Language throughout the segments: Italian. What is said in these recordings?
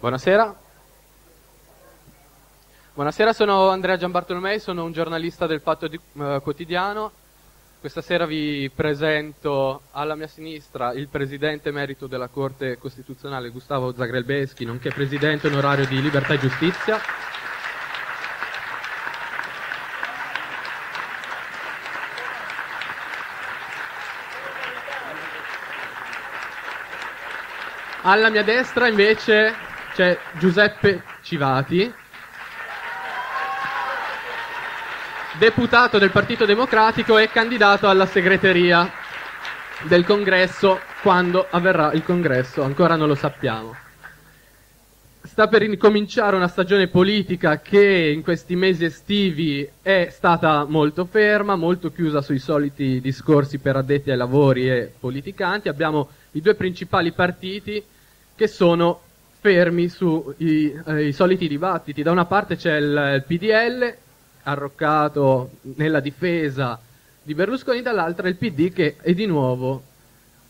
Buonasera. Buonasera, sono Andrea Giambartolomei, sono un giornalista del Fatto di, uh, Quotidiano. Questa sera vi presento alla mia sinistra il presidente emerito della Corte Costituzionale Gustavo Zagrelbeschi, nonché presidente onorario di Libertà e Giustizia. Alla mia destra invece c'è Giuseppe Civati, deputato del Partito Democratico e candidato alla segreteria del congresso quando avverrà il congresso, ancora non lo sappiamo. Sta per incominciare una stagione politica che in questi mesi estivi è stata molto ferma, molto chiusa sui soliti discorsi per addetti ai lavori e politicanti. Abbiamo i due principali partiti che sono fermi sui eh, soliti dibattiti. Da una parte c'è il, il PDL, arroccato nella difesa di Berlusconi, dall'altra il PD che è di nuovo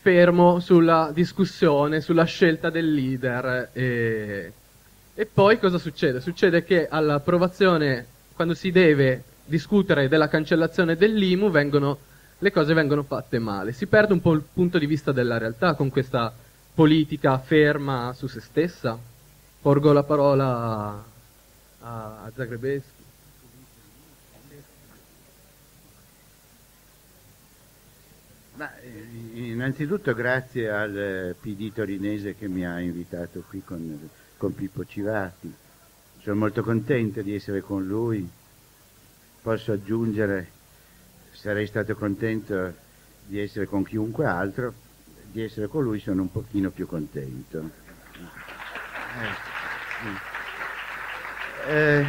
fermo sulla discussione, sulla scelta del leader. E, e poi cosa succede? Succede che all'approvazione, quando si deve discutere della cancellazione dell'IMU, vengono, le cose vengono fatte male. Si perde un po' il punto di vista della realtà con questa politica ferma su se stessa? Porgo la parola a, a Zagrebeschi. Ma, eh, innanzitutto grazie al eh, PD torinese che mi ha invitato qui con, con Pippo Civati. Sono molto contento di essere con lui. Posso aggiungere, sarei stato contento di essere con chiunque altro, di essere con lui sono un pochino più contento. Eh, eh,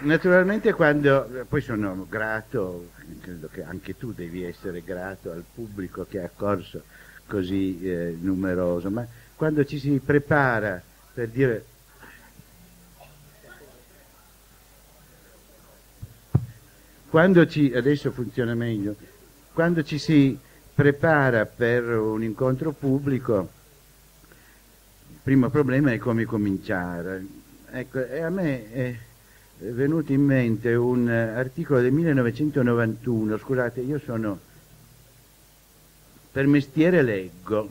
naturalmente quando, poi sono grato, credo che anche tu devi essere grato al pubblico che è accorso così eh, numeroso, ma quando ci si prepara per dire quando ci, adesso funziona meglio, quando ci si prepara per un incontro pubblico, il primo problema è come cominciare. Ecco, a me è venuto in mente un articolo del 1991, scusate, io sono per mestiere leggo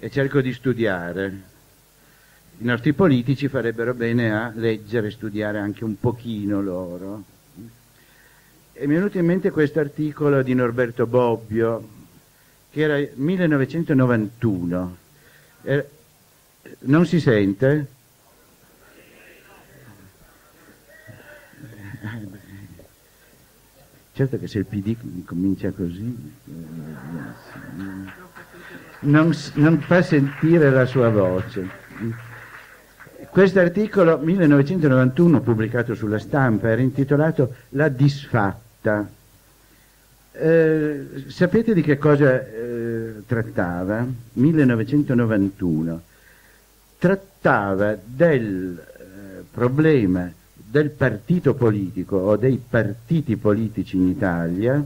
e cerco di studiare. I nostri politici farebbero bene a leggere e studiare anche un pochino loro è venuto in mente questo articolo di Norberto Bobbio, che era 1991. Eh, non si sente? Certo che se il PD comincia così, non, non fa sentire la sua voce. Questo articolo 1991 pubblicato sulla stampa era intitolato La disfatta diretta. Eh, sapete di che cosa eh, trattava? 1991. Trattava del eh, problema del partito politico o dei partiti politici in Italia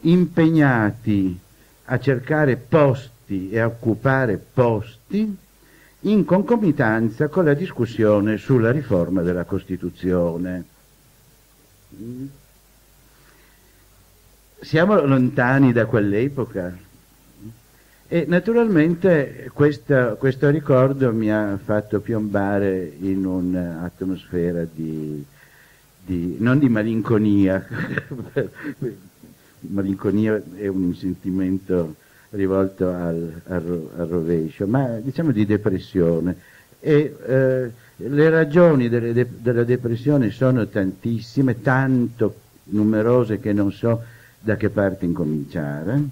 impegnati a cercare posti e a occupare posti in concomitanza con la discussione sulla riforma della Costituzione. Siamo lontani da quell'epoca e naturalmente questo, questo ricordo mi ha fatto piombare in un'atmosfera di, di, non di malinconia, malinconia è un sentimento rivolto al, al, al rovescio, ma diciamo di depressione. E, eh, le ragioni delle, de, della depressione sono tantissime, tanto numerose che non so da che parte incominciare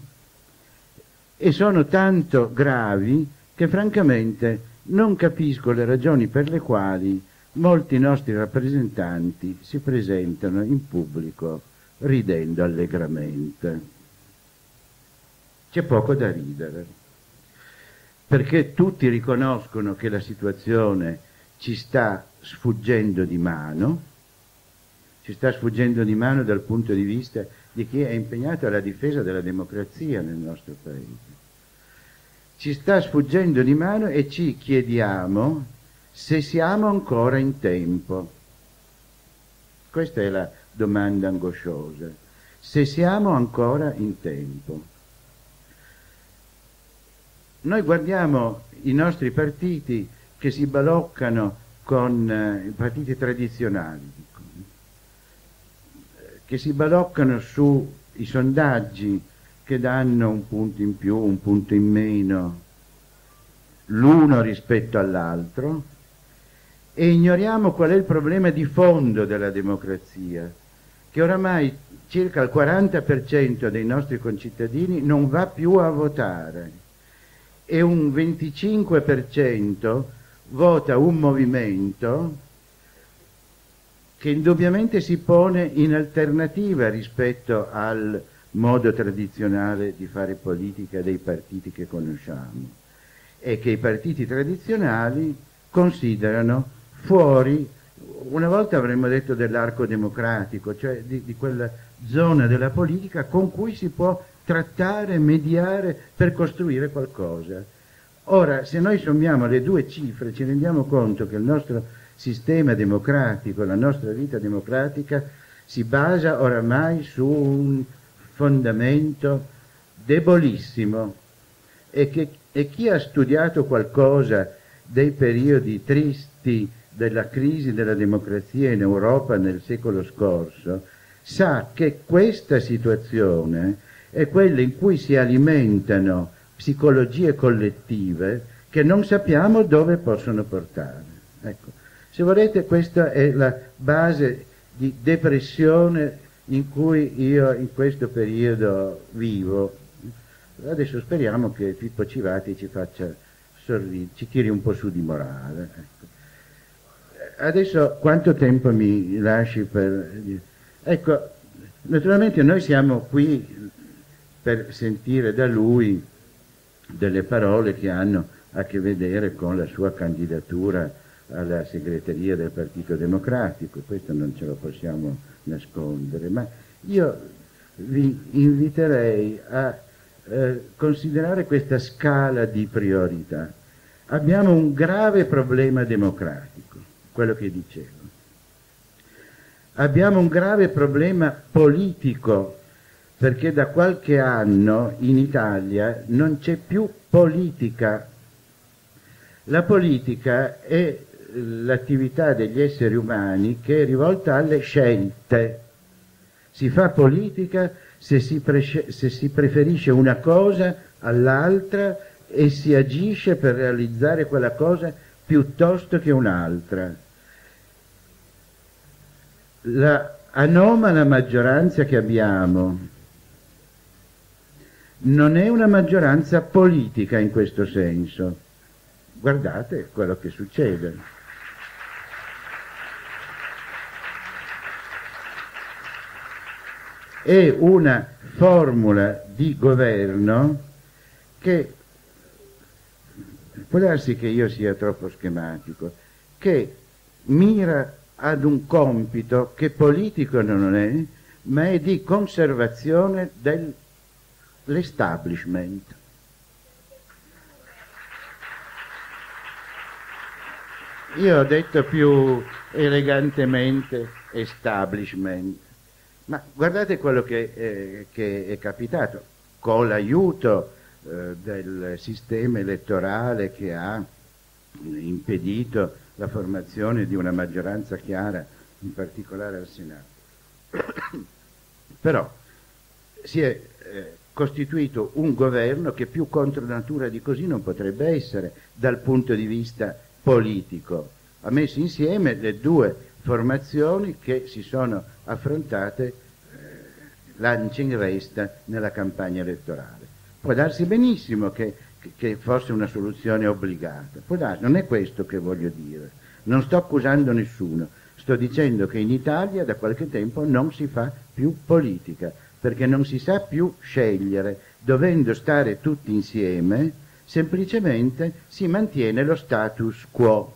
e sono tanto gravi che francamente non capisco le ragioni per le quali molti nostri rappresentanti si presentano in pubblico ridendo allegramente. C'è poco da ridere, perché tutti riconoscono che la situazione ci sta sfuggendo di mano, ci sta sfuggendo di mano dal punto di vista di chi è impegnato alla difesa della democrazia nel nostro paese. ci sta sfuggendo di mano e ci chiediamo se siamo ancora in tempo. Questa è la domanda angosciosa. Se siamo ancora in tempo. Noi guardiamo i nostri partiti che si baloccano con eh, i partiti tradizionali, che si baloccano sui sondaggi che danno un punto in più, un punto in meno, l'uno rispetto all'altro, e ignoriamo qual è il problema di fondo della democrazia, che oramai circa il 40% dei nostri concittadini non va più a votare e un 25% vota un movimento che indubbiamente si pone in alternativa rispetto al modo tradizionale di fare politica dei partiti che conosciamo e che i partiti tradizionali considerano fuori, una volta avremmo detto dell'arco democratico, cioè di, di quella zona della politica con cui si può trattare, mediare per costruire qualcosa. Ora, se noi sommiamo le due cifre, ci rendiamo conto che il nostro sistema democratico, la nostra vita democratica, si basa oramai su un fondamento debolissimo e che e chi ha studiato qualcosa dei periodi tristi della crisi della democrazia in Europa nel secolo scorso sa che questa situazione è quella in cui si alimentano psicologie collettive che non sappiamo dove possono portare. Ecco, se volete questa è la base di depressione in cui io in questo periodo vivo. Adesso speriamo che Pippo Civati ci faccia sorridere, ci tiri un po' su di morale. Ecco. Adesso quanto tempo mi lasci per... Ecco, naturalmente noi siamo qui per sentire da lui delle parole che hanno a che vedere con la sua candidatura alla segreteria del Partito Democratico, questo non ce lo possiamo nascondere, ma io vi inviterei a eh, considerare questa scala di priorità. Abbiamo un grave problema democratico, quello che dicevo. Abbiamo un grave problema politico perché da qualche anno in Italia non c'è più politica. La politica è l'attività degli esseri umani che è rivolta alle scelte. Si fa politica se si, pre- se si preferisce una cosa all'altra e si agisce per realizzare quella cosa piuttosto che un'altra. La anomala maggioranza che abbiamo non è una maggioranza politica in questo senso. Guardate quello che succede. È una formula di governo che può darsi che io sia troppo schematico, che mira ad un compito che politico non è, ma è di conservazione del l'establishment. Io ho detto più elegantemente establishment, ma guardate quello che, eh, che è capitato con l'aiuto eh, del sistema elettorale che ha impedito la formazione di una maggioranza chiara, in particolare al Senato. Però si è eh, costituito un governo che più contro natura di così non potrebbe essere dal punto di vista politico. Ha messo insieme le due formazioni che si sono affrontate eh, in resta nella campagna elettorale. Può darsi benissimo che, che fosse una soluzione obbligata, darsi, non è questo che voglio dire, non sto accusando nessuno, sto dicendo che in Italia da qualche tempo non si fa più politica, perché non si sa più scegliere, dovendo stare tutti insieme, semplicemente si mantiene lo status quo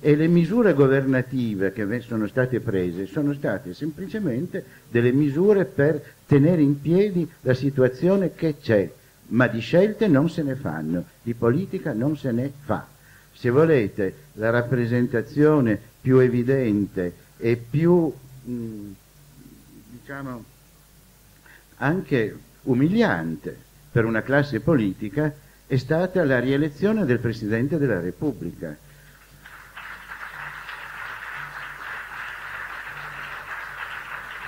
e le misure governative che sono state prese sono state semplicemente delle misure per tenere in piedi la situazione che c'è, ma di scelte non se ne fanno, di politica non se ne fa. Se volete la rappresentazione più evidente e più, diciamo, anche umiliante per una classe politica è stata la rielezione del Presidente della Repubblica.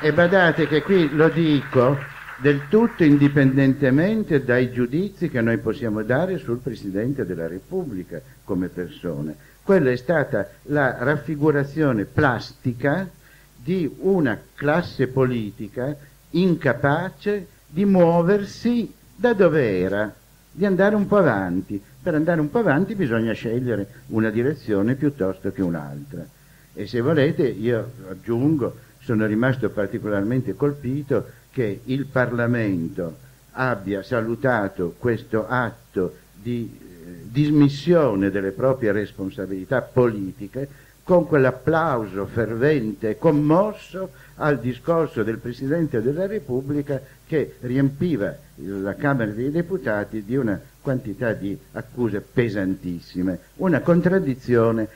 E badate che qui lo dico del tutto indipendentemente dai giudizi che noi possiamo dare sul Presidente della Repubblica come persona. Quella è stata la raffigurazione plastica di una classe politica incapace di muoversi da dove era, di andare un po' avanti. Per andare un po' avanti bisogna scegliere una direzione piuttosto che un'altra. E se volete, io aggiungo, sono rimasto particolarmente colpito che il Parlamento abbia salutato questo atto di eh, dismissione delle proprie responsabilità politiche con quell'applauso fervente e commosso al discorso del Presidente della Repubblica che riempiva la Camera dei Deputati di una quantità di accuse pesantissime, una contraddizione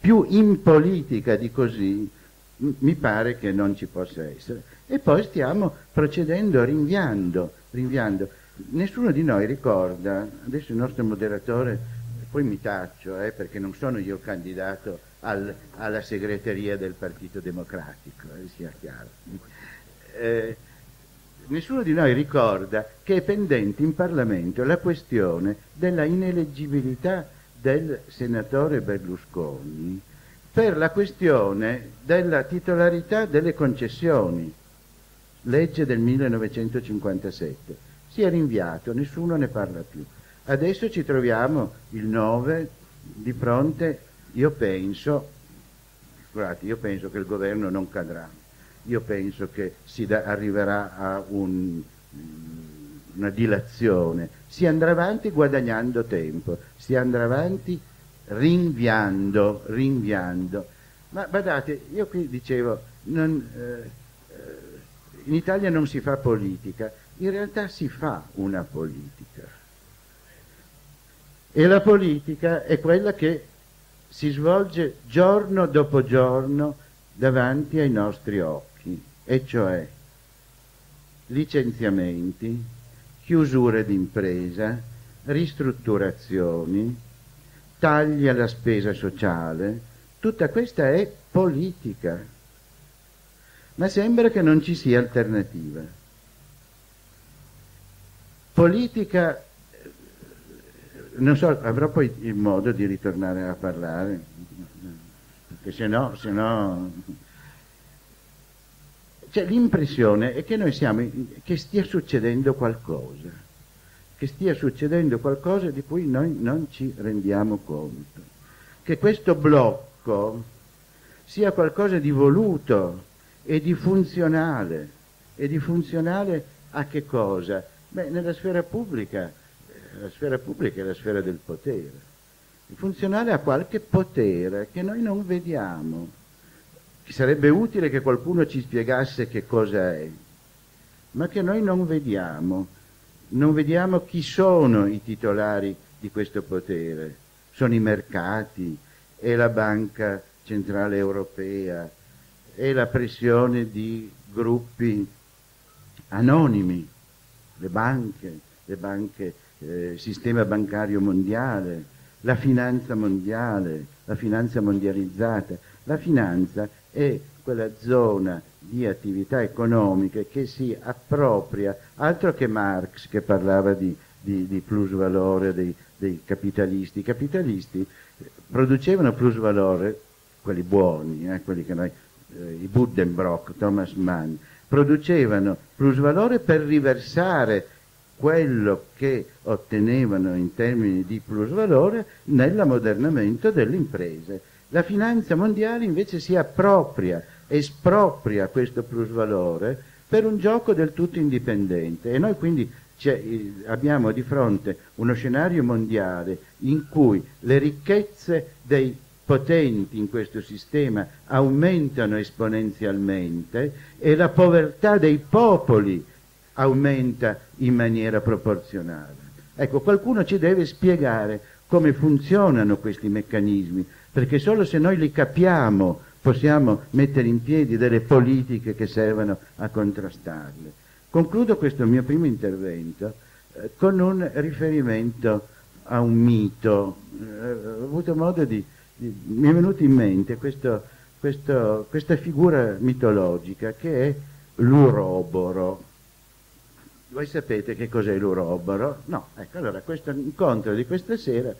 più impolitica di così mi pare che non ci possa essere. E poi stiamo procedendo rinviando, rinviando. Nessuno di noi ricorda, adesso il nostro moderatore, poi mi taccio eh, perché non sono io il candidato al, alla segreteria del Partito Democratico, eh, sia chiaro. Eh, nessuno di noi ricorda che è pendente in Parlamento la questione della ineleggibilità del senatore Berlusconi per la questione della titolarità delle concessioni legge del 1957. Si è rinviato, nessuno ne parla più. Adesso ci troviamo il 9 di fronte, io penso, scusate, io penso che il governo non cadrà, io penso che si da, arriverà a un, una dilazione, si andrà avanti guadagnando tempo, si andrà avanti rinviando, rinviando. Ma badate, io qui dicevo, non, eh, in Italia non si fa politica, in realtà si fa una politica. E la politica è quella che si svolge giorno dopo giorno davanti ai nostri occhi, e cioè licenziamenti, chiusure d'impresa, ristrutturazioni, tagli alla spesa sociale, tutta questa è politica ma sembra che non ci sia alternativa. Politica, non so, avrò poi il modo di ritornare a parlare, perché se no, se no... Cioè, l'impressione è che noi siamo, che stia succedendo qualcosa, che stia succedendo qualcosa di cui noi non ci rendiamo conto, che questo blocco sia qualcosa di voluto, e di funzionale. E di funzionale a che cosa? Beh, nella sfera pubblica, eh, la sfera pubblica è la sfera del potere. Funzionale a qualche potere che noi non vediamo. Sarebbe utile che qualcuno ci spiegasse che cosa è, ma che noi non vediamo. Non vediamo chi sono i titolari di questo potere. Sono i mercati, è la Banca Centrale Europea, e la pressione di gruppi anonimi, le banche, le banche eh, sistema bancario mondiale, la finanza mondiale, la finanza mondializzata. La finanza è quella zona di attività economiche che si appropria, altro che Marx che parlava di, di, di plusvalore dei, dei capitalisti. I capitalisti producevano plusvalore, quelli buoni, eh, quelli che noi eh, i Buddenbrock, Thomas Mann, producevano plusvalore per riversare quello che ottenevano in termini di plusvalore nell'ammodernamento delle imprese. La finanza mondiale invece si appropria, espropria questo plusvalore per un gioco del tutto indipendente e noi quindi abbiamo di fronte uno scenario mondiale in cui le ricchezze dei potenti in questo sistema aumentano esponenzialmente e la povertà dei popoli aumenta in maniera proporzionale. Ecco, qualcuno ci deve spiegare come funzionano questi meccanismi, perché solo se noi li capiamo possiamo mettere in piedi delle politiche che servano a contrastarle. Concludo questo mio primo intervento eh, con un riferimento a un mito. Eh, ho avuto modo di, di, mi è venuto in mente questo, questo, questa figura mitologica che è l'uroboro. Voi sapete che cos'è l'uroboro? No, ecco, allora questo incontro di questa sera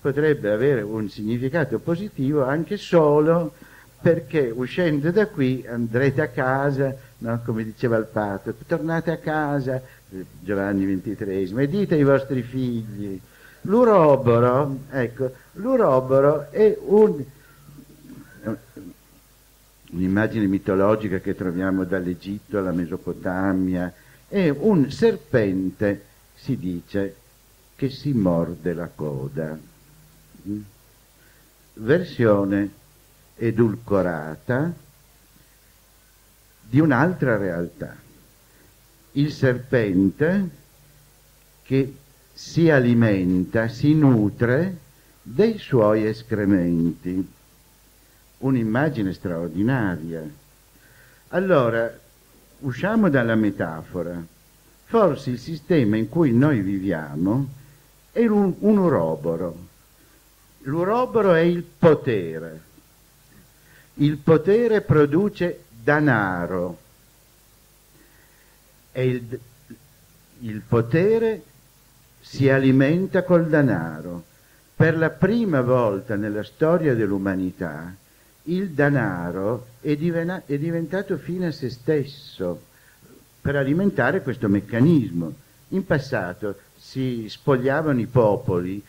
potrebbe avere un significato positivo anche solo perché uscendo da qui andrete a casa, no? come diceva il Papa, tornate a casa, Giovanni XXIII, e dite ai vostri figli, l'uroboro, ecco, l'uroboro è un, un'immagine mitologica che troviamo dall'Egitto alla Mesopotamia, è un serpente, si dice, che si morde la coda. Versione edulcorata di un'altra realtà. Il serpente che si alimenta, si nutre dei suoi escrementi. Un'immagine straordinaria. Allora, usciamo dalla metafora. Forse il sistema in cui noi viviamo è un, un uroboro. L'uroboro è il potere. Il potere produce danaro e il, il potere si alimenta col denaro. Per la prima volta nella storia dell'umanità il denaro è, divena- è diventato fine a se stesso per alimentare questo meccanismo. In passato si spogliavano i popoli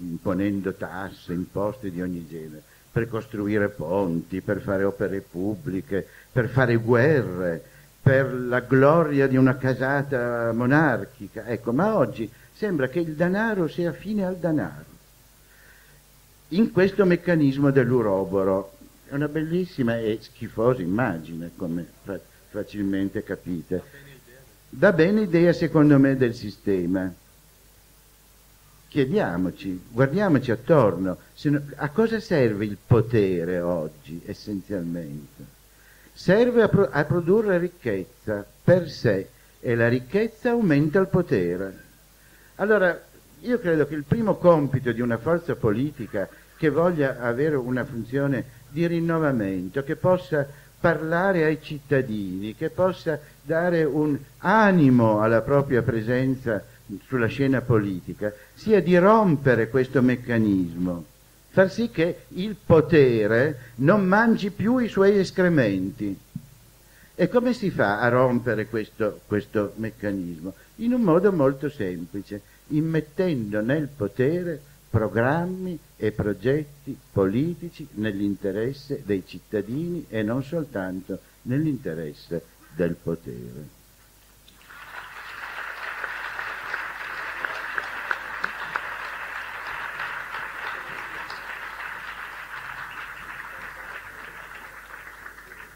imponendo tasse, imposte di ogni genere, per costruire ponti, per fare opere pubbliche, per fare guerre, per la gloria di una casata monarchica. Ecco, ma oggi sembra che il denaro sia fine al denaro. In questo meccanismo dell'uroboro, è una bellissima e schifosa immagine, come facilmente capite. Dà bene idea, secondo me, del sistema. Chiediamoci, guardiamoci attorno, no, a cosa serve il potere oggi, essenzialmente? Serve a, pro, a produrre ricchezza per sé e la ricchezza aumenta il potere. Allora, io credo che il primo compito di una forza politica che voglia avere una funzione di rinnovamento, che possa parlare ai cittadini, che possa dare un animo alla propria presenza sulla scena politica, sia di rompere questo meccanismo, far sì che il potere non mangi più i suoi escrementi. E come si fa a rompere questo, questo meccanismo? In un modo molto semplice, immettendo nel potere programmi e progetti politici nell'interesse dei cittadini e non soltanto nell'interesse del potere.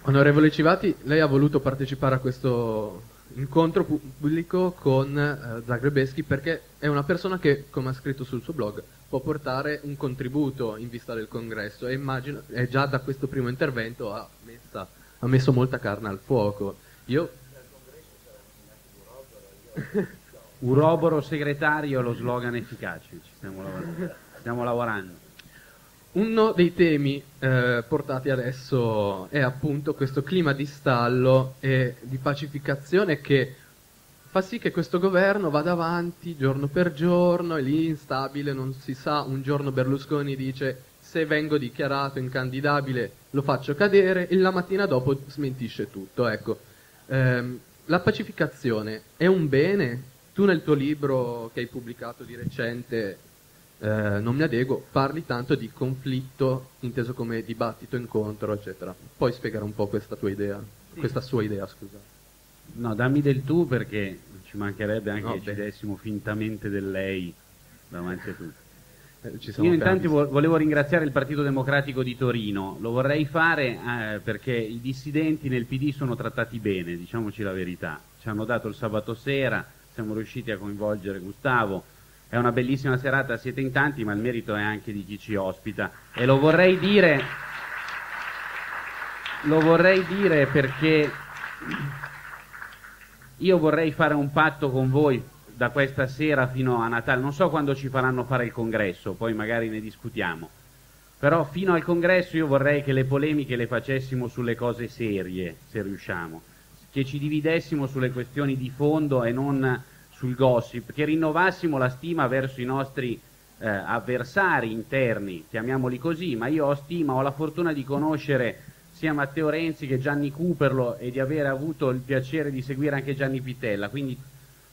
Onorevole Civati, lei ha voluto partecipare a questo incontro pubblico con eh, Zagrebeschi perché è una persona che, come ha scritto sul suo blog, può portare un contributo in vista del congresso e immagino, e già da questo primo intervento ha, messa, ha messo molta carne al fuoco. Io... Uroboro segretario lo slogan efficace, ci stiamo lavorando. Stiamo lavorando. Uno dei temi eh, portati adesso è appunto questo clima di stallo e di pacificazione che fa sì che questo governo vada avanti giorno per giorno, è lì instabile, non si sa, un giorno Berlusconi dice se vengo dichiarato incandidabile lo faccio cadere e la mattina dopo smentisce tutto. Ecco, ehm, la pacificazione è un bene? Tu nel tuo libro che hai pubblicato di recente eh, non mi adeguo, parli tanto di conflitto inteso come dibattito, incontro, eccetera. Puoi spiegare un po' questa tua idea, sì. questa sua idea, scusa. No, dammi del tu perché ci mancherebbe anche no, che ci dessimo fintamente del lei davanti a tutti. Eh, Io intanto vo- volevo ringraziare il Partito Democratico di Torino, lo vorrei fare eh, perché i dissidenti nel PD sono trattati bene, diciamoci la verità. Ci hanno dato il sabato sera, siamo riusciti a coinvolgere Gustavo, è una bellissima serata, siete in tanti, ma il merito è anche di chi ci ospita. E lo vorrei dire, lo vorrei dire perché io vorrei fare un patto con voi da questa sera fino a Natale. Non so quando ci faranno fare il congresso, poi magari ne discutiamo. Però fino al congresso io vorrei che le polemiche le facessimo sulle cose serie, se riusciamo, che ci dividessimo sulle questioni di fondo e non sul gossip, che rinnovassimo la stima verso i nostri eh, avversari interni, chiamiamoli così, ma io ho stima, ho la fortuna di conoscere sia Matteo Renzi che Gianni Cooperlo e di aver avuto il piacere di seguire anche Gianni Pitella, quindi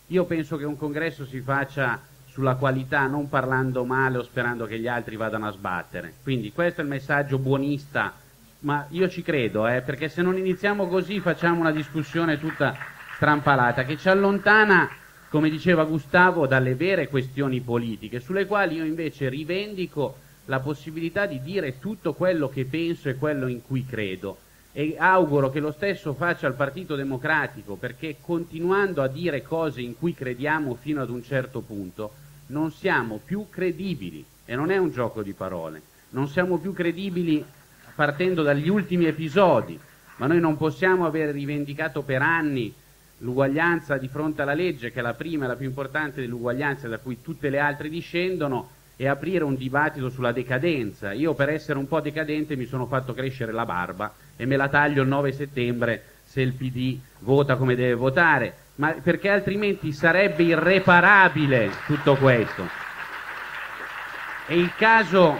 io penso che un congresso si faccia sulla qualità, non parlando male o sperando che gli altri vadano a sbattere. Quindi questo è il messaggio buonista, ma io ci credo, eh, perché se non iniziamo così facciamo una discussione tutta strampalata che ci allontana come diceva Gustavo, dalle vere questioni politiche, sulle quali io invece rivendico la possibilità di dire tutto quello che penso e quello in cui credo. E auguro che lo stesso faccia il Partito Democratico perché continuando a dire cose in cui crediamo fino ad un certo punto non siamo più credibili. E non è un gioco di parole, non siamo più credibili partendo dagli ultimi episodi, ma noi non possiamo aver rivendicato per anni l'uguaglianza di fronte alla legge, che è la prima e la più importante dell'uguaglianza da cui tutte le altre discendono, e aprire un dibattito sulla decadenza. Io per essere un po' decadente mi sono fatto crescere la barba e me la taglio il 9 settembre se il PD vota come deve votare, ma perché altrimenti sarebbe irreparabile tutto questo. E il caso,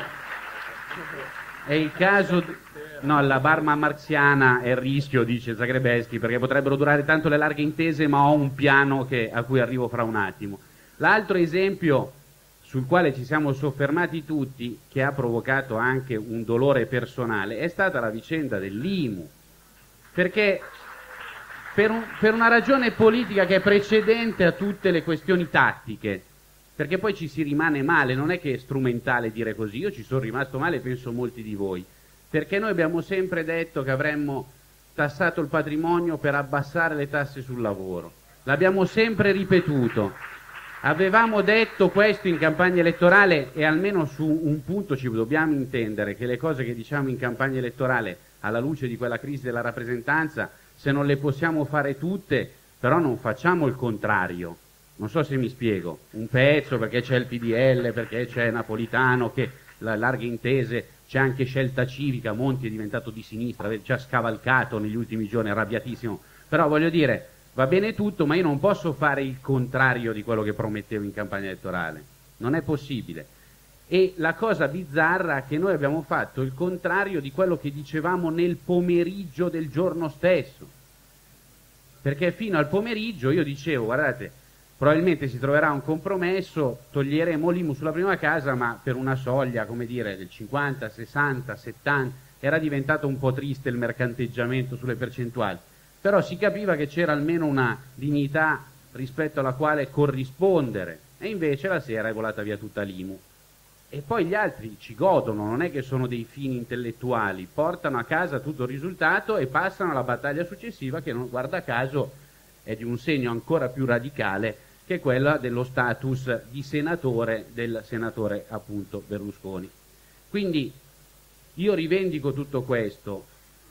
è il caso No, la barma marziana è il rischio, dice Zagrebeschi, perché potrebbero durare tanto le larghe intese, ma ho un piano che, a cui arrivo fra un attimo. L'altro esempio sul quale ci siamo soffermati tutti, che ha provocato anche un dolore personale, è stata la vicenda dell'IMU. Perché per, un, per una ragione politica che è precedente a tutte le questioni tattiche, perché poi ci si rimane male, non è che è strumentale dire così, io ci sono rimasto male, penso molti di voi perché noi abbiamo sempre detto che avremmo tassato il patrimonio per abbassare le tasse sul lavoro. L'abbiamo sempre ripetuto. Avevamo detto questo in campagna elettorale e almeno su un punto ci dobbiamo intendere, che le cose che diciamo in campagna elettorale alla luce di quella crisi della rappresentanza, se non le possiamo fare tutte, però non facciamo il contrario. Non so se mi spiego, un pezzo perché c'è il PDL, perché c'è Napolitano, che la larghe intese c'è anche scelta civica, Monti è diventato di sinistra, ci ha scavalcato negli ultimi giorni, arrabbiatissimo, però voglio dire, va bene tutto, ma io non posso fare il contrario di quello che promettevo in campagna elettorale, non è possibile. E la cosa bizzarra è che noi abbiamo fatto il contrario di quello che dicevamo nel pomeriggio del giorno stesso, perché fino al pomeriggio io dicevo, guardate, probabilmente si troverà un compromesso, toglieremo l'IMU sulla prima casa, ma per una soglia, come dire, del 50, 60, 70, era diventato un po' triste il mercanteggiamento sulle percentuali, però si capiva che c'era almeno una dignità rispetto alla quale corrispondere, e invece la sera è volata via tutta l'IMU. E poi gli altri ci godono, non è che sono dei fini intellettuali, portano a casa tutto il risultato e passano alla battaglia successiva che, non, guarda caso, è di un segno ancora più radicale che è quella dello status di senatore del senatore appunto Berlusconi. Quindi io rivendico tutto questo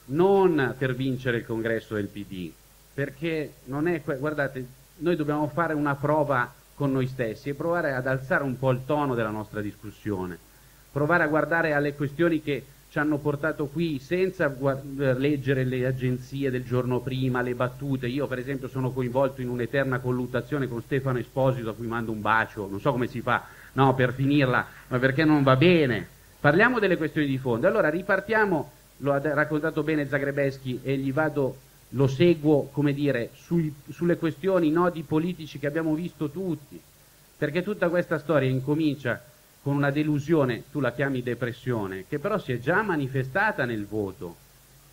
non per vincere il congresso del PD, perché non è, guardate, noi dobbiamo fare una prova con noi stessi e provare ad alzare un po' il tono della nostra discussione, provare a guardare alle questioni che ci hanno portato qui senza leggere le agenzie del giorno prima, le battute. Io per esempio sono coinvolto in un'eterna colluttazione con Stefano Esposito a cui mando un bacio, non so come si fa, no, per finirla, ma perché non va bene. Parliamo delle questioni di fondo. Allora ripartiamo, lo ha raccontato bene Zagrebeschi e gli vado, lo seguo, come dire, sui, sulle questioni, i nodi politici che abbiamo visto tutti. Perché tutta questa storia incomincia con una delusione, tu la chiami depressione, che però si è già manifestata nel voto.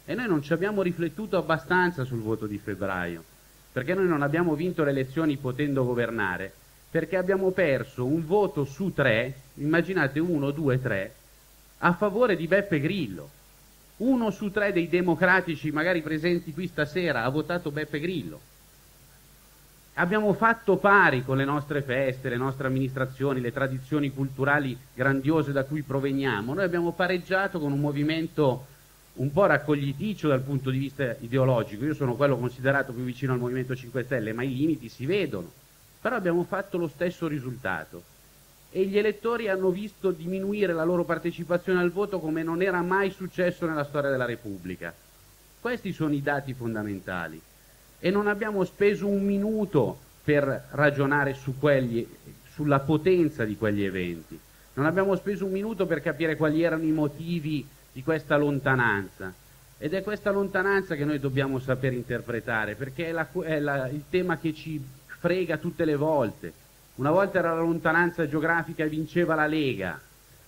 E noi non ci abbiamo riflettuto abbastanza sul voto di febbraio, perché noi non abbiamo vinto le elezioni potendo governare, perché abbiamo perso un voto su tre, immaginate uno, due, tre, a favore di Beppe Grillo. Uno su tre dei democratici magari presenti qui stasera ha votato Beppe Grillo. Abbiamo fatto pari con le nostre feste, le nostre amministrazioni, le tradizioni culturali grandiose da cui proveniamo, noi abbiamo pareggiato con un movimento un po' raccogliticcio dal punto di vista ideologico, io sono quello considerato più vicino al Movimento 5 Stelle, ma i limiti si vedono, però abbiamo fatto lo stesso risultato. E gli elettori hanno visto diminuire la loro partecipazione al voto come non era mai successo nella storia della Repubblica. Questi sono i dati fondamentali e non abbiamo speso un minuto per ragionare su quelli, sulla potenza di quegli eventi, non abbiamo speso un minuto per capire quali erano i motivi di questa lontananza. Ed è questa lontananza che noi dobbiamo saper interpretare, perché è, la, è la, il tema che ci frega tutte le volte. Una volta era la lontananza geografica e vinceva la Lega,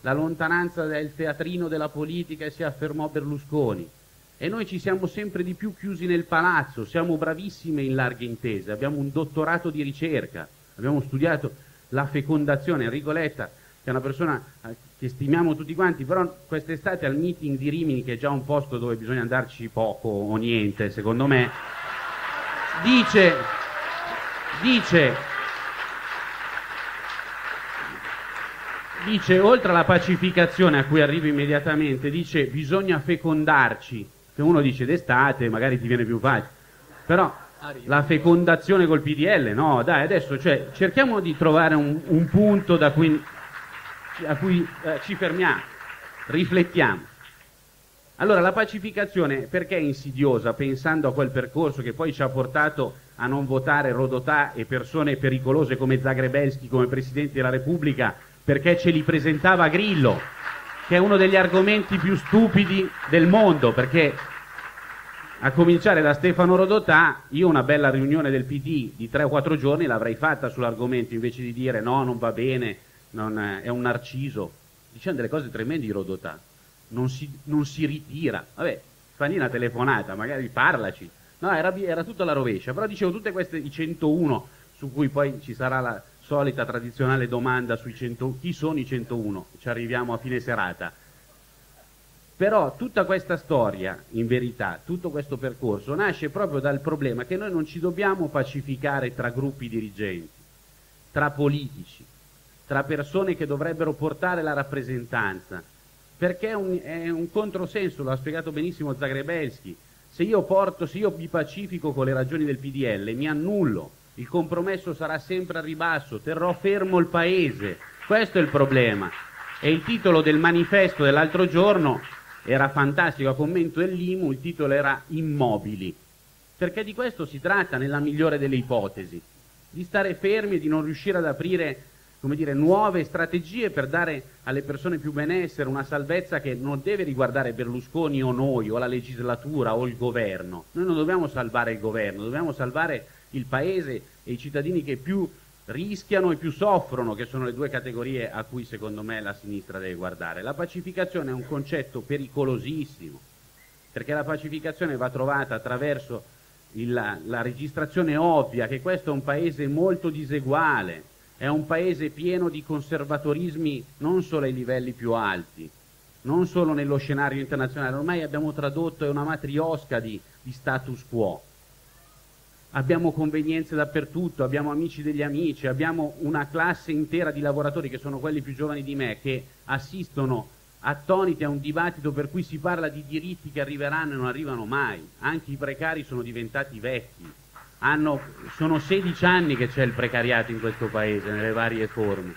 la lontananza del teatrino della politica e si affermò Berlusconi. E noi ci siamo sempre di più chiusi nel palazzo, siamo bravissime in larghe intese, abbiamo un dottorato di ricerca, abbiamo studiato la fecondazione. Enrico Letta, che è una persona eh, che stimiamo tutti quanti, però quest'estate al meeting di Rimini, che è già un posto dove bisogna andarci poco o niente, secondo me, dice, dice, dice, oltre alla pacificazione a cui arrivo immediatamente, dice bisogna fecondarci, che uno dice d'estate, magari ti viene più facile, però la fecondazione col PDL, no, dai, adesso cioè, cerchiamo di trovare un, un punto da cui a cui eh, ci fermiamo, riflettiamo. Allora la pacificazione perché è insidiosa pensando a quel percorso che poi ci ha portato a non votare Rodotà e persone pericolose come Zagrebelski come Presidente della Repubblica perché ce li presentava Grillo, che è uno degli argomenti più stupidi del mondo, perché a cominciare da Stefano Rodotà, io una bella riunione del PD di 3 o 4 giorni l'avrei fatta sull'argomento invece di dire no, non va bene, è, è, un narciso, dicendo delle cose tremende di Rodotà, non si, non si ritira, vabbè, fagli una telefonata, magari parlaci, no, era, era tutta la rovescia, però dicevo tutte queste, i 101, su cui poi ci sarà la solita tradizionale domanda sui 100, chi sono i 101, ci arriviamo a fine serata, però tutta questa storia, in verità, tutto questo percorso nasce proprio dal problema che noi non ci dobbiamo pacificare tra gruppi dirigenti, tra politici, tra persone che dovrebbero portare la rappresentanza, perché è un, è un controsenso, lo ha spiegato benissimo Zagrebelski. Se io porto, se io mi pacifico con le ragioni del PDL, mi annullo, il compromesso sarà sempre a ribasso, terrò fermo il paese. Questo è il problema. E il titolo del manifesto dell'altro giorno era fantastico, a commento dell'IMU, il titolo era Immobili. Perché di questo si tratta nella migliore delle ipotesi, di stare fermi e di non riuscire ad aprire come dire, nuove strategie per dare alle persone più benessere, una salvezza che non deve riguardare Berlusconi o noi o la legislatura o il governo. Noi non dobbiamo salvare il governo, dobbiamo salvare il paese e i cittadini che più rischiano e più soffrono, che sono le due categorie a cui secondo me la sinistra deve guardare. La pacificazione è un concetto pericolosissimo, perché la pacificazione va trovata attraverso il, la registrazione ovvia che questo è un paese molto diseguale, è un paese pieno di conservatorismi non solo ai livelli più alti, non solo nello scenario internazionale, ormai abbiamo tradotto, è una matriosca di, di status quo. Abbiamo convenienze dappertutto, abbiamo amici degli amici, abbiamo una classe intera di lavoratori che sono quelli più giovani di me, che assistono attoniti a un dibattito per cui si parla di diritti che arriveranno e non arrivano mai. Anche i precari sono diventati vecchi hanno, sono 16 anni che c'è il precariato in questo paese, nelle varie forme.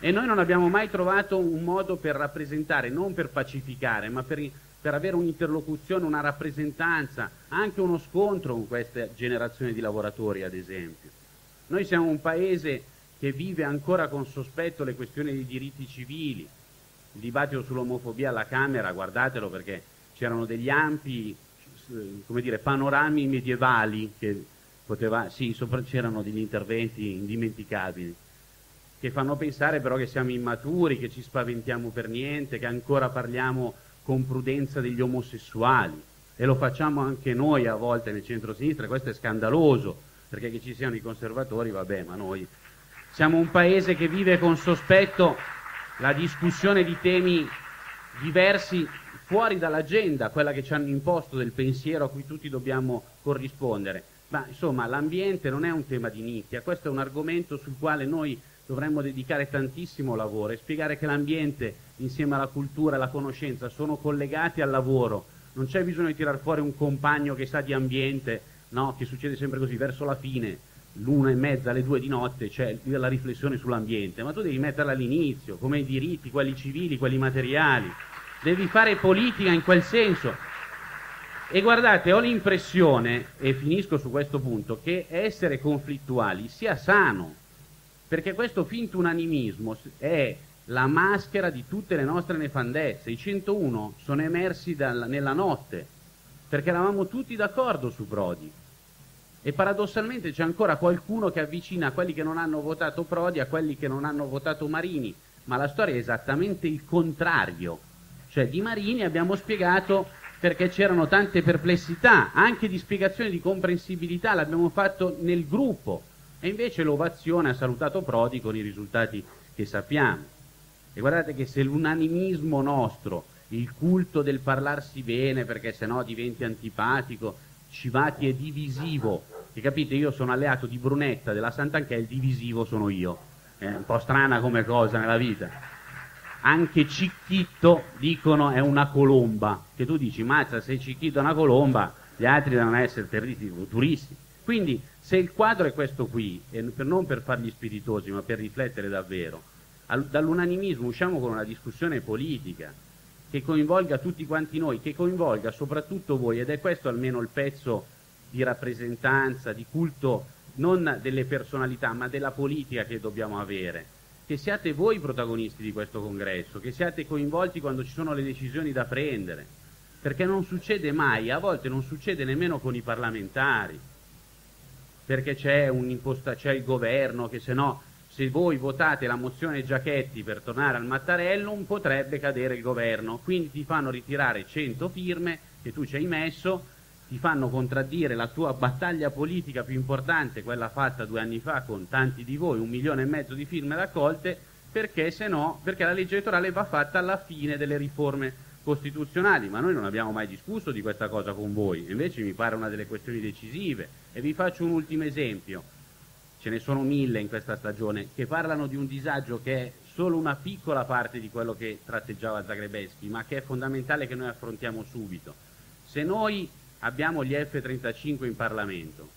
E noi non abbiamo mai trovato un modo per rappresentare, non per pacificare, ma per, per avere un'interlocuzione, una rappresentanza, anche uno scontro con queste generazioni di lavoratori, ad esempio. Noi siamo un paese che vive ancora con sospetto le questioni dei diritti civili. Il dibattito sull'omofobia alla Camera, guardatelo perché c'erano degli ampi come dire, panorami medievali che poteva, sì, sopra c'erano degli interventi indimenticabili, che fanno pensare però che siamo immaturi, che ci spaventiamo per niente, che ancora parliamo con prudenza degli omosessuali e lo facciamo anche noi a volte nel centro-sinistra, questo è scandaloso, perché che ci siano i conservatori, vabbè, ma noi siamo un paese che vive con sospetto la discussione di temi diversi fuori dall'agenda, quella che ci hanno imposto del pensiero a cui tutti dobbiamo corrispondere. Ma insomma, l'ambiente non è un tema di nicchia, questo è un argomento sul quale noi dovremmo dedicare tantissimo lavoro e spiegare che l'ambiente insieme alla cultura e alla conoscenza sono collegati al lavoro. Non c'è bisogno di tirar fuori un compagno che sa di ambiente, no, che succede sempre così, verso la fine, l'una e mezza, alle due di notte, c'è la riflessione sull'ambiente, ma tu devi metterla all'inizio, come i diritti, quelli civili, quelli materiali. Devi fare politica in quel senso. E guardate, ho l'impressione, e finisco su questo punto, che essere conflittuali sia sano, perché questo finto unanimismo è la maschera di tutte le nostre nefandezze. I 101 sono emersi dal, nella notte, perché eravamo tutti d'accordo su Prodi. E paradossalmente c'è ancora qualcuno che avvicina quelli che non hanno votato Prodi a quelli che non hanno votato Marini, ma la storia è esattamente il contrario. Cioè di Marini abbiamo spiegato perché c'erano tante perplessità, anche di spiegazione di comprensibilità, l'abbiamo fatto nel gruppo e invece l'ovazione ha salutato Prodi con i risultati che sappiamo. E guardate che se l'unanimismo nostro, il culto del parlarsi bene perché sennò diventi antipatico, Civati è divisivo, che capite io sono alleato di Brunetta della Sant'Anchè, il divisivo sono io, è un po' strana come cosa nella vita. Anche Cicchitto dicono è una colomba, che tu dici mazza se Cicchitto è una colomba gli altri devono essere terribili, durissimi. Quindi se il quadro è questo qui, e non per fargli spiritosi ma per riflettere davvero, dall'unanimismo usciamo con una discussione politica che coinvolga tutti quanti noi, che coinvolga soprattutto voi ed è questo almeno il pezzo di rappresentanza, di culto non delle personalità ma della politica che dobbiamo avere. Che siate voi i protagonisti di questo congresso, che siate coinvolti quando ci sono le decisioni da prendere, perché non succede mai, a volte non succede nemmeno con i parlamentari, perché c'è, c'è il governo che se no, se voi votate la mozione Giachetti per tornare al Mattarellum potrebbe cadere il governo, quindi ti fanno ritirare 100 firme che tu ci hai messo ti fanno contraddire la tua battaglia politica più importante, quella fatta due anni fa con tanti di voi, un milione e mezzo di firme raccolte, perché se no, perché la legge elettorale va fatta alla fine delle riforme costituzionali, ma noi non abbiamo mai discusso di questa cosa con voi, invece mi pare una delle questioni decisive. E vi faccio un ultimo esempio, ce ne sono mille in questa stagione, che parlano di un disagio che è solo una piccola parte di quello che tratteggiava Zagrebeschi, ma che è fondamentale che noi affrontiamo subito. Se noi abbiamo gli F-35 in Parlamento.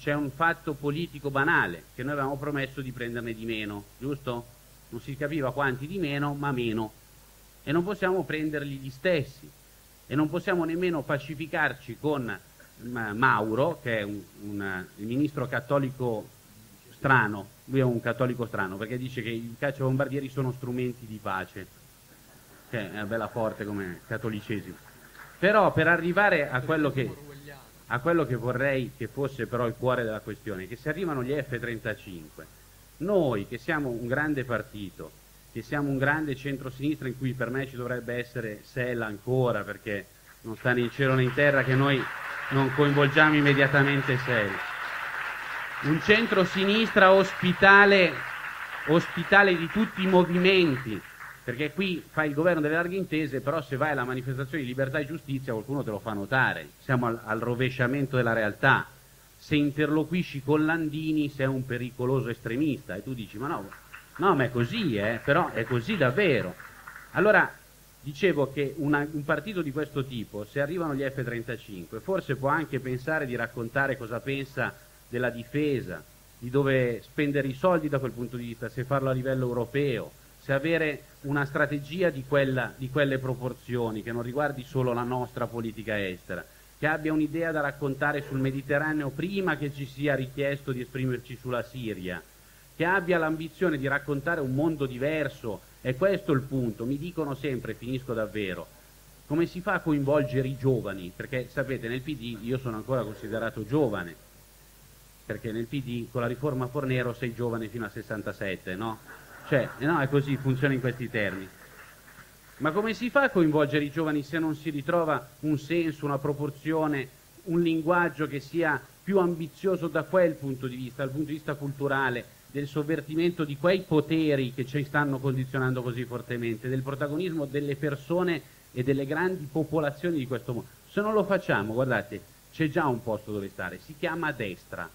C'è un fatto politico banale, che noi avevamo promesso di prenderne di meno, giusto? Non si capiva quanti di meno, ma meno. E non possiamo prenderli gli stessi. E non possiamo nemmeno pacificarci con Mauro, che è un, un, il ministro cattolico strano, lui è un cattolico strano, perché dice che i cacciabombardieri sono strumenti di pace, che è bella forte come cattolicesimo. Però per arrivare a quello, che, a quello che vorrei che fosse però il cuore della questione, che se arrivano gli F-35, noi che siamo un grande partito, che siamo un grande centro-sinistra in cui per me ci dovrebbe essere Sella ancora, perché non sta né in cielo né in terra che noi non coinvolgiamo immediatamente Sella. Un centro-sinistra ospitale, ospitale di tutti i movimenti, perché qui fai il governo delle larghe intese, però se vai alla manifestazione di libertà e giustizia qualcuno te lo fa notare, siamo al, al rovesciamento della realtà. Se interloquisci con Landini sei un pericoloso estremista e tu dici ma no, no ma è così, eh, però è così davvero. Allora dicevo che una, un partito di questo tipo, se arrivano gli F-35, forse può anche pensare di raccontare cosa pensa della difesa, di dove spendere i soldi da quel punto di vista, se farlo a livello europeo, se avere una strategia di, quella, di quelle proporzioni, che non riguardi solo la nostra politica estera, che abbia un'idea da raccontare sul Mediterraneo prima che ci sia richiesto di esprimerci sulla Siria, che abbia l'ambizione di raccontare un mondo diverso, è questo il punto, mi dicono sempre, finisco davvero, come si fa a coinvolgere i giovani? Perché sapete, nel PD io sono ancora considerato giovane, perché nel PD con la riforma Fornero sei giovane fino a 67, no? Cioè, no, è così, funziona in questi termini. Ma come si fa a coinvolgere i giovani se non si ritrova un senso, una proporzione, un linguaggio che sia più ambizioso da quel punto di vista, dal punto di vista culturale, del sovvertimento di quei poteri che ci stanno condizionando così fortemente, del protagonismo delle persone e delle grandi popolazioni di questo mondo. Se non lo facciamo, guardate, c'è già un posto dove stare, si chiama destra.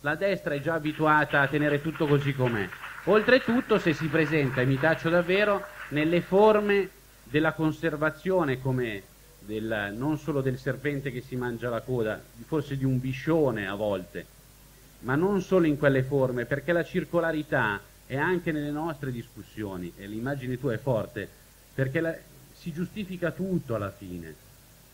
La destra è già abituata a tenere tutto così com'è. Oltretutto, se si presenta, e mi taccio davvero, nelle forme della conservazione come del, non solo del serpente che si mangia la coda, forse di un biscione a volte, ma non solo in quelle forme, perché la circolarità è anche nelle nostre discussioni, e l'immagine tua è forte, perché la, si giustifica tutto alla fine.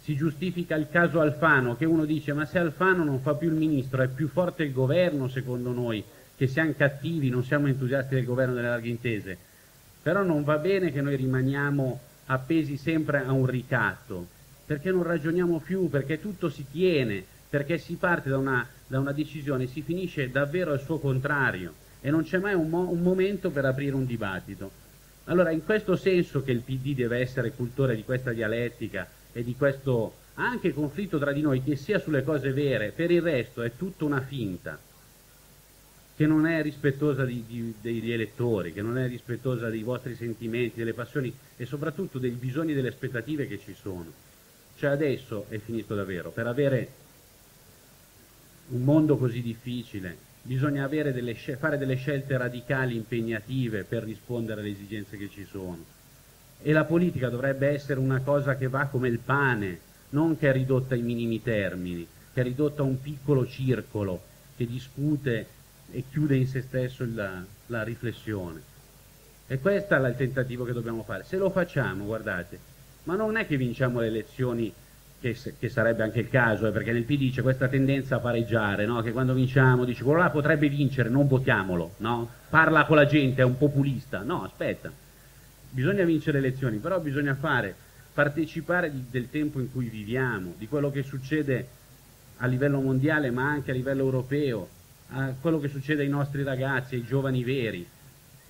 Si giustifica il caso Alfano, che uno dice ma se Alfano non fa più il ministro, è più forte il governo secondo noi, che siamo cattivi, non siamo entusiasti del governo delle larghe intese. Però non va bene che noi rimaniamo appesi sempre a un ricatto, perché non ragioniamo più, perché tutto si tiene, perché si parte da una, da una decisione si finisce davvero al suo contrario e non c'è mai un, mo- un momento per aprire un dibattito. Allora, in questo senso che il PD deve essere cultore di questa dialettica e di questo anche conflitto tra di noi, che sia sulle cose vere, per il resto è tutta una finta, che non è rispettosa di, di, degli elettori, che non è rispettosa dei vostri sentimenti, delle passioni e soprattutto dei bisogni e delle aspettative che ci sono. Cioè adesso è finito davvero, per avere un mondo così difficile, bisogna delle, fare delle scelte radicali, impegnative per rispondere alle esigenze che ci sono. E la politica dovrebbe essere una cosa che va come il pane, non che è ridotta ai minimi termini, che è ridotta a un piccolo circolo che discute e chiude in se stesso la, la riflessione. E questo è il tentativo che dobbiamo fare. Se lo facciamo, guardate, ma non è che vinciamo le elezioni che, che, sarebbe anche il caso, eh, perché nel PD c'è questa tendenza a pareggiare, no? che quando vinciamo dice quello là potrebbe vincere, non votiamolo, no? parla con la gente, è un populista, no aspetta, bisogna vincere le elezioni, però bisogna fare, partecipare di, del tempo in cui viviamo, di quello che succede a livello mondiale ma anche a livello europeo, a quello che succede ai nostri ragazzi, ai giovani veri.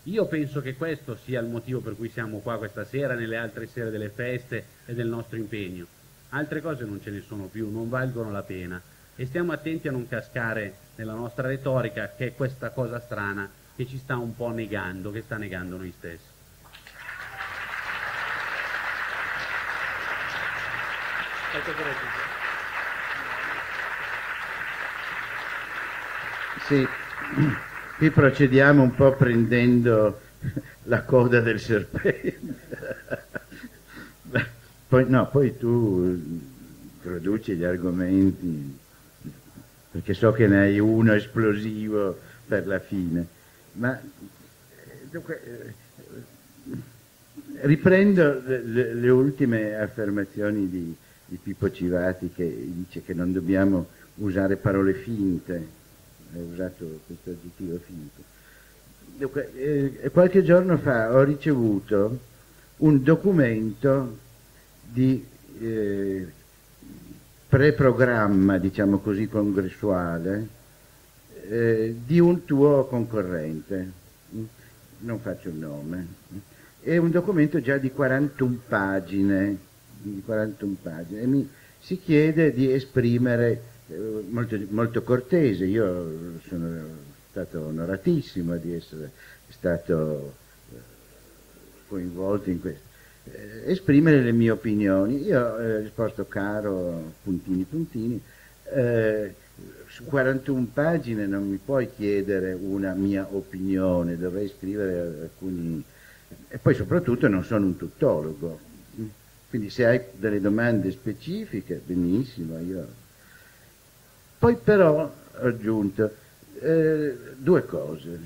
Io penso che questo sia il motivo per cui siamo qua questa sera, nelle altre sere delle feste e del nostro impegno altre cose non ce ne sono più, non valgono la pena e stiamo attenti a non cascare nella nostra retorica che è questa cosa strana che ci sta un po' negando, che sta negando noi stessi. Sì, qui procediamo un po' prendendo la coda del serpente. Poi, no, poi tu introduci gli argomenti, perché so che ne hai uno esplosivo per la fine. Ma dunque, eh, riprendo le, le, ultime affermazioni di, di Pippo Civati che dice che non dobbiamo usare parole finte, ha usato questo aggettivo finto. Dunque, eh, qualche giorno fa ho ricevuto un documento di eh, preprogramma, diciamo così, congressuale eh, di un tuo concorrente, non faccio il nome, è un documento già di 41 pagine, di 41 pagine e mi si chiede di esprimere eh, molto, molto cortese, io sono stato onoratissimo di essere stato eh, coinvolto in questo eh, esprimere le mie opinioni. Io ho eh, risposto caro, puntini puntini, eh, su 41 pagine non mi puoi chiedere una mia opinione, dovrei scrivere alcuni... E poi soprattutto non sono un tuttologo, quindi se hai delle domande specifiche, benissimo, io... Poi però ho aggiunto eh, due cose,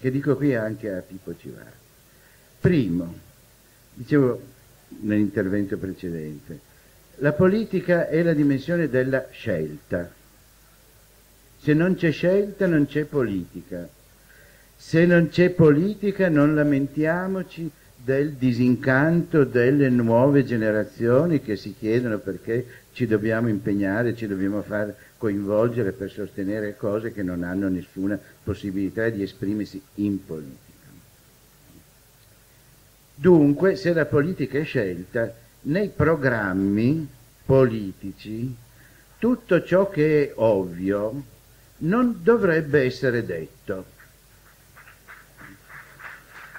che dico qui anche a Pippo Civara. Primo, Dicevo nell'intervento precedente, la politica è la dimensione della scelta. Se non c'è scelta non c'è politica. Se non c'è politica non lamentiamoci del disincanto delle nuove generazioni che si chiedono perché ci dobbiamo impegnare, ci dobbiamo far coinvolgere per sostenere cose che non hanno nessuna possibilità di esprimersi in politica. Dunque, se la politica è scelta, nei programmi politici tutto ciò che è ovvio non dovrebbe essere detto.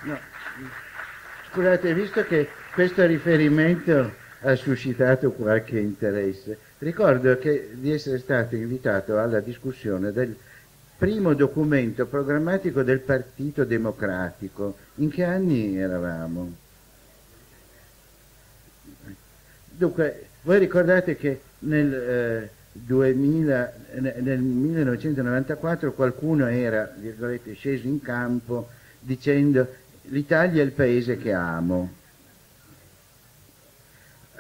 No. Scusate, visto che questo riferimento ha suscitato qualche interesse, ricordo che, di essere stato invitato alla discussione del primo documento programmatico del Partito Democratico. In che anni eravamo? Dunque, voi ricordate che nel, eh, 2000, nel 1994 qualcuno era, virgolette, sceso in campo dicendo l'Italia è il paese che amo.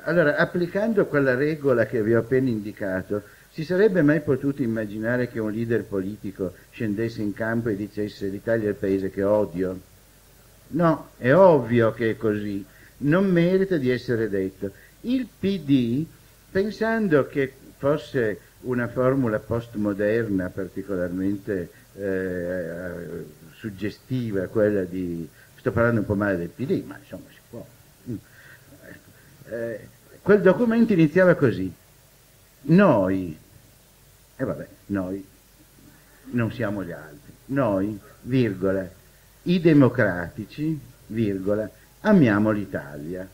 Allora, applicando quella regola che vi ho appena indicato, si sarebbe mai potuto immaginare che un leader politico scendesse in campo e dicesse l'Italia è il paese che odio? No, è ovvio che è così, non merita di essere detto. Il PD, pensando che fosse una formula postmoderna particolarmente eh, suggestiva, quella di, sto parlando un po' male del PD, ma insomma si può. Eh, quel documento iniziava così, noi e vabbè, noi non siamo gli altri. Noi, virgola, i democratici, virgola, amiamo l'Italia.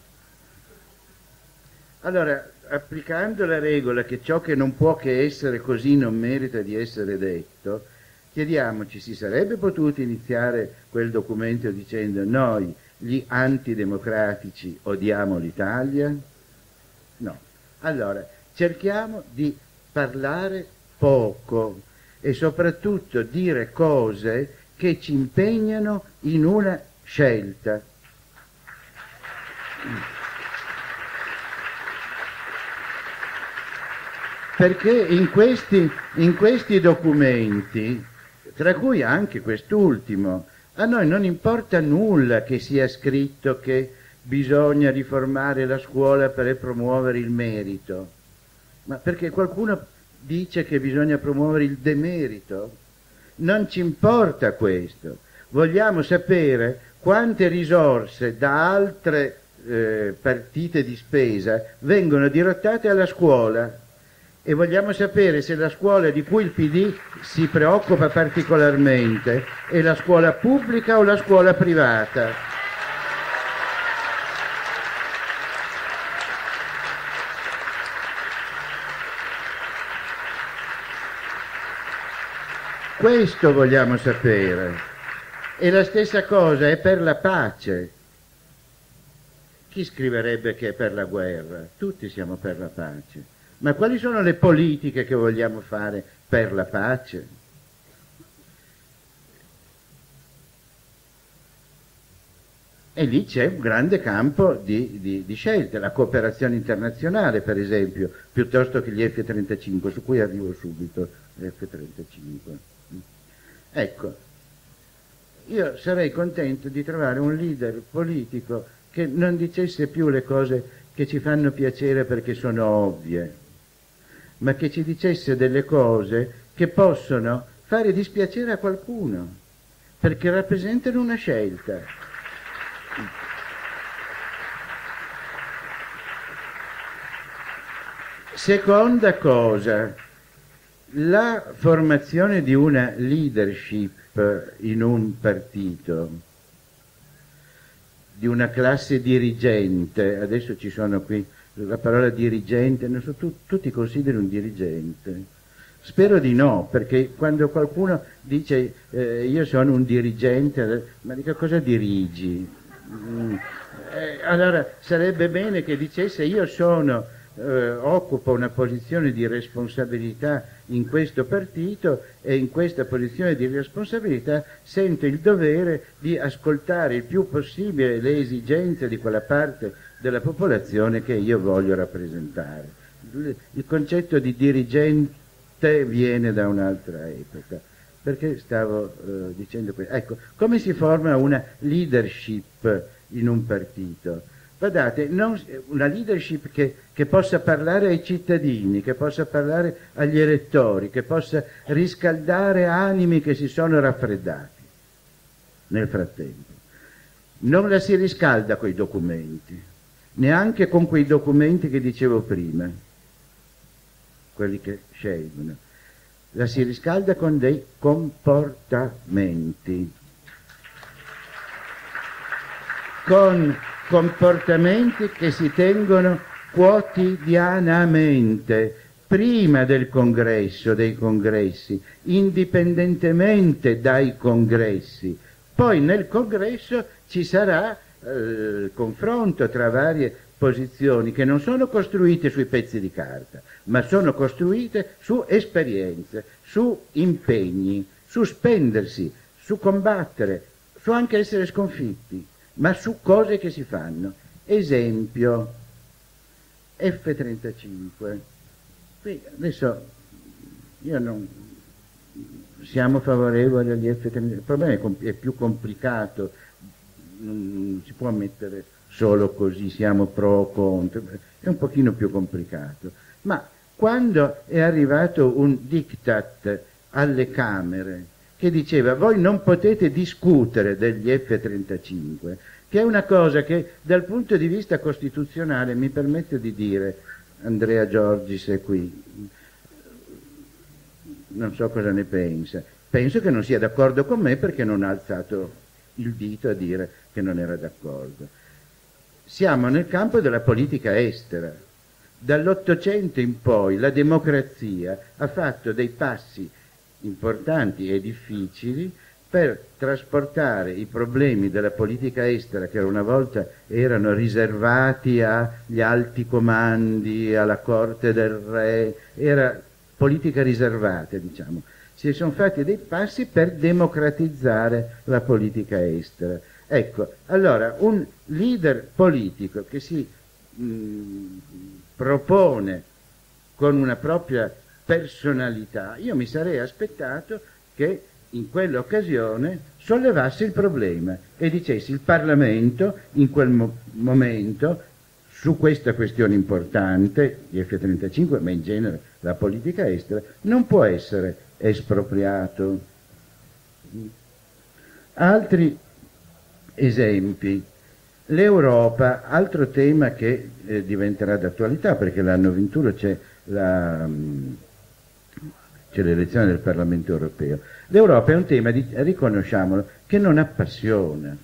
Allora, applicando la regola che ciò che non può che essere così non merita di essere detto, chiediamoci, si sarebbe potuto iniziare quel documento dicendo noi, gli antidemocratici, odiamo l'Italia? No. Allora, cerchiamo di parlare poco e soprattutto dire cose che ci impegnano in una scelta. Perché in questi, in questi documenti, tra cui anche quest'ultimo, a noi non importa nulla che sia scritto che bisogna riformare la scuola per promuovere il merito, ma perché qualcuno dice che bisogna promuovere il demerito. Non ci importa questo. Vogliamo sapere quante risorse da altre eh, partite di spesa vengono dirottate alla scuola e vogliamo sapere se la scuola di cui il PD si preoccupa particolarmente è la scuola pubblica o la scuola privata. Questo vogliamo sapere. E la stessa cosa è per la pace. Chi scriverebbe che è per la guerra? Tutti siamo per la pace. Ma quali sono le politiche che vogliamo fare per la pace? E lì c'è un grande campo di, di, di, scelte, la cooperazione internazionale per esempio, piuttosto che gli F-35, su cui arrivo subito, F-35. Ecco, io sarei contento di trovare un leader politico che non dicesse più le cose che ci fanno piacere perché sono ovvie, ma che ci dicesse delle cose che possono fare dispiacere a qualcuno, perché rappresentano una scelta. Seconda cosa, la formazione di una leadership in un partito, di una classe dirigente, adesso ci sono qui la parola dirigente, non so, tu, tu ti consideri un dirigente? Spero di no, perché quando qualcuno dice eh, io sono un dirigente, ma di che cosa dirigi? Mm. Eh, allora sarebbe bene che dicesse io sono eh, occupa una posizione di responsabilità in questo partito e in questa posizione di responsabilità sente il dovere di ascoltare il più possibile le esigenze di quella parte della popolazione che io voglio rappresentare. Il concetto di dirigente viene da un'altra epoca. Perché stavo eh, dicendo questo? Ecco, come si forma una leadership in un partito? Guardate, non, una leadership che, che, possa parlare ai cittadini, che possa parlare agli elettori, che possa riscaldare animi che si sono raffreddati nel frattempo. Non la si riscalda con i documenti, neanche con quei documenti che dicevo prima, quelli che scelgono. La si riscalda con dei comportamenti, con comportamenti che si tengono quotidianamente, prima del congresso, dei congressi, indipendentemente dai congressi. Poi nel congresso ci sarà eh, confronto tra varie posizioni che non sono costruite sui pezzi di carta, ma sono costruite su esperienze, su impegni, su spendersi, su combattere, su anche essere sconfitti, ma su cose che si fanno. Esempio, F-35. Qui adesso io non siamo favorevoli agli F-35, il problema è, è più complicato, non si può mettere solo così, siamo pro o contro, è un pochino più complicato. Ma quando è arrivato un diktat alle Camere che diceva voi non potete discutere degli F-35, che è una cosa che dal punto di vista costituzionale mi permetto di dire, Andrea Giorgis è qui, non so cosa ne pensa, penso che non sia d'accordo con me perché non ha alzato il dito a dire che non era d'accordo. Siamo nel campo della politica estera. Dall'Ottocento in poi la democrazia ha fatto dei passi importanti e difficili per trasportare i problemi della politica estera che una volta erano riservati agli alti comandi, alla corte del re, era politica riservata, diciamo. Si sono fatti dei passi per democratizzare la politica estera. Ecco, allora un leader politico che si mh, propone con una propria personalità, io mi sarei aspettato che in quell'occasione sollevasse il problema e dicesse il Parlamento in quel mo- momento su questa questione importante, gli F-35, ma in genere la politica estera, non può essere espropriato. Altri esempi. L'Europa, altro tema che eh, diventerà d'attualità perché l'anno 21 c'è la, mm, c'è l'elezione del Parlamento europeo. L'Europa è un tema, di, riconosciamolo, che non appassiona.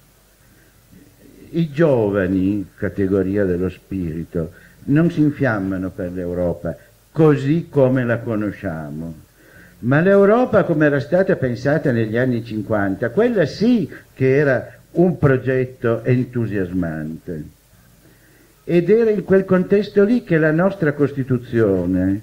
I giovani, categoria dello spirito, non si infiammano per l'Europa così come la conosciamo. Ma l'Europa come era stata pensata negli anni 50, quella sì che era un progetto entusiasmante. Ed era in quel contesto lì che la nostra Costituzione,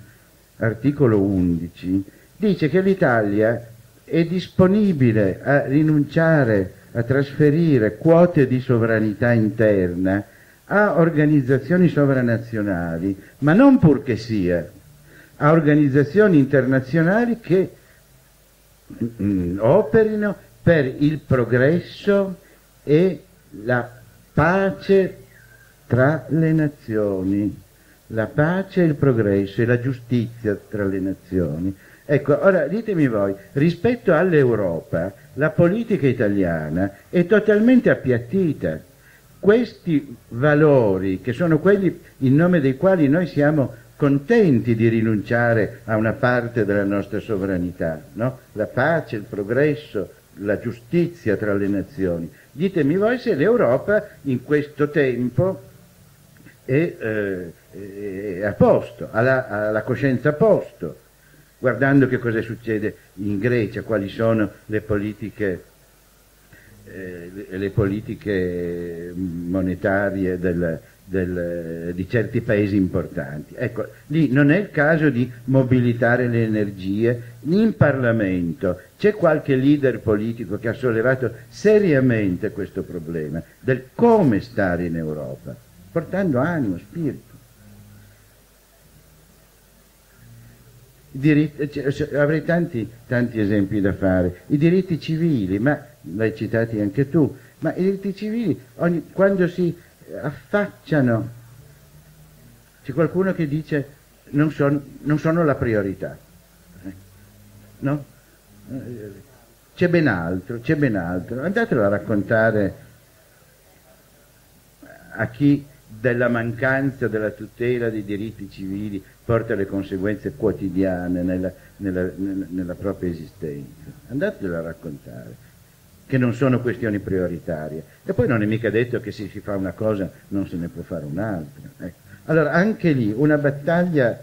articolo 11, dice che l'Italia è disponibile a rinunciare a trasferire quote di sovranità interna a organizzazioni sovranazionali, ma non purché sia, a organizzazioni internazionali che mm, operino per il progresso e la pace tra le nazioni, la pace e il progresso e la giustizia tra le nazioni. Ecco, ora ditemi voi, rispetto all'Europa, la politica italiana è totalmente appiattita. Questi valori, che sono quelli in nome dei quali noi siamo contenti di rinunciare a una parte della nostra sovranità, no? la pace, il progresso, la giustizia tra le nazioni. Ditemi voi se l'Europa in questo tempo è, eh, è a posto, ha la, ha la coscienza a posto guardando che cosa succede in Grecia, quali sono le politiche, eh, le politiche monetarie del, del, di certi paesi importanti. Ecco, lì non è il caso di mobilitare le energie in Parlamento. C'è qualche leader politico che ha sollevato seriamente questo problema del come stare in Europa, portando animo, spirito. Diritti, cioè, avrei tanti, tanti esempi da fare. I diritti civili, ma l'hai citati anche tu, ma i diritti civili, ogni, quando si affacciano, c'è qualcuno che dice non, son, non sono la priorità. No? C'è ben altro, c'è ben altro. Andatelo a raccontare a chi della mancanza della tutela dei diritti civili porta le conseguenze quotidiane nella, nella, nella propria esistenza. Andatelo a raccontare che non sono questioni prioritarie. E poi non è mica detto che se si fa una cosa non se ne può fare un'altra. Ecco. Allora anche lì una battaglia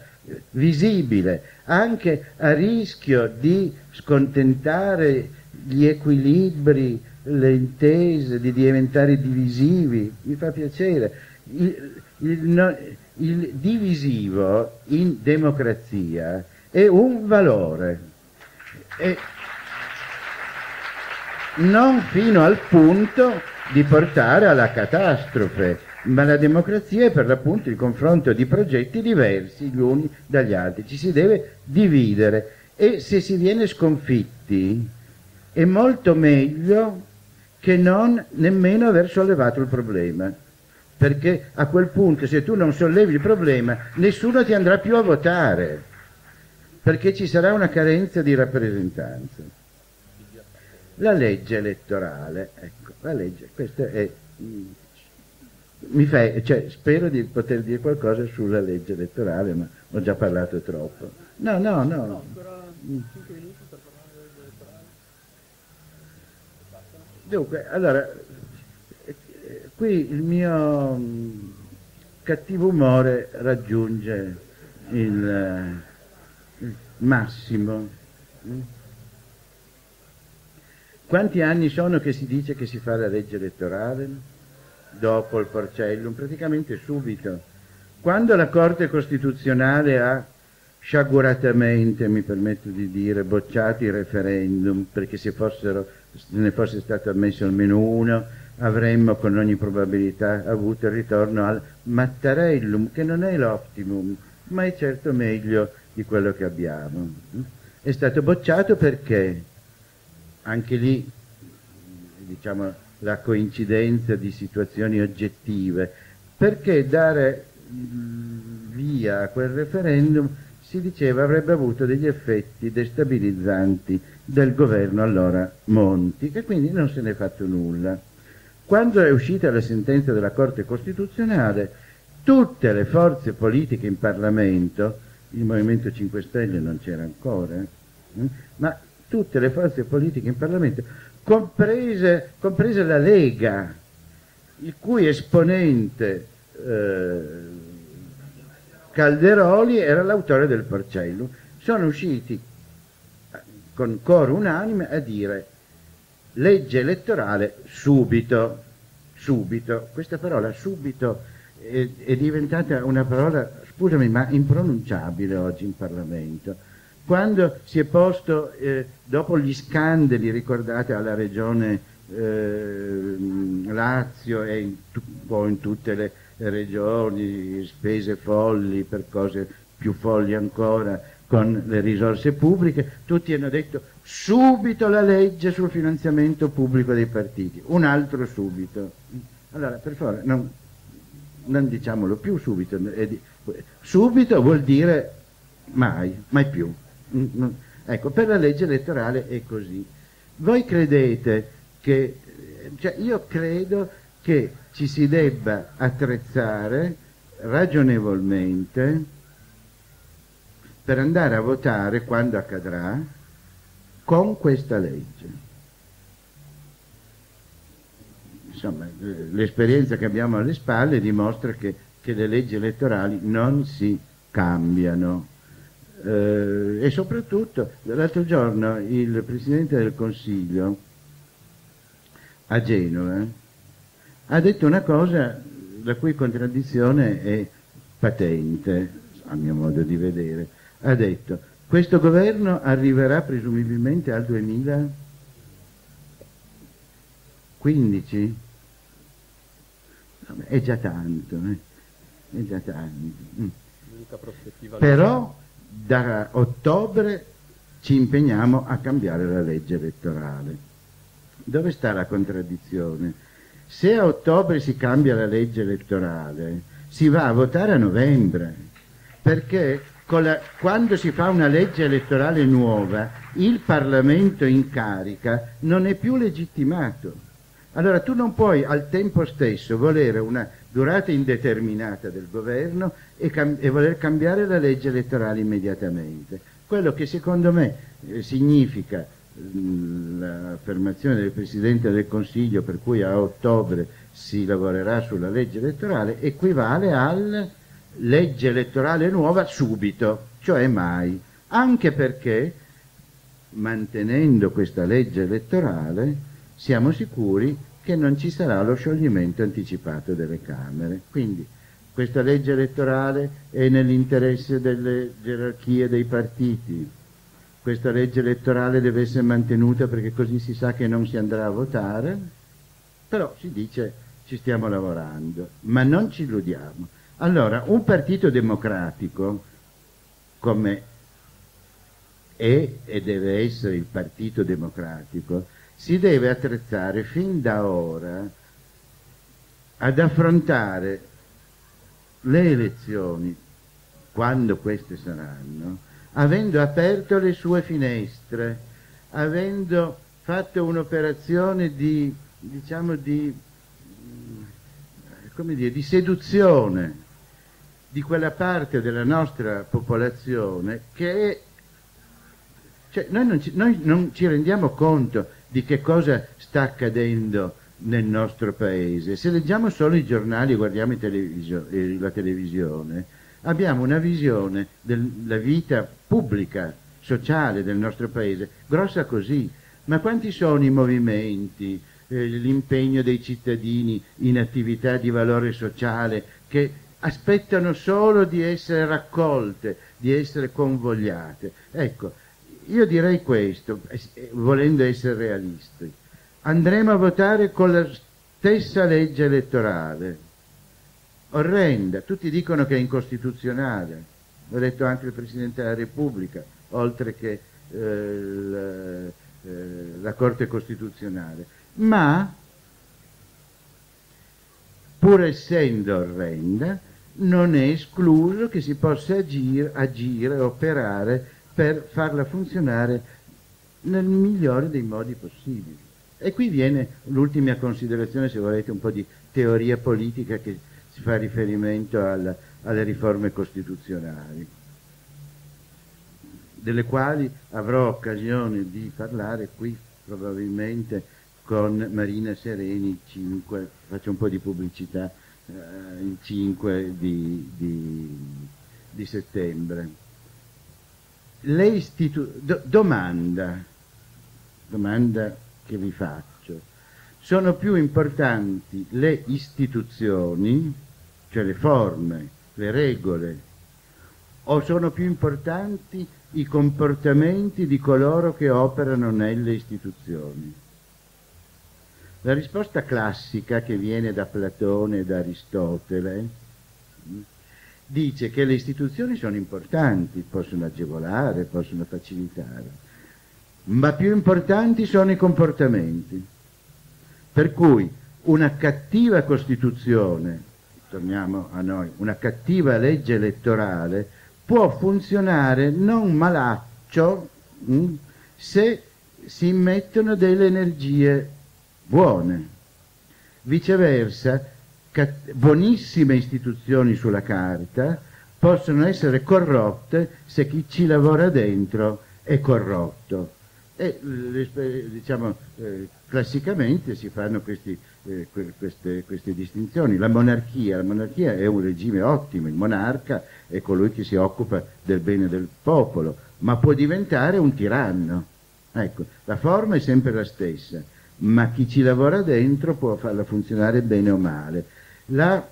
visibile, anche a rischio di scontentare gli equilibri, le intese, di diventare divisivi, mi fa piacere. Il, il, no, il divisivo in democrazia è un valore. E non fino al punto di portare alla catastrofe, ma la democrazia è per l'appunto il confronto di progetti diversi gli uni dagli altri, ci si deve dividere. E se si viene sconfitti è molto meglio che non nemmeno aver sollevato il problema, perché a quel punto se tu non sollevi il problema nessuno ti andrà più a votare, perché ci sarà una carenza di rappresentanza. La legge elettorale, ecco, la legge, questa è mi fa, cioè, spero di poter dire qualcosa sulla legge elettorale, ma ho già parlato troppo. No, no, no. no ancora 5 minuti per parlare della legge elettorale. Dunque, allora, qui il mio mm, cattivo umore raggiunge il, il massimo. Quanti anni sono che si dice che si fa la legge elettorale? dopo il Porcellum, praticamente subito. Quando la Corte Costituzionale ha sciaguratamente, mi permetto di dire, bocciato i referendum, perché se, fossero, se ne fosse stato ammesso almeno uno, avremmo con ogni probabilità avuto il ritorno al Mattarellum, che non è l'optimum, ma è certo meglio di quello che abbiamo. È stato bocciato perché anche lì, diciamo, la coincidenza di situazioni oggettive, perché dare via a quel referendum si diceva avrebbe avuto degli effetti destabilizzanti del governo allora Monti, che quindi non se ne è fatto nulla. Quando è uscita la sentenza della Corte Costituzionale, tutte le forze politiche in Parlamento, il Movimento 5 Stelle non c'era ancora, eh, ma tutte le forze politiche in Parlamento comprese, comprese la Lega, il cui esponente eh, Calderoli era l'autore del Porcello. Sono usciti con coro unanime a dire legge elettorale subito, subito. Questa parola subito è, è diventata una parola, scusami, ma impronunciabile oggi in Parlamento quando si è posto, eh, dopo gli scandali ricordate alla regione eh, Lazio e un po' in tutte le regioni, spese folli per cose più folli ancora con le risorse pubbliche, tutti hanno detto subito la legge sul finanziamento pubblico dei partiti, un altro subito. Allora, per favore, non, non diciamolo più subito, subito vuol dire mai, mai più. Ecco, per la legge elettorale è così. Voi credete che, cioè io credo che ci si debba attrezzare ragionevolmente per andare a votare quando accadrà con questa legge. Insomma, l'esperienza che abbiamo alle spalle dimostra che, che le leggi elettorali non si cambiano eh, e soprattutto l'altro giorno il Presidente del Consiglio a Genova ha detto una cosa la cui contraddizione è patente, a mio modo di vedere. Ha detto, questo governo arriverà presumibilmente al 2015? È già tanto, eh? è già tanto. Mm. Però da ottobre ci impegniamo a cambiare la legge elettorale. Dove sta la contraddizione? Se a ottobre si cambia la legge elettorale, si va a votare a novembre, perché la, quando si fa una legge elettorale nuova, il Parlamento in carica non è più legittimato. Allora tu non puoi al tempo stesso volere una durata indeterminata del governo e, cam- e voler cambiare la legge elettorale immediatamente. Quello che secondo me eh, significa mm, l'affermazione del Presidente del Consiglio per cui a ottobre si lavorerà sulla legge elettorale equivale al legge elettorale nuova subito, cioè mai, anche perché mantenendo questa legge elettorale siamo sicuri che non ci sarà lo scioglimento anticipato delle Camere. Quindi questa legge elettorale è nell'interesse delle gerarchie dei partiti, questa legge elettorale deve essere mantenuta perché così si sa che non si andrà a votare, però si dice ci stiamo lavorando, ma non ci illudiamo. Allora, un partito democratico come è e deve essere il partito democratico, si deve attrezzare fin da ora ad affrontare le elezioni, quando queste saranno, avendo aperto le sue finestre, avendo fatto un'operazione di, diciamo, di, dire, di seduzione di quella parte della nostra popolazione che è cioè, noi, non ci, noi, non ci, rendiamo conto di che cosa sta accadendo nel nostro paese. Se leggiamo solo i giornali e guardiamo televisio, eh, la televisione, abbiamo una visione della vita pubblica, sociale del nostro paese, grossa così. Ma quanti sono i movimenti, eh, l'impegno dei cittadini in attività di valore sociale che aspettano solo di essere raccolte, di essere convogliate? Ecco, io direi questo, volendo essere realisti. Andremo a votare con la stessa legge elettorale, orrenda, tutti dicono che è incostituzionale, l'ha detto anche il Presidente della Repubblica, oltre che eh, la, eh, la Corte Costituzionale, ma pur essendo orrenda, non è escluso che si possa agire, agire operare per farla funzionare nel migliore dei modi possibili. E qui viene l'ultima considerazione, se volete, un po' di teoria politica che si fa riferimento alla, alle riforme costituzionali, delle quali avrò occasione di parlare qui probabilmente con Marina Sereni 5, faccio un po' di pubblicità, il 5 di, di, di settembre do- domanda, domanda che vi faccio, sono più importanti le istituzioni, cioè le forme, le regole, o sono più importanti i comportamenti di coloro che operano nelle istituzioni? La risposta classica che viene da Platone e da Aristotele dice che le istituzioni sono importanti, possono agevolare, possono facilitare, ma più importanti sono i comportamenti. Per cui una cattiva Costituzione, torniamo a noi, una cattiva legge elettorale può funzionare non malaccio mm, se si immettono delle energie buone. Viceversa, buonissime istituzioni sulla carta possono essere corrotte se chi ci lavora dentro è corrotto. E diciamo, eh, classicamente si fanno questi, eh, queste, queste, distinzioni. La monarchia, la monarchia è un regime ottimo, il monarca è colui che si occupa del bene del popolo, ma può diventare un tiranno. Ecco, la forma è sempre la stessa, ma chi ci lavora dentro può farla funzionare bene o male. La,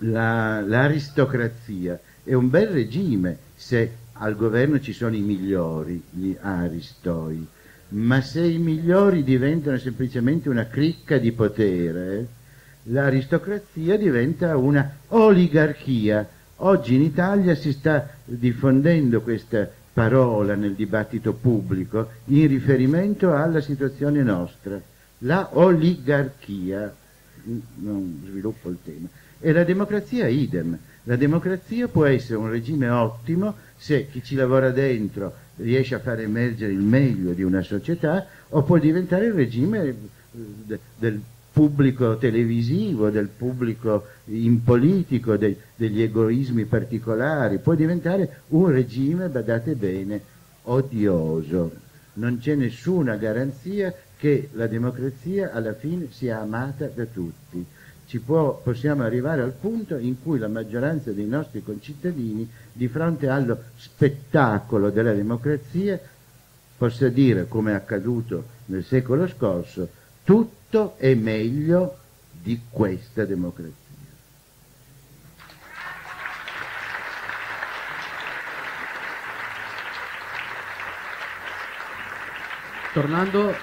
la, l'aristocrazia è un bel regime se al governo ci sono i migliori, gli aristoi, ma se i migliori diventano semplicemente una cricca di potere, l'aristocrazia diventa una oligarchia. Oggi in Italia si sta diffondendo questa parola nel dibattito pubblico in riferimento alla situazione nostra, la oligarchia non sviluppo il tema. E la democrazia idem. La democrazia può essere un regime ottimo se chi ci lavora dentro riesce a far emergere il meglio di una società o può diventare il regime eh, del pubblico televisivo, del pubblico in politico, de, degli egoismi particolari, può diventare un regime, badate bene, odioso. Non c'è nessuna garanzia che la democrazia alla fine sia amata da tutti. può, possiamo arrivare al punto in cui la maggioranza dei nostri concittadini, di fronte allo spettacolo della democrazia, possa dire, come è accaduto nel secolo scorso, tutto è meglio di questa democrazia. Tornando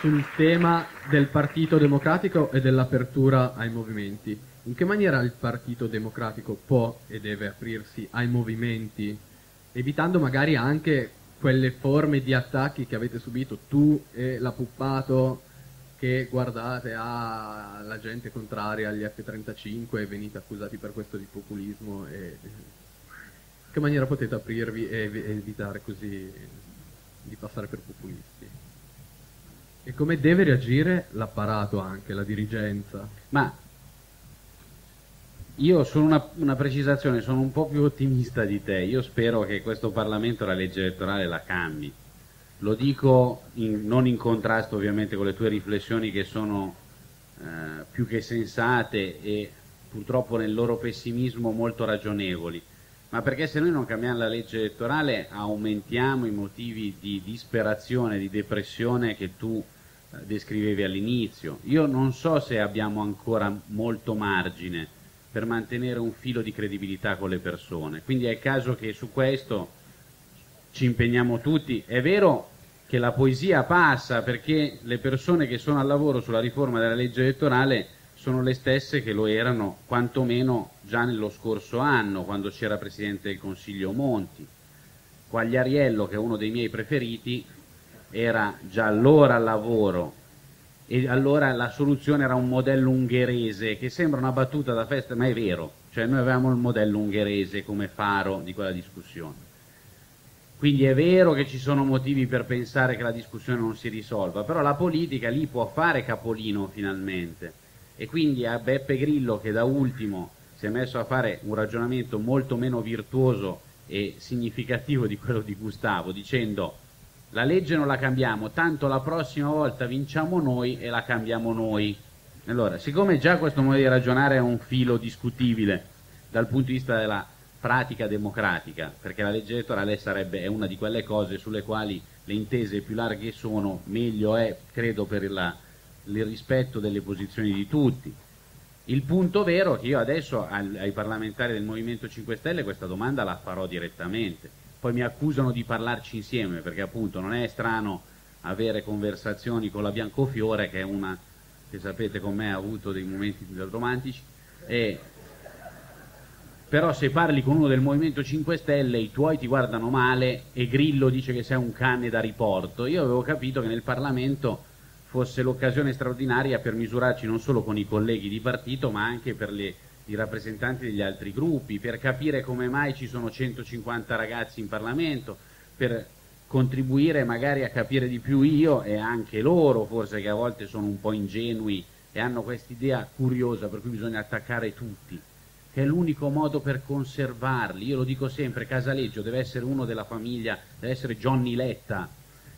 sul tema del Partito Democratico e dell'apertura ai movimenti. In che maniera il Partito Democratico può e deve aprirsi ai movimenti, evitando magari anche quelle forme di attacchi che avete subito tu e la Puppato che guardate alla ah, gente contraria agli F-35 e venite accusati per questo di populismo e in che maniera potete aprirvi e evitare così di passare per populisti? E come deve reagire l'apparato anche, la dirigenza? Ma io sono una, una, precisazione, sono un po' più ottimista di te. Io spero che questo Parlamento la legge elettorale la cambi. Lo dico in, non in contrasto ovviamente con le tue riflessioni che sono eh, più che sensate e purtroppo nel loro pessimismo molto ragionevoli, ma perché se noi non cambiamo la legge elettorale aumentiamo i motivi di disperazione, di depressione che tu descrivevi all'inizio. Io non so se abbiamo ancora molto margine per mantenere un filo di credibilità con le persone, quindi è il caso che su questo ci impegniamo tutti. È vero che la poesia passa perché le persone che sono al lavoro sulla riforma della legge elettorale sono le stesse che lo erano quantomeno già nello scorso anno, quando c'era Presidente del Consiglio Monti. Quagliariello, che è uno dei miei preferiti, era già allora al lavoro e allora la soluzione era un modello ungherese che sembra una battuta da festa ma è vero, cioè noi avevamo il modello ungherese come faro di quella discussione. Quindi è vero che ci sono motivi per pensare che la discussione non si risolva, però la politica lì può fare capolino finalmente. E quindi a Beppe Grillo che da ultimo si è messo a fare un ragionamento molto meno virtuoso e significativo di quello di Gustavo, dicendo la legge non la cambiamo, tanto la prossima volta vinciamo noi e la cambiamo noi. Allora, siccome già questo modo di ragionare è un filo discutibile dal punto di vista della pratica democratica, perché la legge elettorale sarebbe, è una di quelle cose sulle quali le intese più larghe sono, meglio è, credo, per la, il rispetto delle posizioni di tutti. Il punto vero è che io adesso ai parlamentari del Movimento 5 Stelle questa domanda la farò direttamente poi mi accusano di parlarci insieme perché appunto non è strano avere conversazioni con la Biancofiore che è una che sapete con me ha avuto dei momenti romantici e però se parli con uno del Movimento 5 Stelle i tuoi ti guardano male e Grillo dice che sei un cane da riporto. Io avevo capito che nel Parlamento fosse l'occasione straordinaria per misurarci non solo con i colleghi di partito ma anche per le i rappresentanti degli altri gruppi, per capire come mai ci sono 150 ragazzi in Parlamento, per contribuire magari a capire di più io e anche loro, forse che a volte sono un po' ingenui e hanno quest'idea curiosa per cui bisogna attaccare tutti, che è l'unico modo per conservarli. Io lo dico sempre, Casaleggio deve essere uno della famiglia, deve essere Johnny Letta,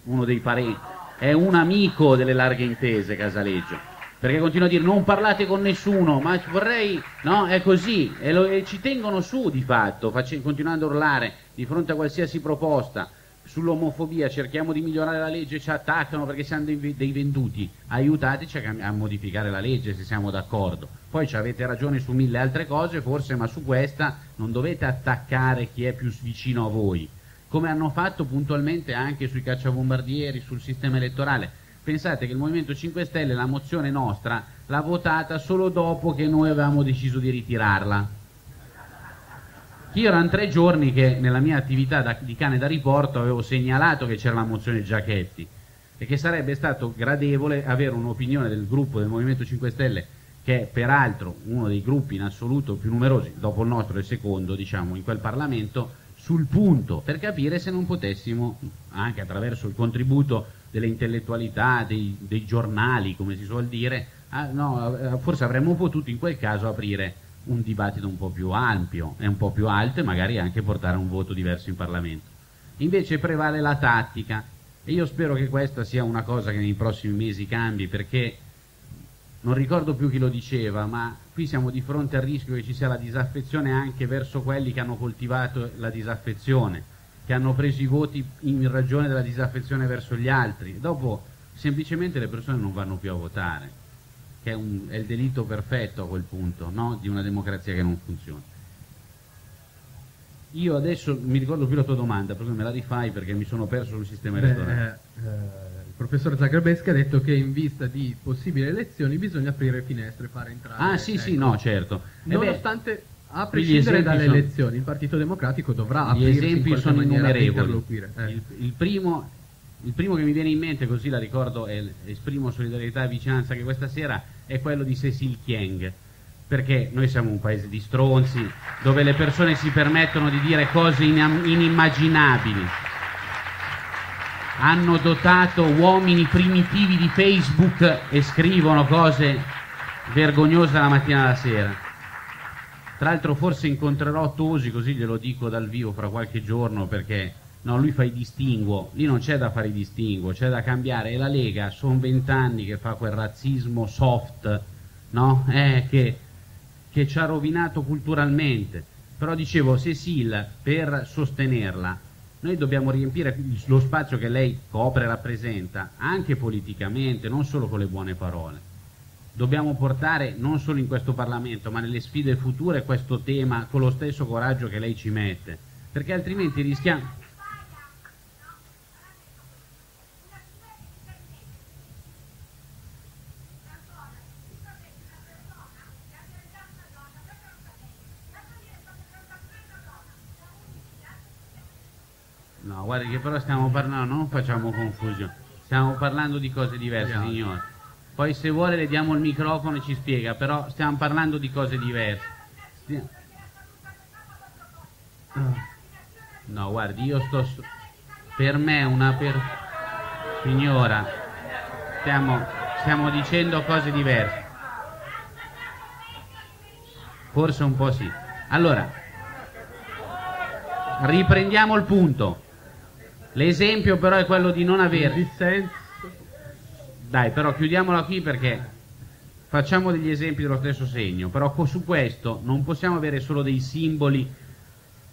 uno dei parenti, è un amico delle larghe intese Casaleggio. Perché continua a dire non parlate con nessuno, ma vorrei, no, è così, e, lo, e ci tengono su di fatto, facendo, continuando a urlare di fronte a qualsiasi proposta sull'omofobia, cerchiamo di migliorare la legge, ci attaccano perché siamo dei, dei venduti, aiutateci a, a, modificare la legge se siamo d'accordo. Poi ci avete ragione su mille altre cose, forse, ma su questa non dovete attaccare chi è più vicino a voi, come hanno fatto puntualmente anche sui cacciabombardieri, sul sistema elettorale Pensate che il Movimento 5 Stelle la mozione nostra l'ha votata solo dopo che noi avevamo deciso di ritirarla. Io erano tre giorni che nella mia attività da, di cane da riporto avevo segnalato che c'era la mozione Giachetti e che sarebbe stato gradevole avere un'opinione del gruppo del Movimento 5 Stelle che è peraltro uno dei gruppi in assoluto più numerosi, dopo il nostro e il secondo, diciamo, in quel Parlamento, sul punto, per capire se non potessimo, anche attraverso il contributo delle intellettualità, dei, dei giornali, come si suol dire, ah, no, forse avremmo potuto in quel caso aprire un dibattito un po' più ampio e un po' più alto e magari anche portare un voto diverso in Parlamento. Invece prevale la tattica e io spero che questa sia una cosa che nei prossimi mesi cambi perché non ricordo più chi lo diceva, ma qui siamo di fronte al rischio che ci sia la disaffezione anche verso quelli che hanno coltivato la disaffezione, che hanno preso i voti in ragione della disaffezione verso gli altri. Dopo semplicemente le persone non vanno più a votare, che è, un, è il delitto perfetto a quel punto, no? di una democrazia che non funziona. Io adesso mi ricordo più la tua domanda, però me la rifai perché mi sono perso sul sistema elettorale. Eh, eh professor Zagrebeschi ha detto che in vista di possibili elezioni bisogna aprire finestre e fare entrare. Ah sì ecco. sì, no certo. Nonostante, beh, a prescindere dalle sono, elezioni, il Partito Democratico dovrà gli esempi sono innumerevoli. Eh. Il, il, primo, il, primo, che mi viene in mente, così la ricordo e esprimo solidarietà e vicinanza che questa sera, è quello di Cecil Chiang. Perché noi siamo un paese di stronzi, dove le persone si permettono di dire cose inimmaginabili hanno dotato uomini primitivi di Facebook e scrivono cose vergognose la mattina alla sera. Tra l'altro forse incontrerò Tosi, così glielo dico dal vivo fra qualche giorno perché no, lui fa i distinguo, lì non c'è da fare i distinguo, c'è da cambiare e la Lega sono vent'anni che fa quel razzismo soft, no? Eh, che, che ci ha rovinato culturalmente. Però dicevo, Cecil per sostenerla noi dobbiamo riempire lo spazio che lei copre e rappresenta anche politicamente, non solo con le buone parole. Dobbiamo portare non solo in questo Parlamento, ma nelle sfide future questo tema con lo stesso coraggio che lei ci mette, perché altrimenti rischiamo No, guardi che però stiamo parlando, non facciamo confusione, stiamo parlando di cose diverse, yeah. signore. Poi se vuole le diamo il microfono e ci spiega, però stiamo parlando di cose diverse. Stiamo... No, guardi, io sto... Per me una per... Signora, stiamo, stiamo dicendo cose diverse. Forse un po' sì. Allora, riprendiamo il punto. L'esempio però è quello di non avere... Dai, però chiudiamola qui perché facciamo degli esempi dello stesso segno, però su questo non possiamo avere solo dei simboli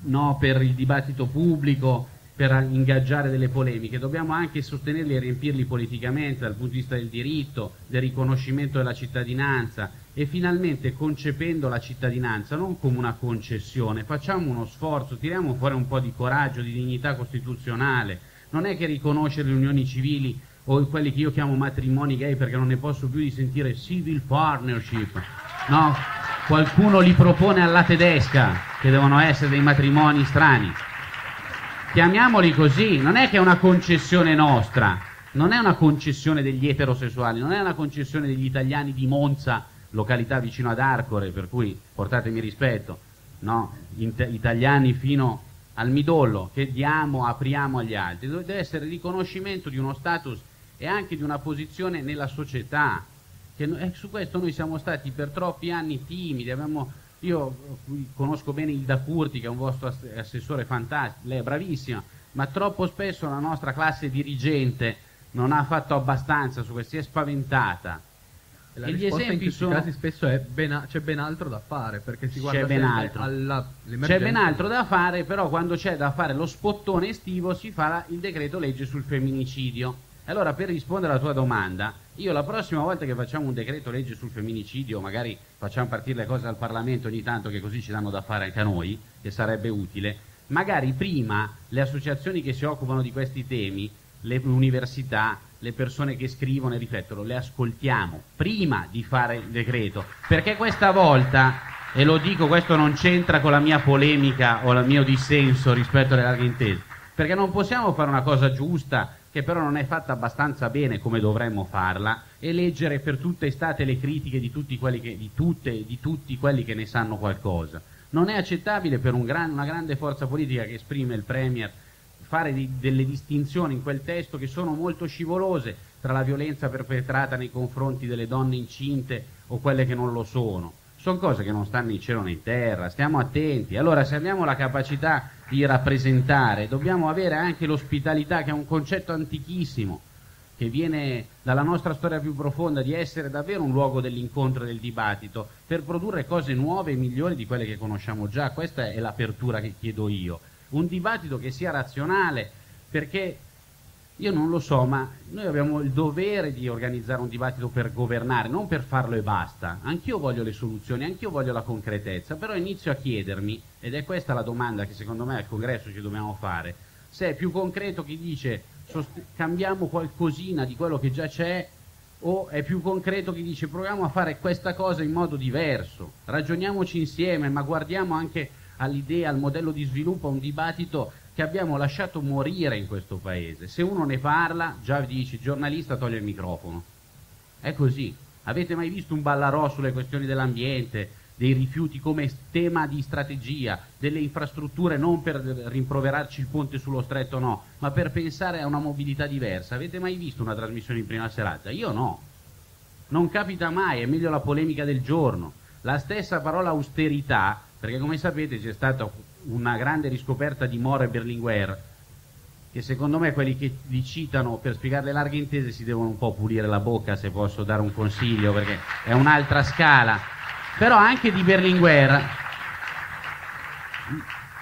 no, per il dibattito pubblico, per ingaggiare delle polemiche, dobbiamo anche sostenerli e riempirli politicamente dal punto di vista del diritto, del riconoscimento della cittadinanza e finalmente concependo la cittadinanza non come una concessione, facciamo uno sforzo, tiriamo fuori un po' di coraggio, di dignità costituzionale, non è che riconoscere le unioni civili o quelli che io chiamo matrimoni gay perché non ne posso più di sentire civil partnership, no? Qualcuno li propone alla tedesca che devono essere dei matrimoni strani chiamiamoli così, non è che è una concessione nostra, non è una concessione degli eterosessuali, non è una concessione degli italiani di Monza, località vicino ad Arcore, per cui portatemi rispetto, no? italiani fino al midollo che diamo, apriamo agli altri, deve essere il riconoscimento di uno status e anche di una posizione nella società, che, eh, su questo noi siamo stati per troppi anni timidi, abbiamo io conosco bene Ilda Curti, che è un vostro assessore fantastico, lei è bravissima, ma troppo spesso la nostra classe dirigente non ha fatto abbastanza su questo, si è spaventata. E, e gli esempi in sono... casi spesso ben, c'è ben altro da fare, perché si guarda c'è ben altro. Alla, c'è ben altro da fare, però quando c'è da fare lo spottone estivo si fa il decreto legge sul femminicidio. Allora, per rispondere alla tua domanda, io la prossima volta che facciamo un decreto legge sul femminicidio, magari facciamo partire le cose dal Parlamento ogni tanto che così ci danno da fare anche a noi, che sarebbe utile, magari prima le associazioni che si occupano di questi temi, le università, le persone che scrivono e riflettono, le ascoltiamo prima di fare il decreto, perché questa volta, e lo dico, questo non c'entra con la mia polemica o il mio dissenso rispetto alle larghe intese, perché non possiamo fare una cosa giusta che però non è fatta abbastanza bene come dovremmo farla, e leggere per tutta estate le critiche di tutti quelli che, di tutte, di tutti quelli che ne sanno qualcosa. Non è accettabile per un gran, una grande forza politica che esprime il Premier fare di, delle distinzioni in quel testo che sono molto scivolose tra la violenza perpetrata nei confronti delle donne incinte o quelle che non lo sono. Sono cose che non stanno in cielo né in terra, stiamo attenti. Allora se abbiamo la capacità di rappresentare, dobbiamo avere anche l'ospitalità, che è un concetto antichissimo. che viene dalla nostra storia più profonda di essere davvero un luogo dell'incontro e del dibattito per produrre cose nuove e migliori di quelle che conosciamo già. Questa è l'apertura che chiedo io. Un dibattito che sia razionale, perché io non lo so, ma noi abbiamo il dovere di organizzare un dibattito per governare, non per farlo e basta. Anch'io voglio le soluzioni, anch'io voglio la concretezza, però inizio a chiedermi, ed è questa la domanda che secondo me al congresso ci dobbiamo fare, se è più concreto chi dice cambiamo qualcosina di quello che già c'è o è più concreto chi dice proviamo a fare questa cosa in modo diverso, ragioniamoci insieme, ma guardiamo anche all'idea, al modello di sviluppo, a un dibattito che abbiamo lasciato morire in questo paese. Se uno ne parla, già dice il giornalista toglie il microfono. È così. Avete mai visto un ballarò sulle questioni dell'ambiente, dei rifiuti come tema di strategia, delle infrastrutture non per rimproverarci il ponte sullo stretto no, ma per pensare a una mobilità diversa. Avete mai visto una trasmissione in prima serata? Io no. Non capita mai, è meglio la polemica del giorno. La stessa parola austerità, perché come sapete c'è stata una grande riscoperta di More e Berlinguer, che secondo me quelli che li citano per spiegare le larghe intese si devono un po' pulire la bocca se posso dare un consiglio, perché è un'altra scala. Però anche di Berlinguer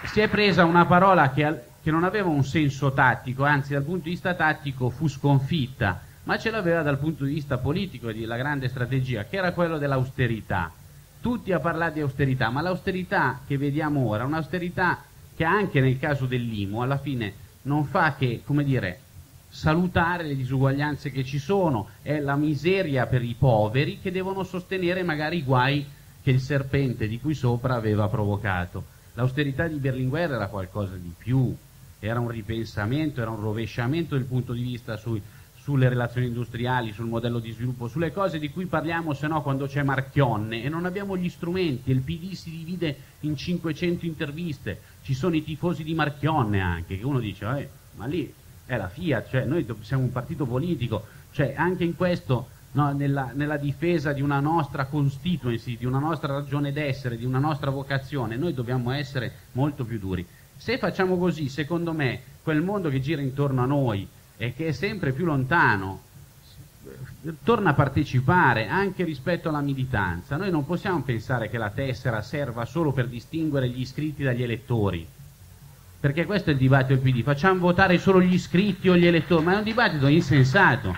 si è presa una parola che, che non aveva un senso tattico, anzi dal punto di vista tattico fu sconfitta, ma ce l'aveva dal punto di vista politico e della grande strategia, che era quello dell'austerità tutti a parlare di austerità, ma l'austerità che vediamo ora un'austerità che anche nel caso dell'IMU alla fine non fa che, come dire, salutare le disuguaglianze che ci sono, è la miseria per i poveri che devono sostenere magari i guai che il serpente di qui sopra aveva provocato. L'austerità di Berlinguer era qualcosa di più, era un ripensamento, era un rovesciamento del punto di vista sui, sulle relazioni industriali, sul modello di sviluppo, sulle cose di cui parliamo se no quando c'è Marchionne. E non abbiamo gli strumenti, il PD si divide in 500 interviste, ci sono i tifosi di Marchionne anche, che uno dice, eh, ma lì è la Fiat, cioè noi siamo un partito politico, cioè anche in questo, no, nella, nella, difesa di una nostra constituency, di una nostra ragione d'essere, di una nostra vocazione, noi dobbiamo essere molto più duri. Se facciamo così, secondo me, quel mondo che gira intorno a noi, e che è sempre più lontano torna a partecipare anche rispetto alla militanza. Noi non possiamo pensare che la tessera serva solo per distinguere gli iscritti dagli elettori, perché questo è il dibattito del PD. Facciamo votare solo gli iscritti o gli elettori, ma è un dibattito insensato.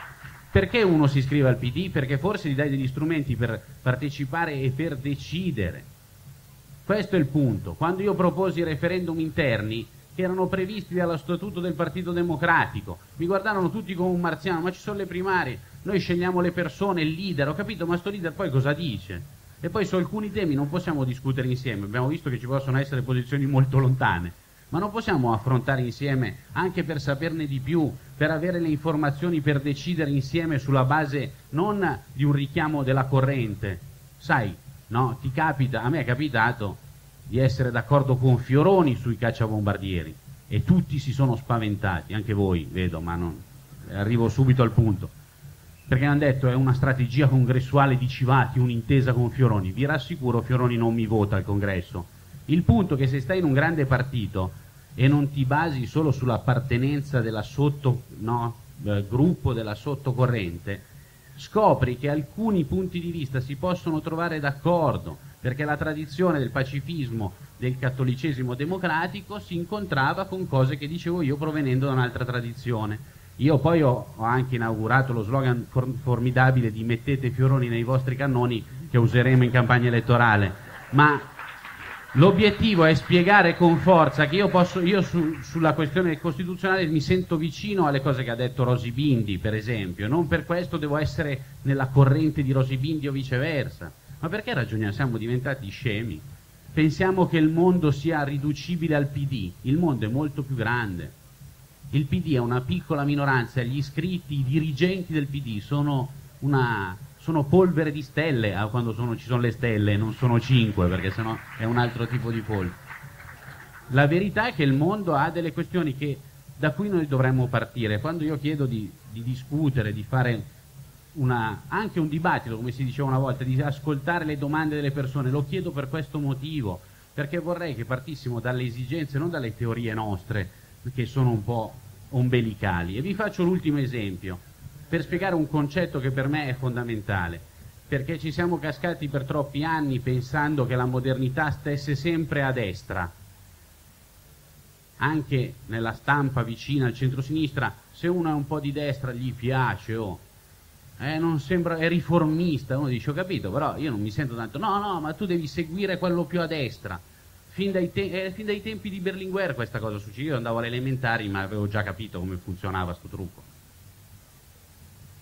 Perché uno si iscrive al PD? Perché forse gli dai degli strumenti per partecipare e per decidere. Questo è il punto. Quando io proposi referendum interni, che erano previsti dallo statuto del Partito Democratico. Mi guardarono tutti come un marziano, ma ci sono le primarie, noi scegliamo le persone, il leader, ho capito, ma sto leader poi cosa dice? E poi su alcuni temi non possiamo discutere insieme, abbiamo visto che ci possono essere posizioni molto lontane, ma non possiamo affrontare insieme anche per saperne di più, per avere le informazioni, per decidere insieme sulla base non di un richiamo della corrente. Sai, no, ti capita, a me è capitato di essere d'accordo con Fioroni sui cacciabombardieri. E tutti si sono spaventati, anche voi vedo, ma non, arrivo subito al punto, perché hanno detto è una strategia congressuale di Civati, un'intesa con Fioroni, vi rassicuro Fioroni non mi vota al congresso, il punto è che se stai in un grande partito e non ti basi solo sull'appartenenza della sotto, no, del gruppo della sottocorrente, scopri che alcuni punti di vista si possono trovare d'accordo, perché la tradizione del pacifismo del cattolicesimo democratico si incontrava con cose che dicevo io provenendo da un'altra tradizione. Io poi ho, ho anche inaugurato lo slogan for formidabile di mettete fioroni nei vostri cannoni che useremo in campagna elettorale, ma l'obiettivo è spiegare con forza che io, posso, io su, sulla questione costituzionale mi sento vicino alle cose che ha detto Rosi Bindi, per esempio, non per questo devo essere nella corrente di Rosi Bindi o viceversa ma perché ragioniamo? Siamo diventati scemi? Pensiamo che il mondo sia riducibile al PD. Il mondo è molto più grande. Il PD è una piccola minoranza, gli iscritti, i dirigenti del PD sono, una, sono polvere di stelle ah, quando sono, ci sono le stelle, non sono cinque, perché sennò è un altro tipo di polvere. La verità è che il mondo ha delle questioni che, da cui noi dovremmo partire. Quando io chiedo di, di discutere, di fare una, anche un dibattito, come si diceva una volta, di ascoltare le domande delle persone. Lo chiedo per questo motivo, perché vorrei che partissimo dalle esigenze, non dalle teorie nostre, che sono un po' ombelicali. E vi faccio l'ultimo esempio. per spiegare un concetto che per me è fondamentale, perché ci siamo cascati per troppi anni pensando che la modernità stesse sempre a destra. Anche nella stampa vicina al centro-sinistra, se uno è un po' di destra gli piace, oh, eh, non sembra, è riformista, uno dice ho capito, però io non mi sento tanto, no, no, ma tu devi seguire quello più a destra. Fin dai, te- eh, fin dai tempi di Berlinguer questa cosa succede, io andavo alle elementari ma avevo già capito come funzionava questo trucco.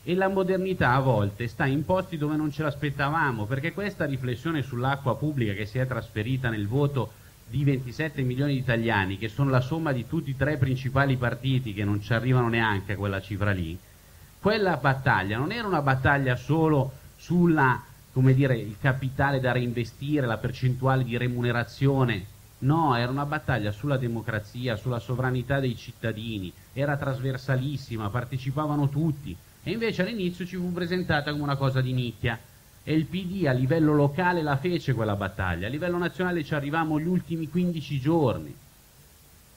E la modernità a volte sta in posti dove non ce l'aspettavamo, perché questa riflessione sull'acqua pubblica che si è trasferita nel voto di 27 milioni di italiani, che sono la somma di tutti i tre principali partiti che non ci arrivano neanche a quella cifra lì, quella battaglia non era una battaglia solo sulla, dire, il capitale da reinvestire, la percentuale di remunerazione, no, era una battaglia sulla democrazia, sulla sovranità dei cittadini, era trasversalissima, partecipavano tutti. E invece all'inizio ci fu presentata come una cosa di nicchia. E il PD a livello locale la fece quella battaglia, a livello nazionale ci arrivammo gli ultimi 15 giorni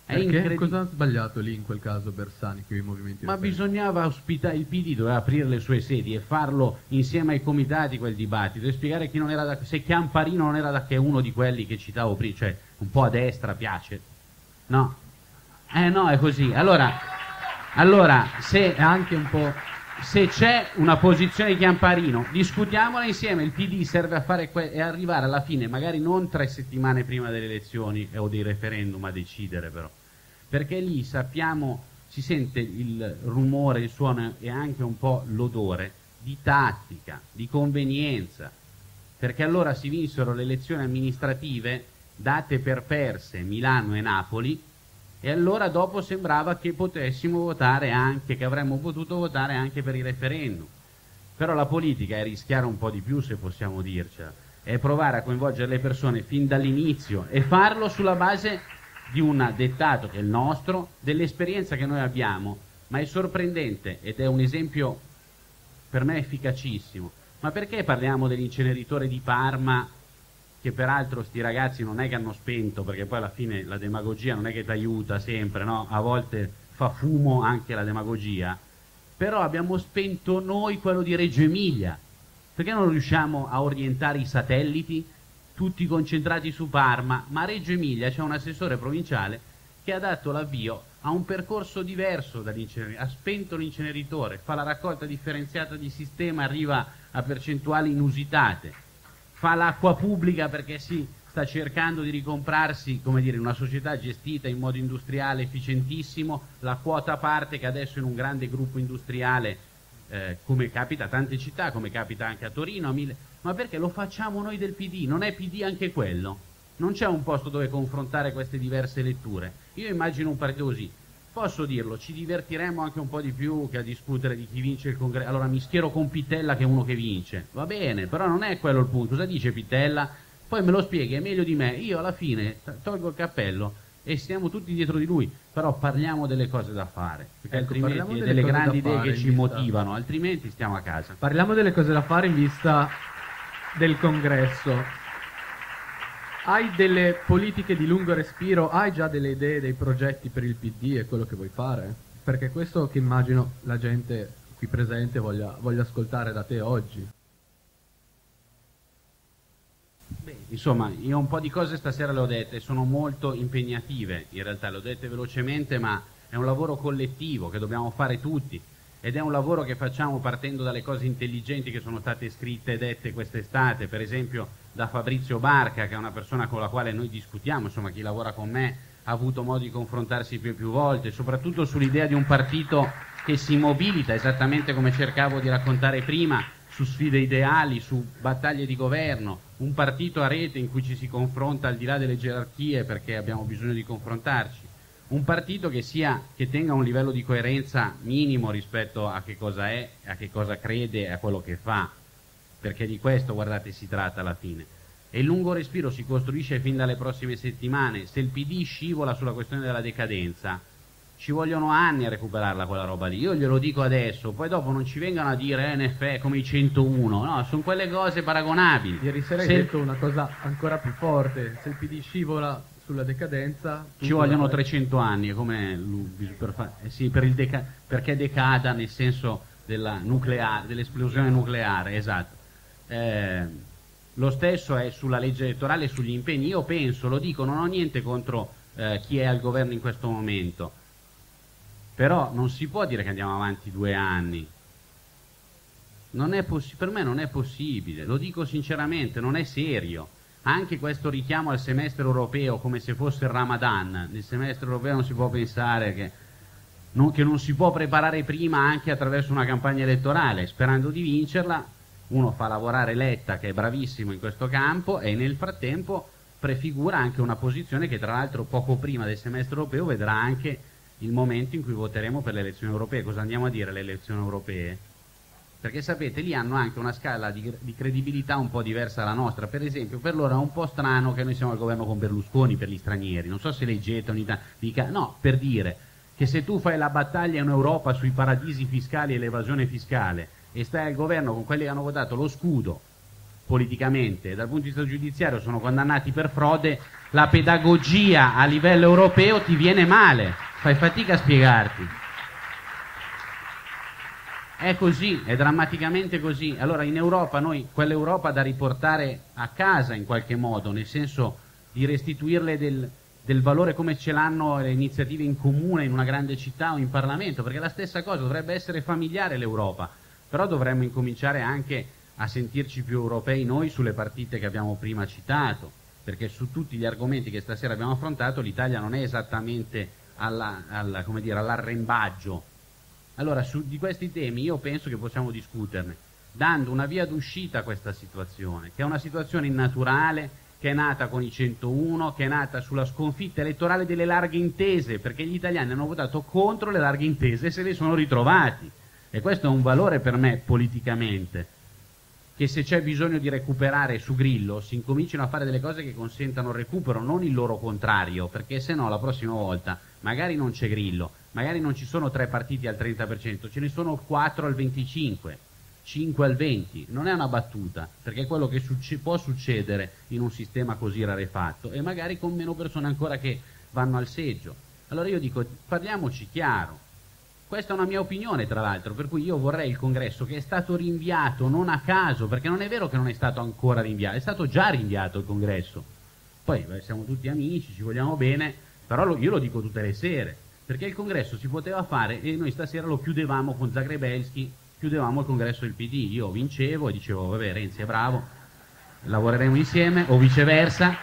perché? Cosa ha sbagliato lì in quel caso Bersani con i movimenti Ma bisognava ospitare, il PD doveva aprire le sue sedi e farlo insieme ai comitati quel dibattito e spiegare chi non era da, se Chiamparino non era da che uno di quelli che citavo prima, cioè un po' a destra piace. No. Eh no, è così. Allora, allora se anche un po' se c'è una posizione di Chiamparino, discutiamola insieme. Il PD serve a fare que- e arrivare alla fine, magari non tre settimane prima delle elezioni o dei referendum a decidere, però perché lì sappiamo, si sente il rumore, il suono e anche un po' l'odore di tattica, di convenienza, perché allora si vinsero le elezioni amministrative date per perse Milano e Napoli e allora dopo sembrava che potessimo votare anche, che avremmo potuto votare anche per il referendum. Però la politica è rischiare un po' di più, se possiamo dircela, è provare a coinvolgere le persone fin dall'inizio e farlo sulla base di un dettato che è il nostro, dell'esperienza che noi abbiamo, ma è sorprendente ed è un esempio per me efficacissimo. Ma perché parliamo dell'inceneritore di Parma, che peraltro sti ragazzi non è che hanno spento, perché poi alla fine la demagogia non è che ti aiuta sempre, no? A volte fa fumo anche la demagogia, però abbiamo spento noi quello di Reggio Emilia. Perché non riusciamo a orientare i satelliti? tutti concentrati su Parma, ma a Reggio Emilia c'è un assessore provinciale che ha dato l'avvio a un percorso diverso dall'inceneritore, ha spento l'inceneritore, fa la raccolta differenziata di sistema, arriva a percentuali inusitate, fa l'acqua pubblica perché si sta cercando di ricomprarsi, come dire, una società gestita in modo industriale efficientissimo, la quota parte che adesso in un grande gruppo industriale eh, come capita a tante città, come capita anche a Torino, a Mille, ma perché lo facciamo noi del PD? Non è PD anche quello? Non c'è un posto dove confrontare queste diverse letture. Io immagino un partito così. Posso dirlo, ci divertiremo anche un po' di più che a discutere di chi vince il congresso. Allora mi schiero con Pittella che è uno che vince. Va bene, però non è quello il punto. Cosa dice Pittella? Poi me lo spieghi, è meglio di me. Io alla fine tolgo il cappello e stiamo tutti dietro di lui, però parliamo delle cose da fare, perché ecco, altrimenti delle, delle grandi idee che ci motivano, altrimenti stiamo a casa. Parliamo delle cose da fare in vista del congresso. Hai delle politiche di lungo respiro? Hai già delle idee, dei progetti per il PD e quello che vuoi fare? Perché questo che immagino la gente qui presente voglia, voglia ascoltare da te oggi. Beh, insomma, io un po' di cose stasera le ho dette, sono molto impegnative, in realtà le ho dette velocemente, ma è un lavoro collettivo che dobbiamo fare tutti ed è un lavoro che facciamo partendo dalle cose intelligenti che sono state scritte e dette quest'estate, per esempio da Fabrizio Barca, che è una persona con la quale noi discutiamo, insomma chi lavora con me ha avuto modo di confrontarsi più e più volte, soprattutto sull'idea di un partito che si mobilita, esattamente come cercavo di raccontare prima, su sfide ideali, su battaglie di governo, un partito a rete in cui ci si confronta al di là delle gerarchie perché abbiamo bisogno di confrontarci un partito che, sia, che tenga un livello di coerenza minimo rispetto a che cosa è, a che cosa crede e a quello che fa, perché di questo, guardate, si tratta alla fine. E il lungo respiro si costruisce fin dalle prossime settimane. Se il PD scivola sulla questione della decadenza, ci vogliono anni a recuperarla quella roba lì. Io glielo dico adesso, poi dopo non ci vengano a dire eh, NFE come i 101, no, sono quelle cose paragonabili. Ieri sera hai detto una cosa ancora più forte, se il PD scivola sulla decadenza. Ci vogliono fai... 300 anni, come per, eh sì, per deca... perché decada nel senso nucleare, dell'esplosione nucleare, esatto. Eh, lo stesso è sulla legge elettorale e sugli impegni. Io penso, lo dico, non ho niente contro eh, chi è al governo in questo momento, però non si può dire che andiamo avanti due anni. per me non è possibile, lo dico sinceramente, non è serio. Anche questo richiamo al semestre europeo come se fosse il Ramadan, nel semestre europeo non si può pensare che non, che non si può preparare prima anche attraverso una campagna elettorale, sperando di vincerla, uno fa lavorare Letta che è bravissimo in questo campo e nel frattempo prefigura anche una posizione che tra l'altro poco prima del semestre europeo vedrà anche il momento in cui voteremo per le elezioni europee. Cosa andiamo a dire alle elezioni europee? Perché sapete, lì hanno anche una scala di, di, credibilità un po' diversa dalla nostra. Per esempio, per loro è un po' strano che noi siamo al governo con Berlusconi per gli stranieri. Non so se leggete ogni tanto. No, per dire che se tu fai la battaglia in Europa sui paradisi fiscali e l'evasione fiscale e stai al governo con quelli che hanno votato lo scudo politicamente dal punto di vista giudiziario sono condannati per frode, la pedagogia a livello europeo ti viene male, fai fatica a spiegarti. È così, è drammaticamente così. Allora in Europa noi quell'Europa da riportare a casa in qualche modo, nel senso di restituirle del, del valore come ce l'hanno le iniziative in comune in una grande città o in Parlamento, perché la stessa cosa dovrebbe essere familiare l'Europa, però dovremmo incominciare anche a sentirci più europei noi sulle partite che abbiamo prima citato, perché su tutti gli argomenti che stasera abbiamo affrontato l'Italia non è esattamente alla, alla, dire, all'arrembaggio. Allora su di questi temi io penso che possiamo discuterne, dando una via d'uscita a questa situazione, che è una situazione innaturale, che è nata con i 101, che è nata sulla sconfitta elettorale delle larghe intese, perché gli italiani hanno votato contro le larghe intese e se le sono ritrovati. E questo è un valore per me politicamente, che se c'è bisogno di recuperare su Grillo si incominciano a fare delle cose che consentano il recupero, non il loro contrario, perché se no la prossima volta magari non c'è Grillo, magari non ci sono tre partiti al 30%, ce ne sono quattro al 25%. 5 al 20, non è una battuta, perché è quello che succe può succedere in un sistema così rarefatto e magari con meno persone ancora che vanno al seggio. Allora io dico, parliamoci chiaro. Questa è una mia opinione, tra l'altro, per cui io vorrei il congresso che è stato rinviato non a caso, perché non è vero che non è stato ancora rinviato, è stato già rinviato il congresso. Poi beh, siamo tutti amici, ci vogliamo bene, però lo, io lo dico tutte le sere, perché il congresso si poteva fare e noi stasera lo chiudevamo con Zagrebelski chiudevamo il congresso del PD, io vincevo e dicevo vabbè Renzi è bravo, lavoreremo insieme o viceversa,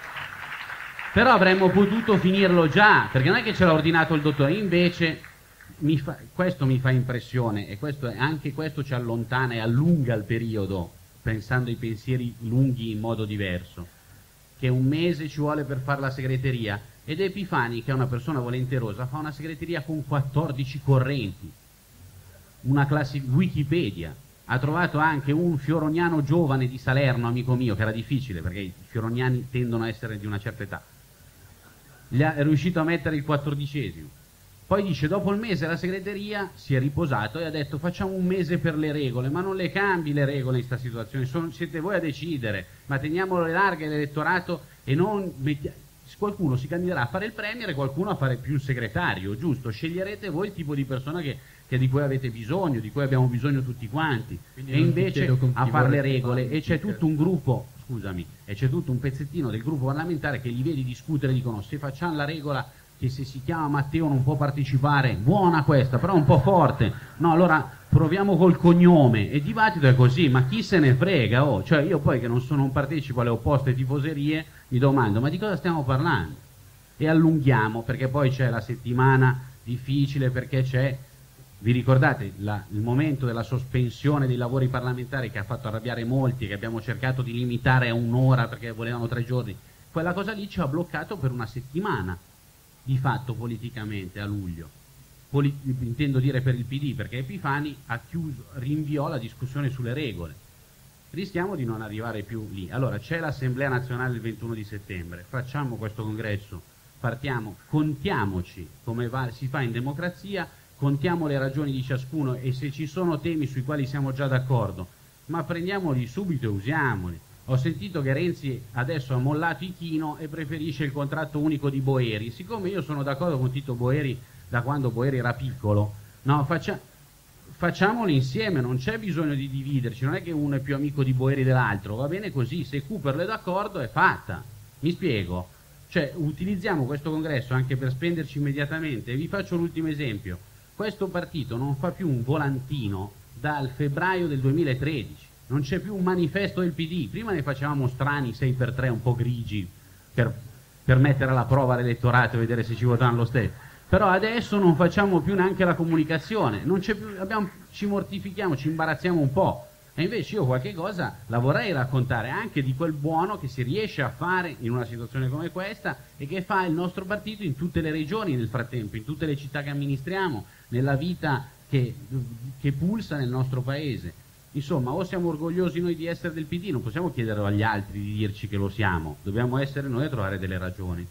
però avremmo potuto finirlo già, perché non è che ce l'ha ordinato il dottore, invece mi fa, questo mi fa impressione e questo, anche questo ci allontana e allunga il periodo, pensando ai pensieri lunghi in modo diverso, che un mese ci vuole per fare la segreteria ed Epifani, che è una persona volenterosa, fa una segreteria con 14 correnti una classe Wikipedia, ha trovato anche un fioroniano giovane di Salerno, amico mio, che era difficile perché i fioroniani tendono a essere di una certa età. È riuscito a mettere il quattordicesimo. Poi dice, dopo il mese la segreteria si è riposato e ha detto facciamo un mese per le regole, ma non le cambi le regole in questa situazione, Sono, siete voi a decidere, ma teniamole larghe l'elettorato e non mettiamo qualcuno si candiderà a fare il premier e qualcuno a fare più il segretario, giusto? Sceglierete voi il tipo di persona che, che di cui avete bisogno, di cui abbiamo bisogno tutti quanti, Quindi e invece a fare le regole. e c'è tutto un gruppo, scusami, e c'è tutto un pezzettino del gruppo parlamentare che li vedi discutere e dicono se facciamo la regola che se si chiama Matteo non può partecipare, buona questa, però un po' forte, no allora proviamo col cognome e dibattito è così, ma chi se ne frega, oh, cioè io poi che non sono un partecipo alle opposte tifoserie mi domando ma di cosa stiamo parlando? E allunghiamo perché poi c'è la settimana difficile perché c'è vi ricordate la, il momento della sospensione dei lavori parlamentari che ha fatto arrabbiare molti, che abbiamo cercato di limitare a un'ora perché volevano tre giorni? Quella cosa lì ci ha bloccato per una settimana, di fatto politicamente, a luglio. Poli intendo dire per il PD, perché Epifani ha chiuso, rinviò la discussione sulle regole. Rischiamo di non arrivare più lì. Allora, c'è l'Assemblea nazionale il 21 di settembre, facciamo questo congresso, partiamo, contiamoci come va, si fa in democrazia, contiamo le ragioni di ciascuno e se ci sono temi sui quali siamo già d'accordo, ma prendiamoli subito e usiamoli. Ho sentito che Renzi adesso ha mollato i chino e preferisce il contratto unico di Boeri. Siccome io sono d'accordo con Tito Boeri da quando Boeri era piccolo, no, faccia, facciamoli insieme, non c'è bisogno di dividerci, non è che uno è più amico di Boeri dell'altro, va bene così, se Cooper è d'accordo è fatta. Mi spiego? Cioè, utilizziamo questo congresso anche per spenderci immediatamente. Vi faccio l'ultimo esempio. Questo partito non fa più un volantino dal febbraio del 2013, non c'è più un manifesto del PD. Prima ne facevamo strani 6x3 un po' grigi per, per mettere alla prova l'elettorato e vedere se ci votavano lo stesso però adesso non facciamo più neanche la comunicazione, più, abbiamo, ci mortifichiamo, ci imbarazziamo un po'. E invece io qualche cosa la vorrei raccontare anche di quel buono che si riesce a fare in una situazione come questa e che fa il nostro partito in tutte le regioni nel frattempo, in tutte le città che amministriamo, nella vita che, che pulsa nel nostro paese. Insomma, o siamo orgogliosi noi di essere del PD, non possiamo chiedere agli altri di dirci che lo siamo, dobbiamo essere noi a trovare delle ragioni.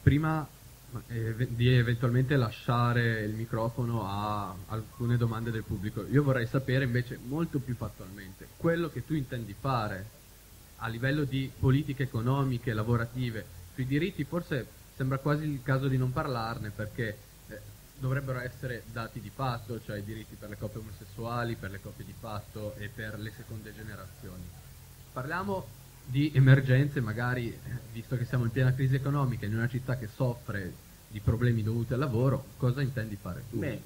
prima eh, di eventualmente lasciare il microfono a alcune domande del pubblico, io vorrei sapere invece molto più fattualmente quello che tu intendi fare a livello di politiche economiche, lavorative, sui diritti forse sembra quasi il caso di non parlarne perché eh, dovrebbero essere dati di fatto, cioè i diritti per le coppie omosessuali, per le coppie di fatto e per le seconde generazioni. Parliamo di emergenze, magari visto che siamo in piena crisi economica in una città che soffre di problemi dovuti al lavoro, cosa intendi fare tu? Beh,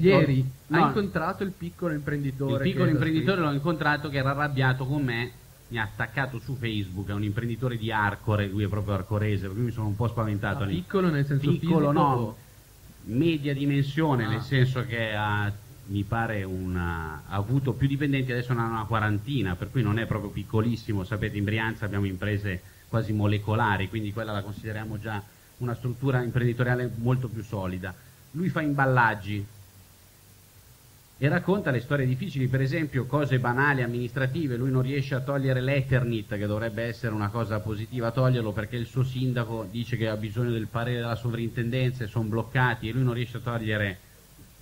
Ieri no, hai incontrato il piccolo imprenditore. Il piccolo imprenditore l'ho incontrato che era arrabbiato con me, mi ha attaccato su Facebook, è un imprenditore di Arcore, lui è proprio arcorese, per cui mi sono un po' spaventato. Ah, piccolo nel senso piccolo, no, media dimensione, ah. nel senso che ha mi pare una, ha avuto più dipendenti, adesso ne hanno una quarantina, per cui non è proprio piccolissimo, sapete in Brianza abbiamo imprese quasi molecolari, quindi quella la consideriamo già una struttura imprenditoriale molto più solida. Lui fa imballaggi e racconta le storie difficili, per esempio cose banali, amministrative, lui non riesce a togliere l'Eternit, che dovrebbe essere una cosa positiva, toglierlo perché il suo sindaco dice che ha bisogno del parere della sovrintendenza e sono bloccati e lui non riesce a togliere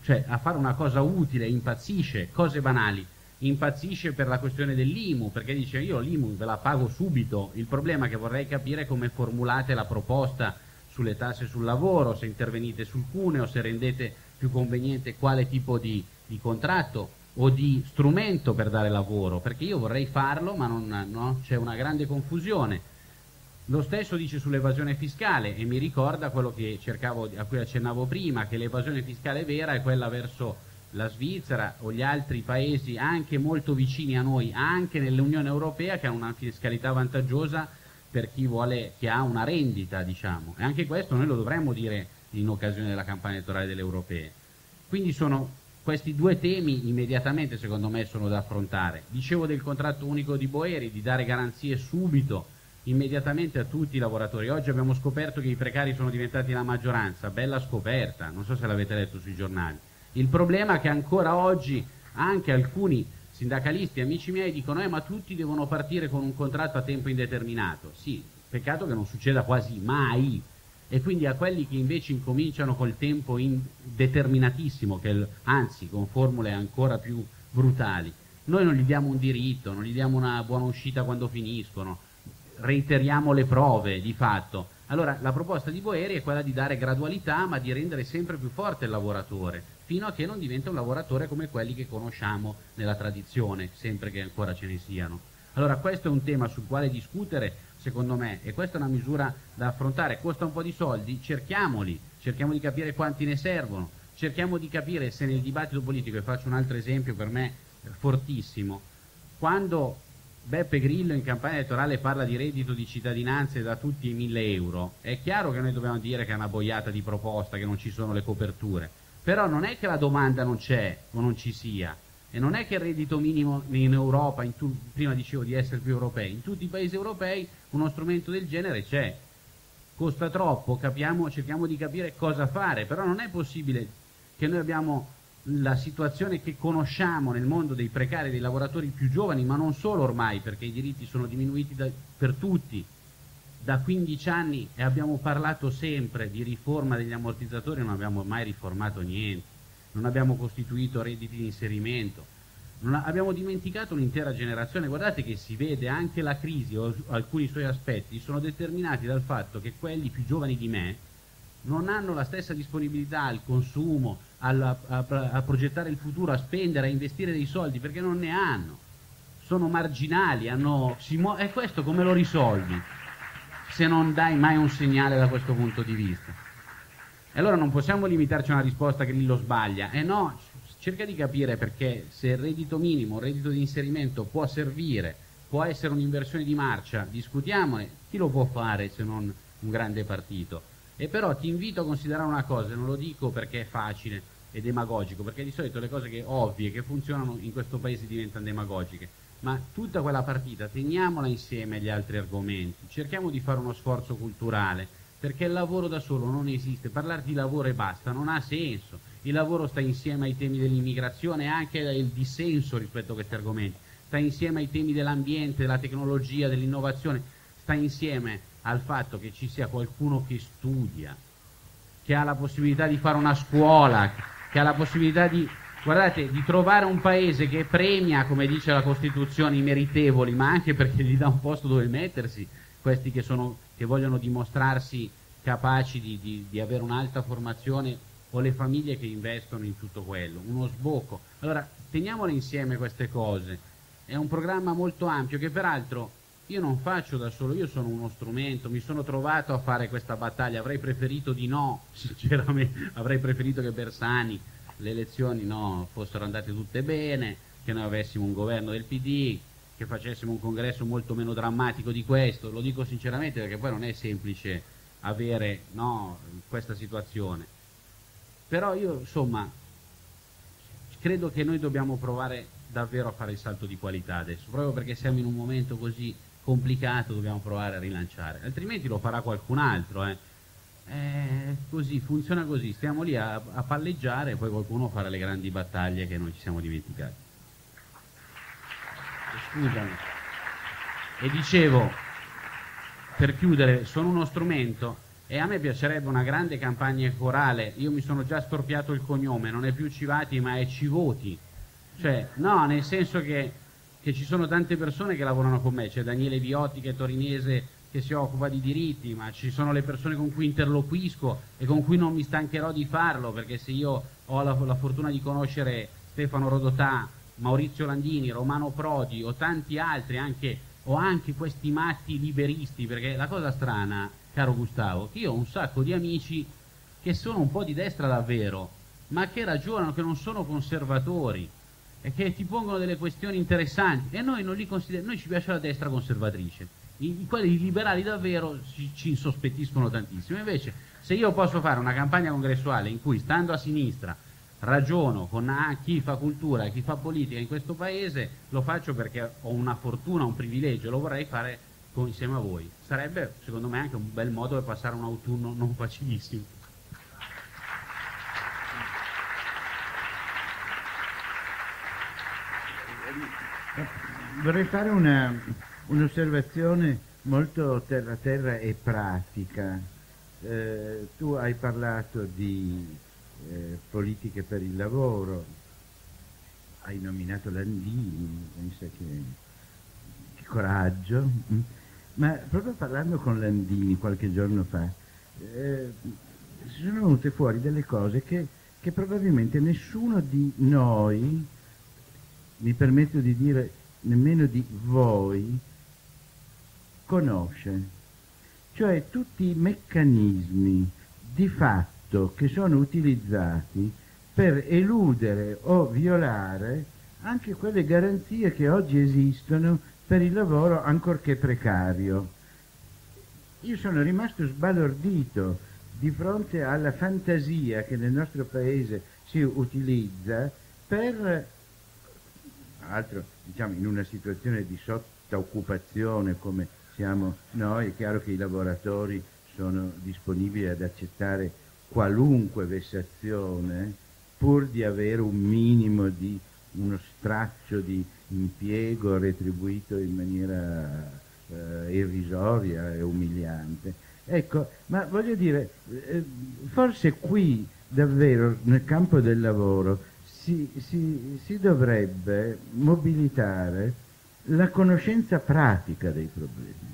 cioè a fare una cosa utile, impazzisce, cose banali, impazzisce per la questione dell'IMU, perché dice io l'IMU ve la pago subito, il problema è che vorrei capire come formulate la proposta sulle tasse sul lavoro, se intervenite sul cuneo, se rendete più conveniente quale tipo di, di contratto o di strumento per dare lavoro, perché io vorrei farlo ma no? c'è una grande confusione lo stesso dice sull'evasione fiscale e mi ricorda quello cercavo, a cui accennavo prima, che l'evasione fiscale vera è quella verso la Svizzera o gli altri paesi anche molto vicini a noi, anche nell'Unione Europea, che hanno una fiscalità vantaggiosa per chi vuole, che ha una rendita, diciamo. E anche questo noi lo dovremmo dire in occasione della campagna elettorale delle europee. Quindi sono questi due temi immediatamente, secondo me, sono da affrontare. Dicevo del contratto unico di Boeri, di dare garanzie subito immediatamente a tutti i lavoratori. Oggi abbiamo scoperto che i precari sono diventati la maggioranza, bella scoperta, non so se l'avete letto sui giornali. Il problema è che ancora oggi anche alcuni sindacalisti, amici miei, dicono eh, ma tutti devono partire con un contratto a tempo indeterminato. Sì, peccato che non succeda quasi mai. E quindi a quelli che invece incominciano col tempo indeterminatissimo, che, anzi con formule ancora più brutali, noi non gli diamo un diritto, non gli diamo una buona uscita quando finiscono, reiteriamo le prove di fatto. Allora la proposta di Boeri è quella di dare gradualità ma di rendere sempre più forte il lavoratore, fino a che non diventa un lavoratore come quelli che conosciamo nella tradizione, sempre che ancora ce ne siano. Allora questo è un tema sul quale discutere, secondo me, e questa è una misura da affrontare, costa un po' di soldi, cerchiamoli, cerchiamo di capire quanti ne servono, cerchiamo di capire se nel dibattito politico, e faccio un altro esempio per me fortissimo, quando Beppe Grillo in campagna elettorale parla di reddito di cittadinanza e da tutti i mille euro, è chiaro che noi dobbiamo dire che è una boiata di proposta, che non ci sono le coperture, però non è che la domanda non c'è o non ci sia, e non è che il reddito minimo in Europa, in tu, prima dicevo di essere più europei, in tutti i paesi europei uno strumento del genere c'è, costa troppo, capiamo, cerchiamo di capire cosa fare, però non è possibile che noi abbiamo la situazione che conosciamo nel mondo dei precari, dei lavoratori più giovani, ma non solo ormai, perché i diritti sono diminuiti da, per tutti. Da 15 anni e abbiamo parlato sempre di riforma degli ammortizzatori, non abbiamo mai riformato niente, non abbiamo costituito redditi di inserimento. ha, abbiamo dimenticato un'intera generazione, guardate che si vede anche la crisi o alcuni suoi aspetti sono determinati dal fatto che quelli più giovani di me non hanno la stessa disponibilità al consumo, alla, a, a, progettare il futuro, a spendere, a investire dei soldi, perché non ne hanno. Sono marginali, hanno, e questo come lo risolvi se non dai mai un segnale da questo punto di vista? E allora non possiamo limitarci a una risposta che lì lo sbaglia. Eh no, cerca di capire perché se il reddito minimo, il reddito di inserimento può servire, può essere un'inversione di marcia, discutiamone, chi lo può fare se non un grande partito? E però ti invito a considerare una cosa, non lo dico perché è facile e demagogico, perché di solito le cose che ovvie, che funzionano in questo paese diventano demagogiche, ma tutta quella partita teniamola insieme agli altri argomenti, cerchiamo di fare uno sforzo culturale, perché il lavoro da solo non esiste, parlare di lavoro e basta non ha senso, il lavoro sta insieme ai temi dell'immigrazione e anche il dissenso rispetto a questi argomenti, sta insieme ai temi dell'ambiente, della tecnologia, dell'innovazione, sta insieme al fatto che ci sia qualcuno che studia, che ha la possibilità di fare una scuola, che ha la possibilità di, guardate, di trovare un paese che premia, come dice la Costituzione, i meritevoli, ma anche perché gli dà un posto dove mettersi, questi che, sono, che vogliono dimostrarsi capaci di, di, di avere un'alta formazione o le famiglie che investono in tutto quello, uno sbocco. Allora, teniamole insieme queste cose. È un programma molto ampio che peraltro io non faccio da solo, io sono uno strumento, mi sono trovato a fare questa battaglia, avrei preferito di no, sinceramente, avrei preferito che Bersani le elezioni no, fossero andate tutte bene, che noi avessimo un governo del PD, che facessimo un congresso molto meno drammatico di questo, lo dico sinceramente perché poi non è semplice avere no, questa situazione. Però io insomma credo che noi dobbiamo provare davvero a fare il salto di qualità adesso, proprio perché siamo in un momento così complicato dobbiamo provare a rilanciare, altrimenti lo farà qualcun altro. Eh. Eh, così, funziona così, stiamo lì a, a palleggiare e poi qualcuno farà le grandi battaglie che noi ci siamo dimenticati. Scusami. E dicevo, per chiudere, sono uno strumento e a me piacerebbe una grande campagna corale, io mi sono già storpiato il cognome, non è più Civati ma è Civoti, cioè no, nel senso che che ci sono tante persone che lavorano con me, c'è Daniele Viotti che è torinese che si occupa di diritti, ma ci sono le persone con cui interloquisco e con cui non mi stancherò di farlo, perché se io ho la, la fortuna di conoscere Stefano Rodotà, Maurizio Landini, Romano Prodi o tanti altri, anche, o anche questi matti liberisti, perché la cosa strana, caro Gustavo, che io ho un sacco di amici che sono un po' di destra davvero, ma che ragionano, che non sono conservatori, e che ti pongono delle questioni interessanti e noi non li consideriamo, noi ci piace la destra conservatrice, I, quelli liberali davvero ci, ci insospettiscono tantissimo, invece se io posso fare una campagna congressuale in cui stando a sinistra ragiono con chi fa cultura chi fa politica in questo paese, lo faccio perché ho una fortuna, un privilegio, lo vorrei fare con, insieme a voi. Sarebbe secondo me anche un bel modo per passare un autunno non facilissimo. vorrei fare una, un'osservazione molto terra terra e pratica. Eh, tu hai parlato di eh, politiche per il lavoro, hai nominato Landini, pensa che, che coraggio, mm. ma proprio parlando con Landini qualche giorno fa, eh, sono venute fuori delle cose che, che probabilmente nessuno di noi, mi permetto di dire nemmeno di voi, conosce, cioè tutti i meccanismi di fatto che sono utilizzati per eludere o violare anche quelle garanzie che oggi esistono per il lavoro ancorché precario. Io sono rimasto sbalordito di fronte alla fantasia che nel nostro paese si utilizza per altro diciamo, in una situazione di sottooccupazione come siamo noi, è chiaro che i lavoratori sono disponibili ad accettare qualunque vessazione pur di avere un minimo di uno straccio di impiego retribuito in maniera eh, irrisoria e umiliante. Ecco, ma voglio dire, eh, forse qui davvero nel campo del lavoro si, si, si dovrebbe mobilitare la conoscenza pratica dei problemi.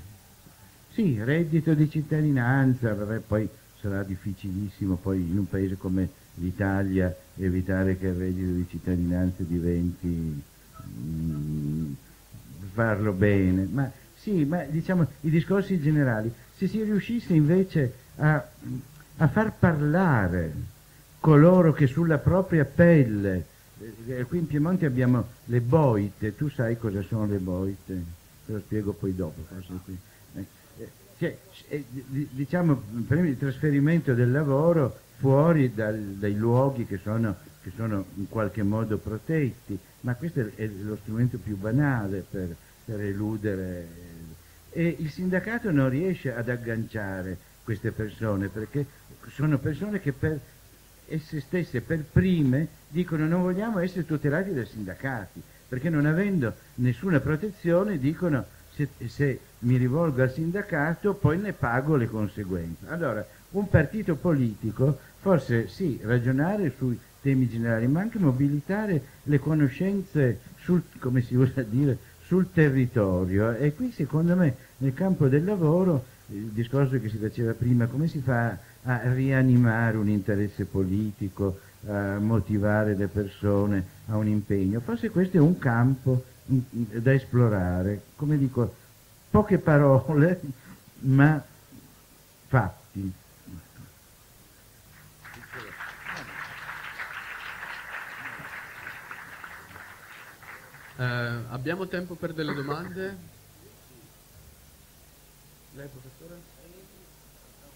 Sì, reddito di cittadinanza, vabbè, poi sarà difficilissimo poi in un paese come l'Italia evitare che il reddito di cittadinanza diventi mm, farlo bene, ma sì, ma diciamo i discorsi generali, se si riuscisse invece a, a far parlare coloro che sulla propria pelle, qui in Piemonte abbiamo le boite, tu sai cosa sono le boite, te lo spiego poi dopo. Eh, eh cioè, eh, diciamo, il trasferimento del lavoro fuori dal, dai luoghi che sono, che sono, in qualche modo protetti, ma questo è lo strumento più banale per, per eludere. E il sindacato non riesce ad agganciare queste persone perché sono persone che per esse stesse, per prime, dicono non vogliamo essere tutelati dai sindacati, perché non avendo nessuna protezione dicono se, se mi rivolgo al sindacato poi ne pago le conseguenze. Allora, un partito politico forse sì, ragionare sui temi generali, ma anche mobilitare le conoscenze sul, come si usa dire, sul territorio. E qui secondo me nel campo del lavoro, il discorso che si faceva prima, come si fa a rianimare un interesse politico, a motivare le persone a un impegno. Forse questo è un campo da esplorare, come dico, poche parole, ma fatti. Eh, abbiamo tempo per delle domande? Lei, professore?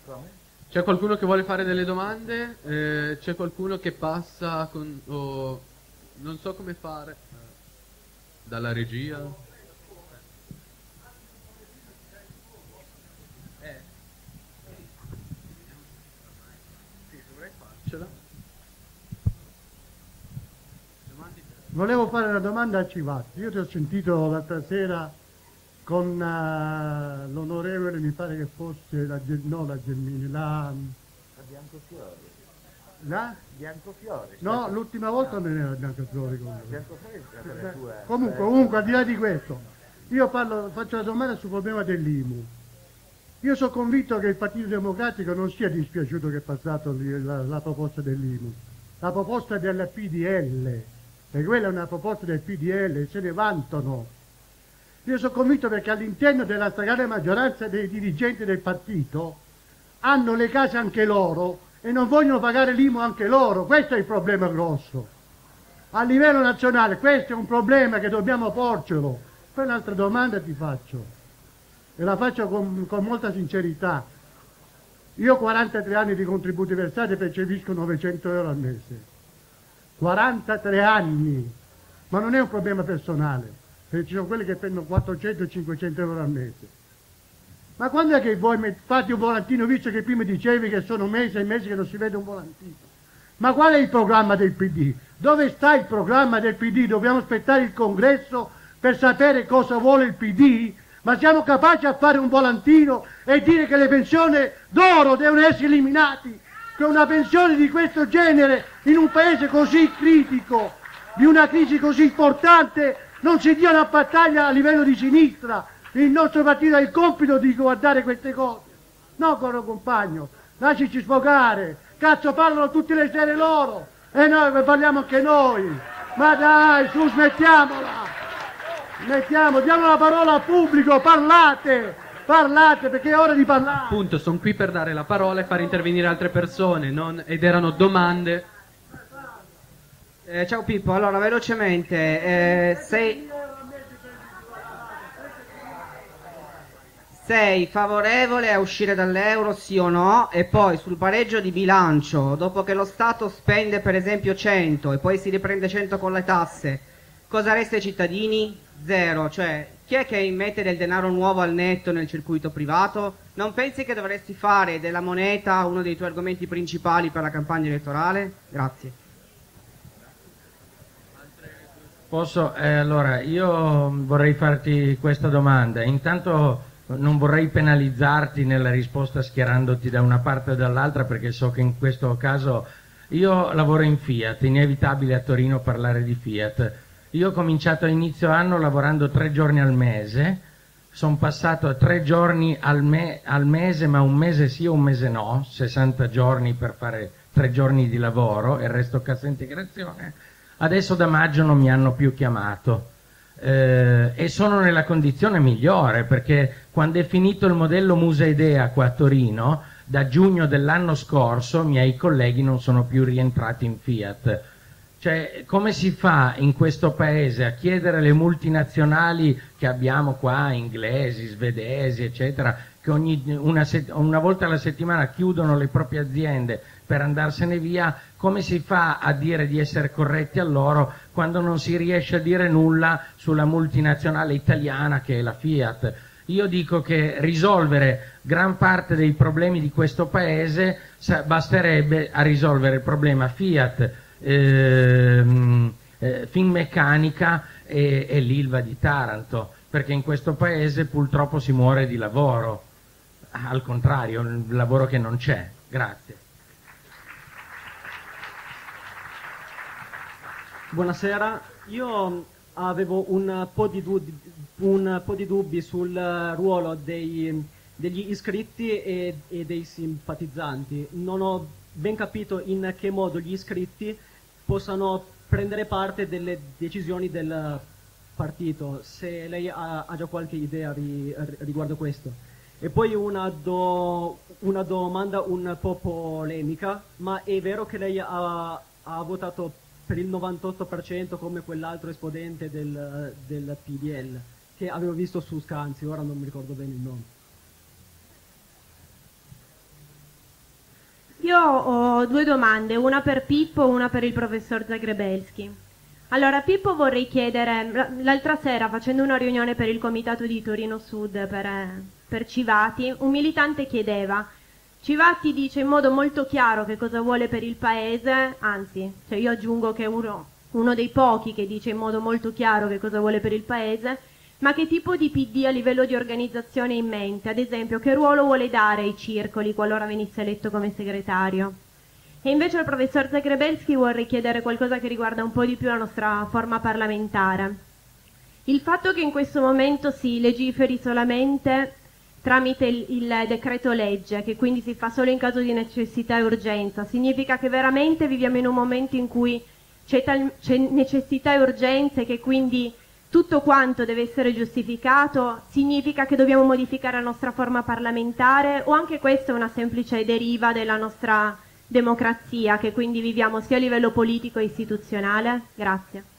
Come? C'è qualcuno che vuole fare delle domande? Eh, c'è qualcuno che passa con... Oh, non so come fare. Dalla regia? Eh. Sì, dovrei farcela. Volevo fare una domanda a Civatti. Io ti ho sentito l'altra sera con uh, l'onorevole, mi pare che fosse la, no, la Gelmini, la... La Biancofiore. La? Biancofiore. No, l'ultima volta non era Biancofiore. Comunque. Biancofiore è la tua... Comunque, comunque, al di là di questo, io parlo, faccio una domanda sul problema dell'IMU. Io sono convinto che il Partito Democratico non sia dispiaciuto che è passato la, la proposta dell'IMU. La proposta del PDL perché quella è una proposta del PDL, se ne vantano. Io sono convinto perché all'interno della stragrande maggioranza dei dirigenti del partito hanno le case anche loro e non vogliono pagare l'IMU anche loro, questo è il problema grosso. A livello nazionale questo è un problema che dobbiamo porcelo. Poi un'altra domanda ti faccio, e la faccio con, con molta sincerità. Io ho 43 anni di contributi versati e percepisco 900 euro al mese 43 anni, ma non è un problema personale, ci sono quelli che prendono 400 500 euro al mese. Ma quando è che voi fate un volantino, visto che prima dicevi che sono mesi e mesi che non si vede un volantino? Ma qual è il programma del PD? Dove sta il programma del PD? Dobbiamo aspettare il congresso per sapere cosa vuole il PD? Ma siamo capaci a fare un volantino e dire che le pensioni d'oro devono essere eliminate che una pensione di questo genere in un paese così critico, di una crisi così importante, non si dia una battaglia a livello di sinistra. Il nostro partito ha il compito di guardare queste cose. No, caro compagno, lascici sfogare. Cazzo, parlano tutte le sere loro. E noi parliamo anche noi. Ma dai, su, smettiamola. Smettiamo, diamo la parola al pubblico, parlate. Parlate perché è ora di parlare. Appunto, sono qui per dare la parola e far intervenire altre persone, non... ed erano domande. Eh, ciao Pippo, allora velocemente, eh, sei... sei favorevole a uscire dall'euro sì o no? E poi sul pareggio di bilancio, dopo che lo Stato spende per esempio 100 e poi si riprende 100 con le tasse, cosa resta ai cittadini? Zero, cioè chi è che immette del denaro nuovo al netto nel circuito privato? Non pensi che dovresti fare della moneta uno dei tuoi argomenti principali per la campagna elettorale? Grazie. Posso? Eh, allora, io vorrei farti questa domanda. Intanto non vorrei penalizzarti nella risposta schierandoti da una parte o dall'altra perché so che in questo caso Io lavoro in Fiat, inevitabile a Torino parlare di Fiat. Io ho cominciato a inizio anno lavorando tre giorni al mese, sono passato a tre giorni al, me- al, mese, ma un mese sì, un mese no, 60 giorni per fare tre giorni di lavoro e il resto cassa integrazione. Adesso da maggio non mi hanno più chiamato. Eh, e sono nella condizione migliore perché quando è finito il modello Musaidea qua a Torino, da giugno dell'anno scorso, i miei colleghi non sono più rientrati in Fiat. Cioè, come si fa in questo paese a chiedere alle multinazionali che abbiamo qua, inglesi, svedesi, eccetera, che ogni, una, una, volta alla settimana chiudono le proprie aziende per andarsene via, come si fa a dire di essere corretti a loro quando non si riesce a dire nulla sulla multinazionale italiana che è la Fiat? Io dico che risolvere gran parte dei problemi di questo paese basterebbe a risolvere il problema Fiat ehm, eh, Finmeccanica e, e l'Ilva di Taranto, perché in questo paese purtroppo si muore di lavoro, al contrario, il lavoro che non c'è. Grazie. Buonasera, io avevo un po' di, dubbi, po di dubbi sul ruolo dei, degli iscritti e, e, dei simpatizzanti. Non ho ben capito in che modo gli iscritti possano prendere parte delle decisioni del partito, se lei ha, ha già qualche idea ri, riguardo questo. E poi una, do, una, domanda un po' polemica, ma è vero che lei ha, ha votato per il 98% come quell'altro esponente del, del PDL, che avevo visto su Scanzi, ora non mi ricordo bene il nome. Io ho due domande, una per Pippo e una per il professor Zagrebelski. Allora, Pippo vorrei chiedere, l'altra sera facendo una riunione per il comitato di Torino Sud per, per Civati, un militante chiedeva, Civati dice in modo molto chiaro che cosa vuole per il paese, anzi, cioè io aggiungo che è uno, uno dei pochi che dice in modo molto chiaro che cosa vuole per il paese, ma che tipo di PD a livello di organizzazione in mente? Ad esempio, che ruolo vuole dare ai circoli qualora venisse eletto come segretario? E invece al professor Zagrebelski vorrei chiedere qualcosa che riguarda un po' di più la nostra forma parlamentare. Il fatto che in questo momento si legiferi solamente tramite il, il, decreto legge, che quindi si fa solo in caso di necessità e urgenza, significa che veramente viviamo in un momento in cui c'è, tal, c'è necessità e urgenza e che quindi tutto quanto deve essere giustificato significa che dobbiamo modificare la nostra forma parlamentare o anche questa è una semplice deriva della nostra democrazia che quindi viviamo sia a livello politico che istituzionale? Grazie.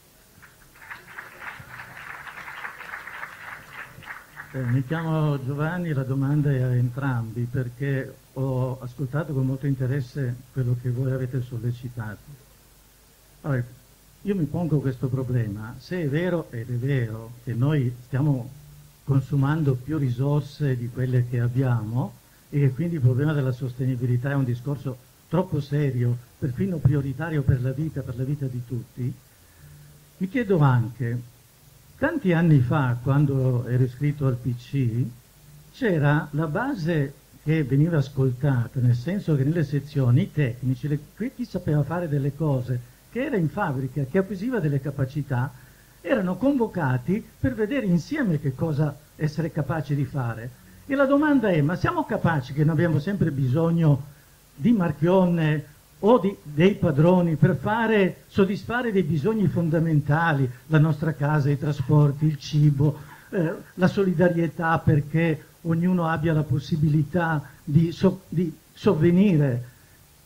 Eh, mi chiamo Giovanni, la domanda è a entrambi perché ho ascoltato con molto interesse quello che voi avete sollecitato. Allora, io mi pongo questo problema, se è vero, ed è vero, che noi stiamo consumando più risorse di quelle che abbiamo e che quindi il problema della sostenibilità è un discorso troppo serio, perfino prioritario per la vita, per la vita di tutti, mi chiedo anche, tanti anni fa, quando ero iscritto al PC, c'era la base che veniva ascoltata, nel senso che nelle sezioni i tecnici, le, chi sapeva fare delle cose, che era in fabbrica, che acquisiva delle capacità, erano convocati per vedere insieme che cosa essere capaci di fare. E la domanda è, ma siamo capaci che non abbiamo sempre bisogno di Marchionne o di, dei padroni per fare, soddisfare dei bisogni fondamentali, la nostra casa, i trasporti, il cibo, eh, la solidarietà perché ognuno abbia la possibilità di, so, di sovvenire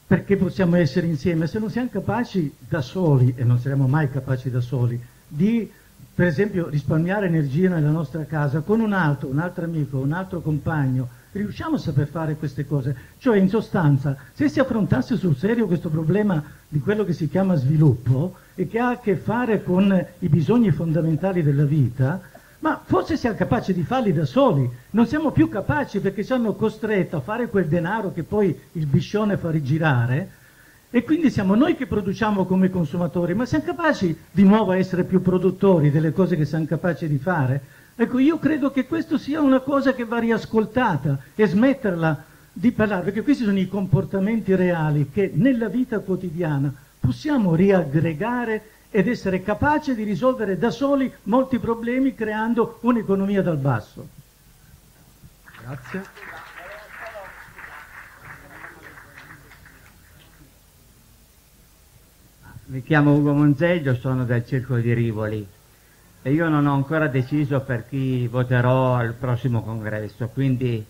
perché possiamo essere insieme, se non siamo capaci da soli, e non saremo mai capaci da soli, di per esempio risparmiare energia nella nostra casa con un altro, un altro amico, un altro compagno, riusciamo a saper fare queste cose? Cioè in sostanza, se si affrontasse sul serio questo problema di quello che si chiama sviluppo e che ha a che fare con i bisogni fondamentali della vita, ma forse siamo capaci di farli da soli, non siamo più capaci perché ci hanno costretto a fare quel denaro che poi il biscione fa rigirare e quindi siamo noi che produciamo come consumatori, ma siamo capaci di nuovo a essere più produttori delle cose che siamo capaci di fare? Ecco, io credo che questo sia una cosa che va riascoltata e smetterla di parlare, perché questi sono i comportamenti reali che nella vita quotidiana possiamo riaggregare ed essere capaci di risolvere da soli molti problemi creando un'economia dal basso. Grazie. Mi chiamo Ugo Monzeglio, sono del Circolo di Rivoli e io non ho ancora deciso per chi voterò al prossimo congresso, quindi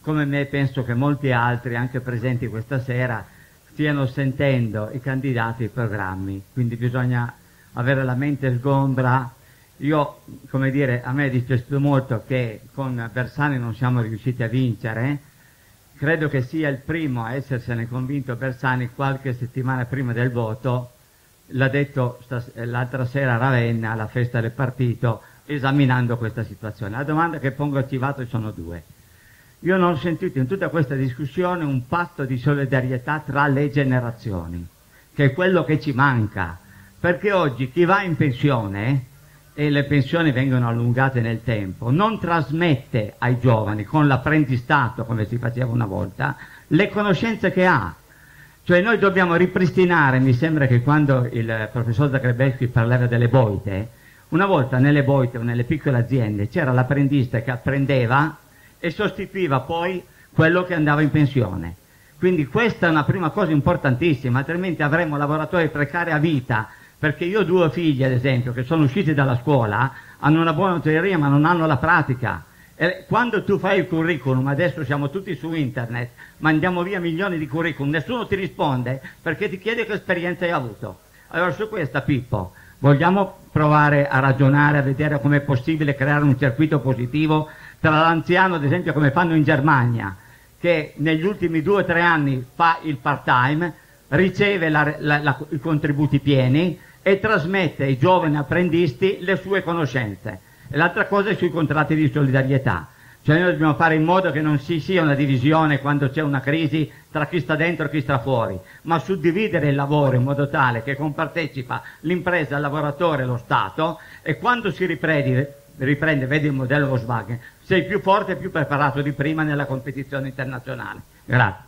come me penso che molti altri, anche presenti questa sera, stiano sentendo i candidati e i programmi, quindi bisogna avere la mente sgombra. Io, come dire, a me è dispiaciuto molto che con Bersani non siamo riusciti a vincere, credo che sia il primo a essersene convinto Bersani qualche settimana prima del voto, l'ha detto l'altra sera a Ravenna alla festa del partito, esaminando questa situazione. La domanda che pongo al Civato sono due. Io non ho sentito in tutta questa discussione un patto di solidarietà tra le generazioni, che è quello che ci manca, perché oggi chi va in pensione e le pensioni vengono allungate nel tempo, non trasmette ai giovani con l'apprendistato, come si faceva una volta, le conoscenze che ha. Cioè noi dobbiamo ripristinare, mi sembra che quando il professor Zagrebeschi parlava delle boite, una volta nelle boite o nelle piccole aziende c'era l'apprendista che apprendeva e sostituiva poi quello che andava in pensione. Quindi questa è una prima cosa importantissima, altrimenti avremo lavoratori precari a vita, perché io ho due figli, ad esempio, che sono usciti dalla scuola, hanno una buona teoria ma non hanno la pratica. E quando tu fai il curriculum, adesso siamo tutti su internet, mandiamo via milioni di curriculum, nessuno ti risponde perché ti chiede che esperienza hai avuto. Allora su questa Pippo, vogliamo provare a ragionare, a vedere com'è possibile creare un circuito positivo tra l'anziano, ad esempio, come fanno in Germania, che negli ultimi due o tre anni fa il part-time, riceve la, la, la, i contributi pieni e trasmette ai giovani apprendisti le sue conoscenze. E l'altra cosa è sui contratti di solidarietà. Cioè noi dobbiamo fare in modo che non ci sia una divisione quando c'è una crisi tra chi sta dentro e chi sta fuori, ma suddividere il lavoro in modo tale che compartecipa l'impresa, il lavoratore lo Stato e quando si riprende, riprende, vedi il modello Volkswagen, sei più forte e più preparato di prima nella competizione internazionale. Grazie.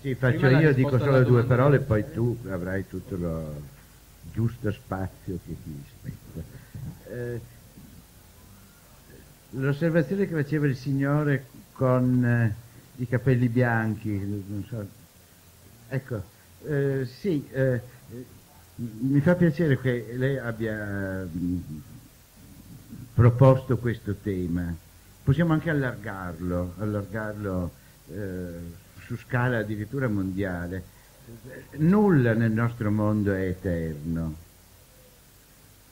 Sì, faccio io, dico solo due parole, poi tu avrai tutto lo giusto spazio che ti spetta. Eh, l'osservazione che faceva il signore con eh, i capelli bianchi, non so, ecco, eh, sì, eh, mi fa piacere che lei abbia mh, mm, proposto questo tema. Possiamo anche allargarlo, allargarlo eh, su scala addirittura mondiale. Nulla nel nostro mondo è eterno,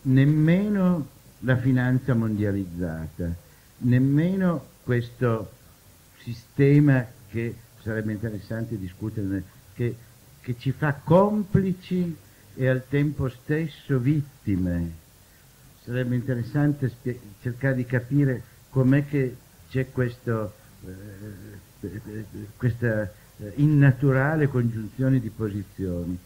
nemmeno la finanza mondializzata, nemmeno questo sistema che sarebbe interessante discutere, che, che ci fa complici e al tempo stesso vittime. Sarebbe interessante cercare di capire com'è che c'è questo... Eh, questa eh, innaturale congiunzione di posizioni.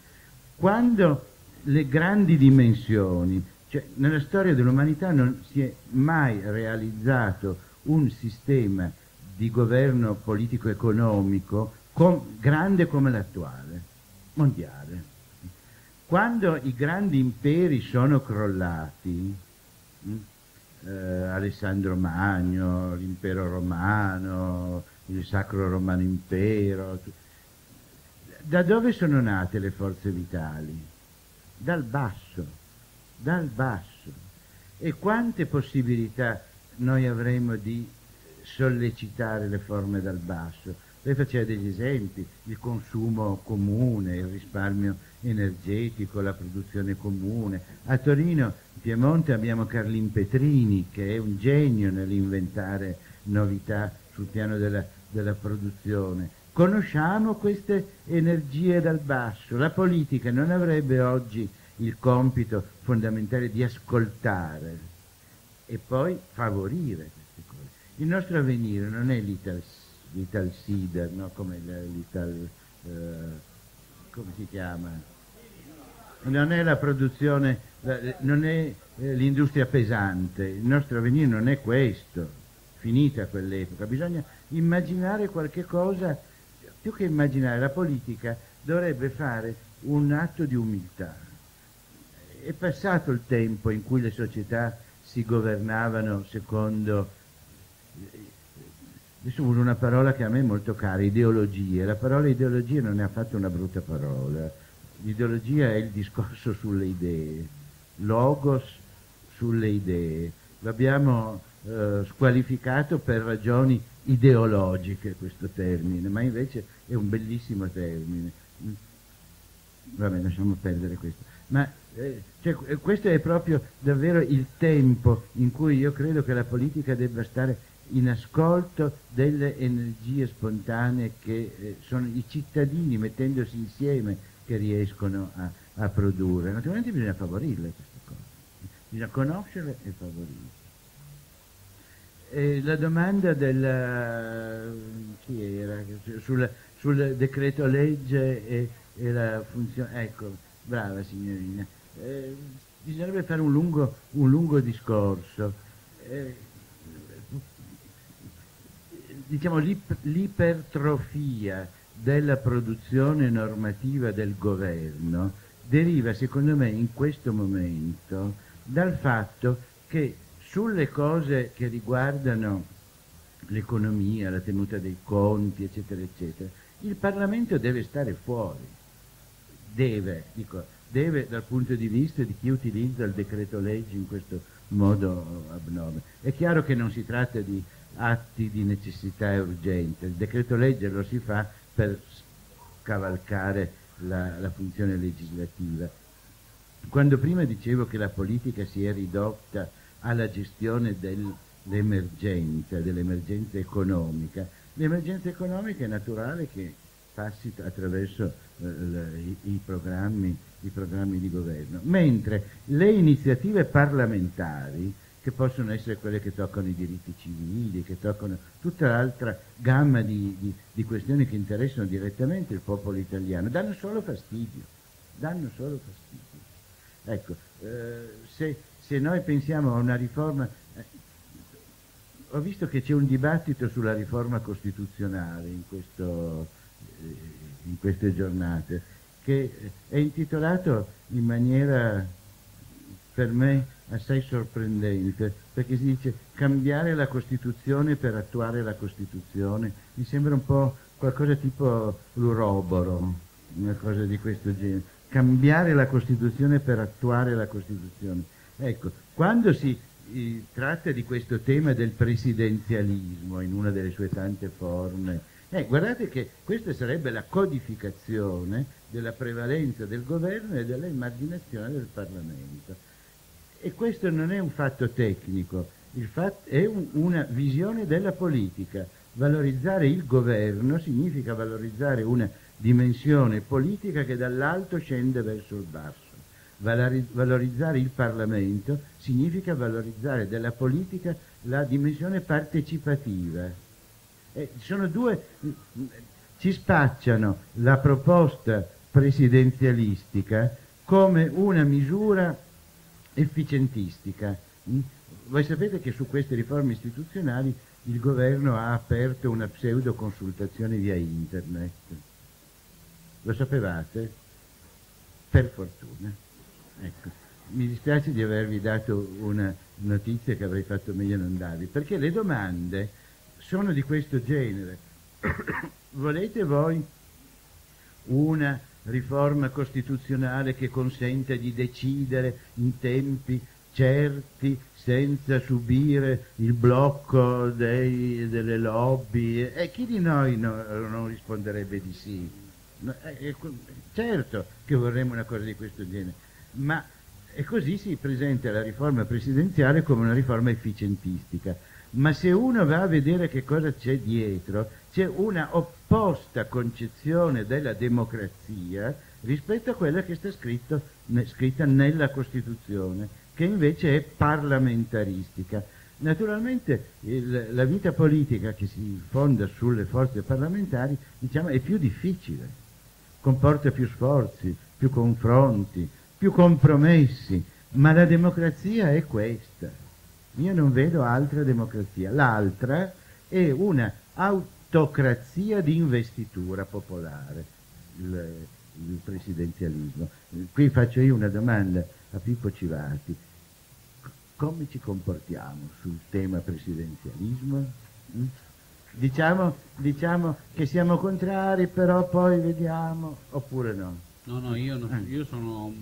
Quando le grandi dimensioni, cioè nella storia dell'umanità non si è mai realizzato un sistema di governo politico-economico com, grande come l'attuale, mondiale. Quando i grandi imperi sono crollati, hm, eh, Alessandro Magno, l'impero romano, il Sacro Romano Impero. Da dove sono nate le forze vitali? Dal basso, dal basso. E quante possibilità noi avremo di sollecitare le forme dal basso? Lei faceva degli esempi, il consumo comune, il risparmio energetico, la produzione comune. A Torino, in Piemonte, abbiamo Carlin Petrini, che è un genio nell'inventare novità sul piano della, della produzione. Conosciamo queste energie dal basso. La politica non avrebbe oggi il compito fondamentale di ascoltare e poi favorire queste cose. Il nostro avvenire non è l'Ital, Sider, no? come l'Ital... Eh, come si chiama? non è la produzione, non è eh, l'industria pesante, il nostro avvenire non è questo, finita quell'epoca, bisogna immaginare qualche cosa, più che immaginare, la politica dovrebbe fare un atto di umiltà. È passato il tempo in cui le società si governavano secondo adesso uso una parola che a me è molto cara, ideologie. La parola ideologia non è affatto una brutta parola. L'ideologia è il discorso sulle idee, logos sulle idee. L'abbiamo eh, squalificato per ragioni ideologiche questo termine, ma invece è un bellissimo termine. Vabbè, lasciamo perdere questo. Ma eh, cioè, questo è proprio davvero il tempo in cui io credo che la politica debba stare in ascolto delle energie spontanee che eh, sono i cittadini mettendosi insieme che riescono a, a, produrre. Naturalmente bisogna favorirle queste cose, bisogna conoscerle e favorirle. E la domanda del chi era? Sul, sul decreto legge e, e, la funzione. Ecco, brava signorina. Eh, bisognerebbe fare un lungo, un lungo discorso. Eh, diciamo, l'ipertrofia della produzione normativa del governo deriva, secondo me, in questo momento dal fatto che sulle cose che riguardano l'economia, la tenuta dei conti, eccetera, eccetera, il Parlamento deve stare fuori. Deve, dico, deve dal punto di vista di chi utilizza il decreto legge in questo modo abnorme. È chiaro che non si tratta di atti di necessità e urgenza. Il decreto legge lo si fa per cavalcare la, la funzione legislativa. Quando prima dicevo che la politica si è ridotta alla gestione dell'emergenza, dell'emergenza economica, l'emergenza economica è naturale che passi attraverso eh, i, i, programmi, i programmi di governo, mentre le iniziative parlamentari che possono essere quelle che toccano i diritti civili, che toccano tutta l'altra gamma di, di, di, questioni che interessano direttamente il popolo italiano, danno solo fastidio, danno solo fastidio. Ecco, eh, se, se, noi pensiamo a una riforma, eh, ho visto che c'è un dibattito sulla riforma costituzionale in, questo, eh, in queste giornate, che è intitolato in maniera per me assai sorprendente, perché si dice cambiare la Costituzione per attuare la Costituzione, mi sembra un po' qualcosa tipo l'uroboro, una cosa di questo genere, cambiare la Costituzione per attuare la Costituzione. Ecco, quando si eh, tratta di questo tema del presidenzialismo in una delle sue tante forme, eh, guardate che questa sarebbe la codificazione della prevalenza del governo e della immaginazione del Parlamento. E questo non è un fatto tecnico, fatto è un, una visione della politica. Valorizzare il governo significa valorizzare una dimensione politica che dall'alto scende verso il basso. Valorizzare il Parlamento significa valorizzare della politica la dimensione partecipativa. Eh, sono due, ci spacciano la proposta presidenzialistica come una misura efficientistica. Voi sapete che su queste riforme istituzionali il governo ha aperto una pseudo consultazione via internet. Lo sapevate? Per fortuna. Ecco. Mi dispiace di avervi dato una notizia che avrei fatto meglio non darvi, perché le domande sono di questo genere. Volete voi una riforma costituzionale che consenta di decidere in tempi certi senza subire il blocco dei, delle lobby e chi di noi no, non risponderebbe di sì certo che vorremmo una cosa di questo genere ma e così si presenta la riforma presidenziale come una riforma efficientistica ma se uno va a vedere che cosa c'è dietro c'è una opposta concezione della democrazia rispetto a quella che sta scritto, scritta nella Costituzione, che invece è parlamentaristica. Naturalmente il, la vita politica che si fonda sulle forze parlamentari diciamo, è più difficile, comporta più sforzi, più confronti, più compromessi, ma la democrazia è questa. Io non vedo altra democrazia. L'altra è una autocrazia di investitura popolare, il, il presidenzialismo. Qui faccio io una domanda a Pippo Civati. Come ci comportiamo sul tema presidenzialismo? Mm? Diciamo, diciamo, che siamo contrari, però poi vediamo, oppure no? No, no, io, no, eh. io, sono,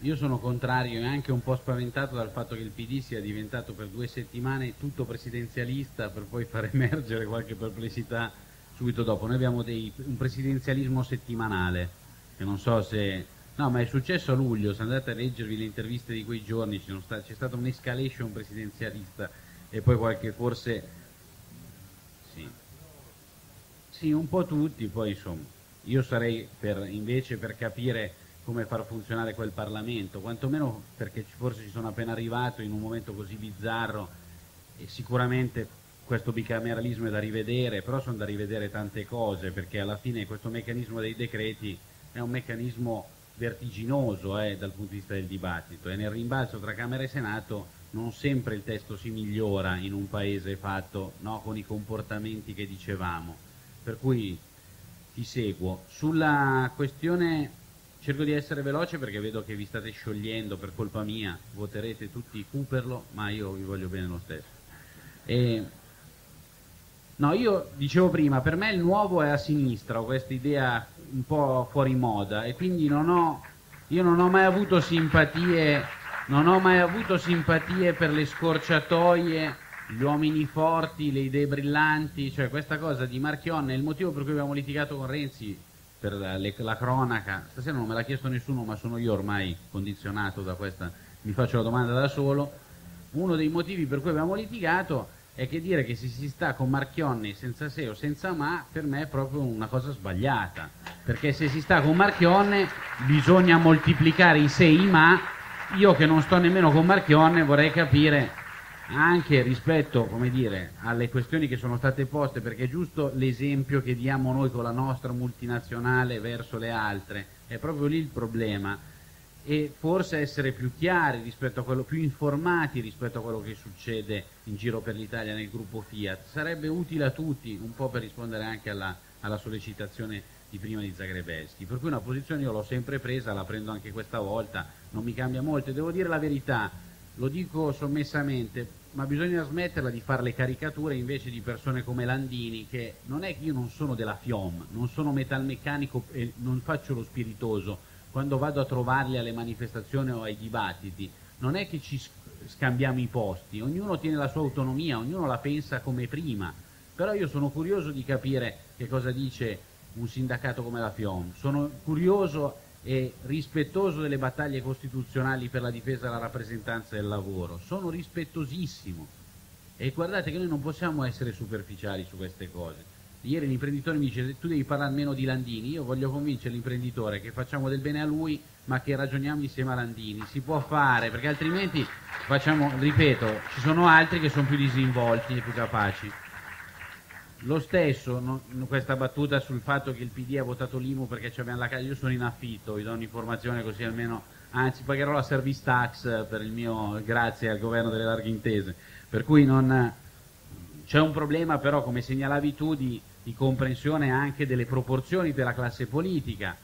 io sono contrario e anche un po' spaventato dal fatto che il PD sia diventato per due settimane tutto presidenzialista per poi far emergere qualche perplessità subito dopo. Noi abbiamo dei, un presidenzialismo settimanale, che non so se... No, ma è successo a luglio, se andate a leggervi le interviste di quei giorni, c'è stata un'escalation presidenzialista e poi qualche forse sì, un po' tutti, poi insomma, io sarei per, invece per capire come far funzionare quel Parlamento, quantomeno perché forse ci sono appena arrivato in un momento così bizzarro e sicuramente questo bicameralismo è da rivedere, però sono da rivedere tante cose, perché alla fine questo meccanismo dei decreti è un meccanismo vertiginoso eh, dal punto di vista del dibattito. E nel rimbalzo tra Camera e Senato non sempre il testo si migliora in un paese fatto no, con i comportamenti che dicevamo per cui ti seguo. Sulla questione cerco di essere veloce perché vedo che vi state sciogliendo per colpa mia, voterete tutti Cooperlo, ma io vi voglio bene lo stesso. E... No, io dicevo prima, per me il nuovo è a sinistra, ho questa idea un po' fuori moda e quindi non ho, io non ho mai avuto simpatie, non ho mai avuto simpatie per le scorciatoie gli uomini forti, le idee brillanti, cioè questa cosa di Marchionne è il motivo per cui abbiamo litigato con Renzi per la, la cronaca. Stasera non me l'ha chiesto nessuno, ma sono io ormai condizionato da questa, mi faccio la domanda da solo. Uno dei motivi per cui abbiamo litigato è che dire che se si sta con Marchionne senza se o senza ma per me è proprio una cosa sbagliata perché se si sta con Marchionne bisogna moltiplicare i se e i ma io che non sto nemmeno con Marchionne vorrei capire anche rispetto dire, alle questioni che sono state poste, perché è giusto l'esempio che diamo noi con la nostra multinazionale verso le altre, è proprio lì il problema. E forse essere più chiari rispetto a quello, più informati rispetto a quello che succede in giro per l'Italia nel gruppo Fiat, sarebbe utile a tutti, un po' per rispondere anche alla, alla sollecitazione di prima di Zagrebelski, per cui una posizione io l'ho sempre presa, la prendo anche questa volta, non mi cambia molto. E devo dire la verità, lo dico sommessamente, ma bisogna smetterla di fare le caricature invece di persone come Landini che non è che io non sono della FIOM, non sono metalmeccanico e non faccio lo spiritoso. Quando vado a trovarli alle manifestazioni o ai dibattiti, non è che ci scambiamo i posti, ognuno tiene la sua autonomia, ognuno la pensa come prima, però io sono curioso di capire che cosa dice un sindacato come la FIOM, sono curioso e rispettoso delle battaglie costituzionali per la difesa della rappresentanza del lavoro, sono rispettosissimo e guardate che noi non possiamo essere superficiali su queste cose. Ieri l'imprenditore mi dice tu devi parlare meno di Landini, io voglio convincere l'imprenditore che facciamo del bene a lui ma che ragioniamo insieme a Landini, si può fare perché altrimenti facciamo, ripeto, ci sono altri che sono più disinvolti e più capaci. Lo stesso, no, questa battuta sul fatto che il PD ha votato l'IMU perché abbiamo la casa, io sono in affitto, vi do un'informazione così almeno, anzi pagherò la service tax per il mio, grazie al governo delle larghe intese, per cui non, c'è un problema però come segnalavi tu di, di comprensione anche delle proporzioni della classe politica,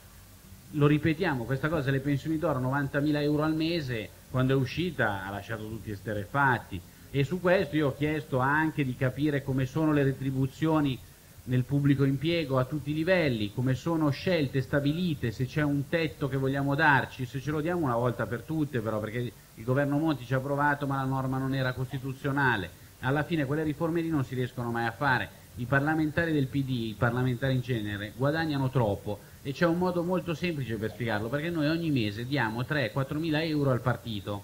lo ripetiamo, questa cosa le pensioni d'oro 90.000 euro al mese, quando è uscita ha lasciato tutti esterefatti, e su questo io ho chiesto anche di capire come sono le retribuzioni nel pubblico impiego a tutti i livelli, come sono scelte, stabilite, se c'è un tetto che vogliamo darci, se ce lo diamo una volta per tutte però, perché il governo Monti ci ha provato ma la norma non era costituzionale, alla fine quelle riforme lì non si riescono mai a fare, i parlamentari del PD, i parlamentari in genere, guadagnano troppo. E c'è un modo molto semplice per spiegarlo, perché noi ogni mese diamo 3-4 mila euro al partito,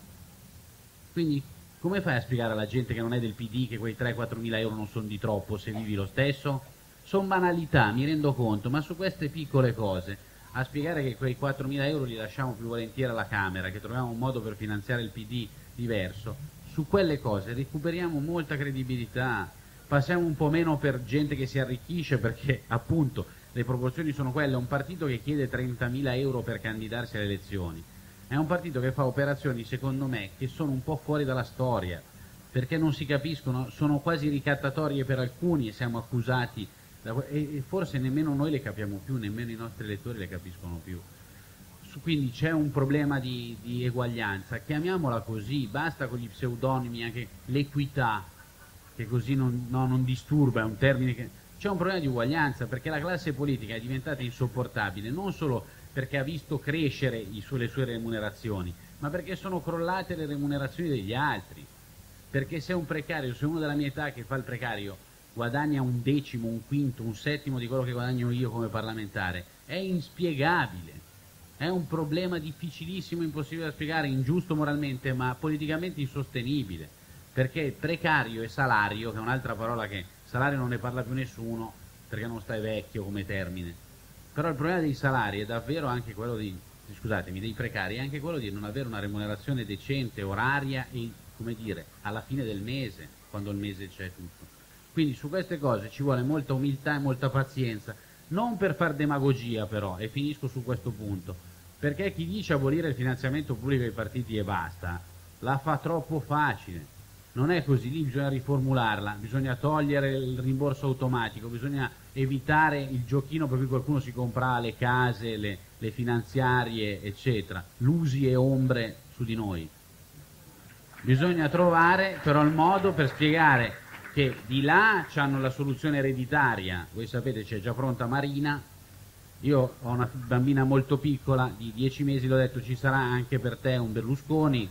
quindi come fai a spiegare alla gente che non è del PD che quei 3-4 mila euro non sono di troppo se vivi lo stesso? Sono banalità, mi rendo conto, ma su queste piccole cose, a spiegare che quei 4 mila euro li lasciamo più volentieri alla Camera, che troviamo un modo per finanziare il PD diverso, su quelle cose recuperiamo molta credibilità, passiamo un po' meno per gente che si arricchisce perché appunto le proporzioni sono quelle, un partito che chiede 30 mila euro per candidarsi alle elezioni è un partito che fa operazioni, secondo me, che sono un po' fuori dalla storia, perché non si capiscono, sono quasi ricattatorie per alcuni e siamo accusati, da, e forse nemmeno noi le capiamo più, nemmeno i nostri elettori le capiscono più. Quindi c'è un problema di, di eguaglianza, chiamiamola così, basta con gli pseudonimi, anche l'equità, che così non, no, non disturba, è un termine che... C'è un problema di uguaglianza perché la classe politica è diventata insopportabile non solo perché ha visto crescere su le sue remunerazioni, ma perché sono crollate le remunerazioni degli altri. Perché se un precario, se uno della mia età che fa il precario guadagna un decimo, un quinto, un settimo di quello che guadagno io come parlamentare, è inspiegabile. È un problema difficilissimo, impossibile da spiegare, ingiusto moralmente, ma politicamente insostenibile. Perché precario e salario, che è un'altra parola che salario non ne parla più nessuno, perché non stai vecchio come termine, però il problema dei salari è davvero anche quello di, scusatemi, dei precari, è anche quello di non avere una remunerazione decente, oraria e, come dire, alla fine del mese, quando il mese c'è tutto. Quindi su queste cose ci vuole molta umiltà e molta pazienza, non per far demagogia però, e finisco su questo punto, perché chi dice abolire il finanziamento pubblico ai partiti e basta, la fa troppo facile. Non è così, lì bisogna riformularla, bisogna togliere il rimborso automatico, bisogna evitare il giochino per cui qualcuno si compra le case, le, le finanziarie, eccetera, lusi e ombre su di noi. Bisogna trovare però il modo per spiegare che di là hanno la soluzione ereditaria, voi sapete c'è già pronta Marina, io ho una bambina molto piccola, di dieci mesi l'ho detto ci sarà anche per te un Berlusconi,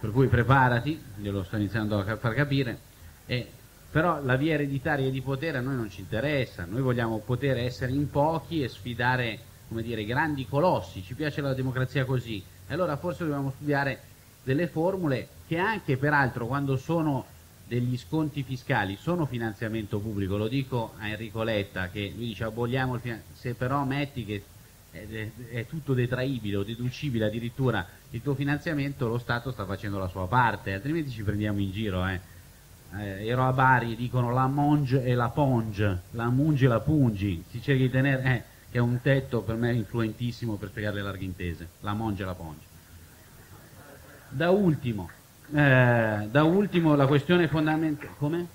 per cui preparati, glielo sto iniziando a far capire, e però la via ereditaria di potere a noi non ci interessa, noi vogliamo poter essere in pochi e sfidare come dire, grandi colossi, ci piace la democrazia così, e allora forse dobbiamo studiare delle formule che anche peraltro quando sono degli sconti fiscali sono finanziamento pubblico, lo dico a Enrico Letta che lui dice aboliamo il finanziamento, se però metti che è, è, è tutto detraibile o deducibile addirittura il tuo finanziamento lo Stato sta facendo la sua parte, altrimenti ci prendiamo in giro eh eh, ero a Bari, dicono la Monge e la Ponge, la Munge e la Pungi, si cerca di tenere, eh, che è un tetto per me influentissimo per spiegare le larghe intese, la Monge e la Ponge. Da ultimo, eh, da ultimo la questione fondamentale, come?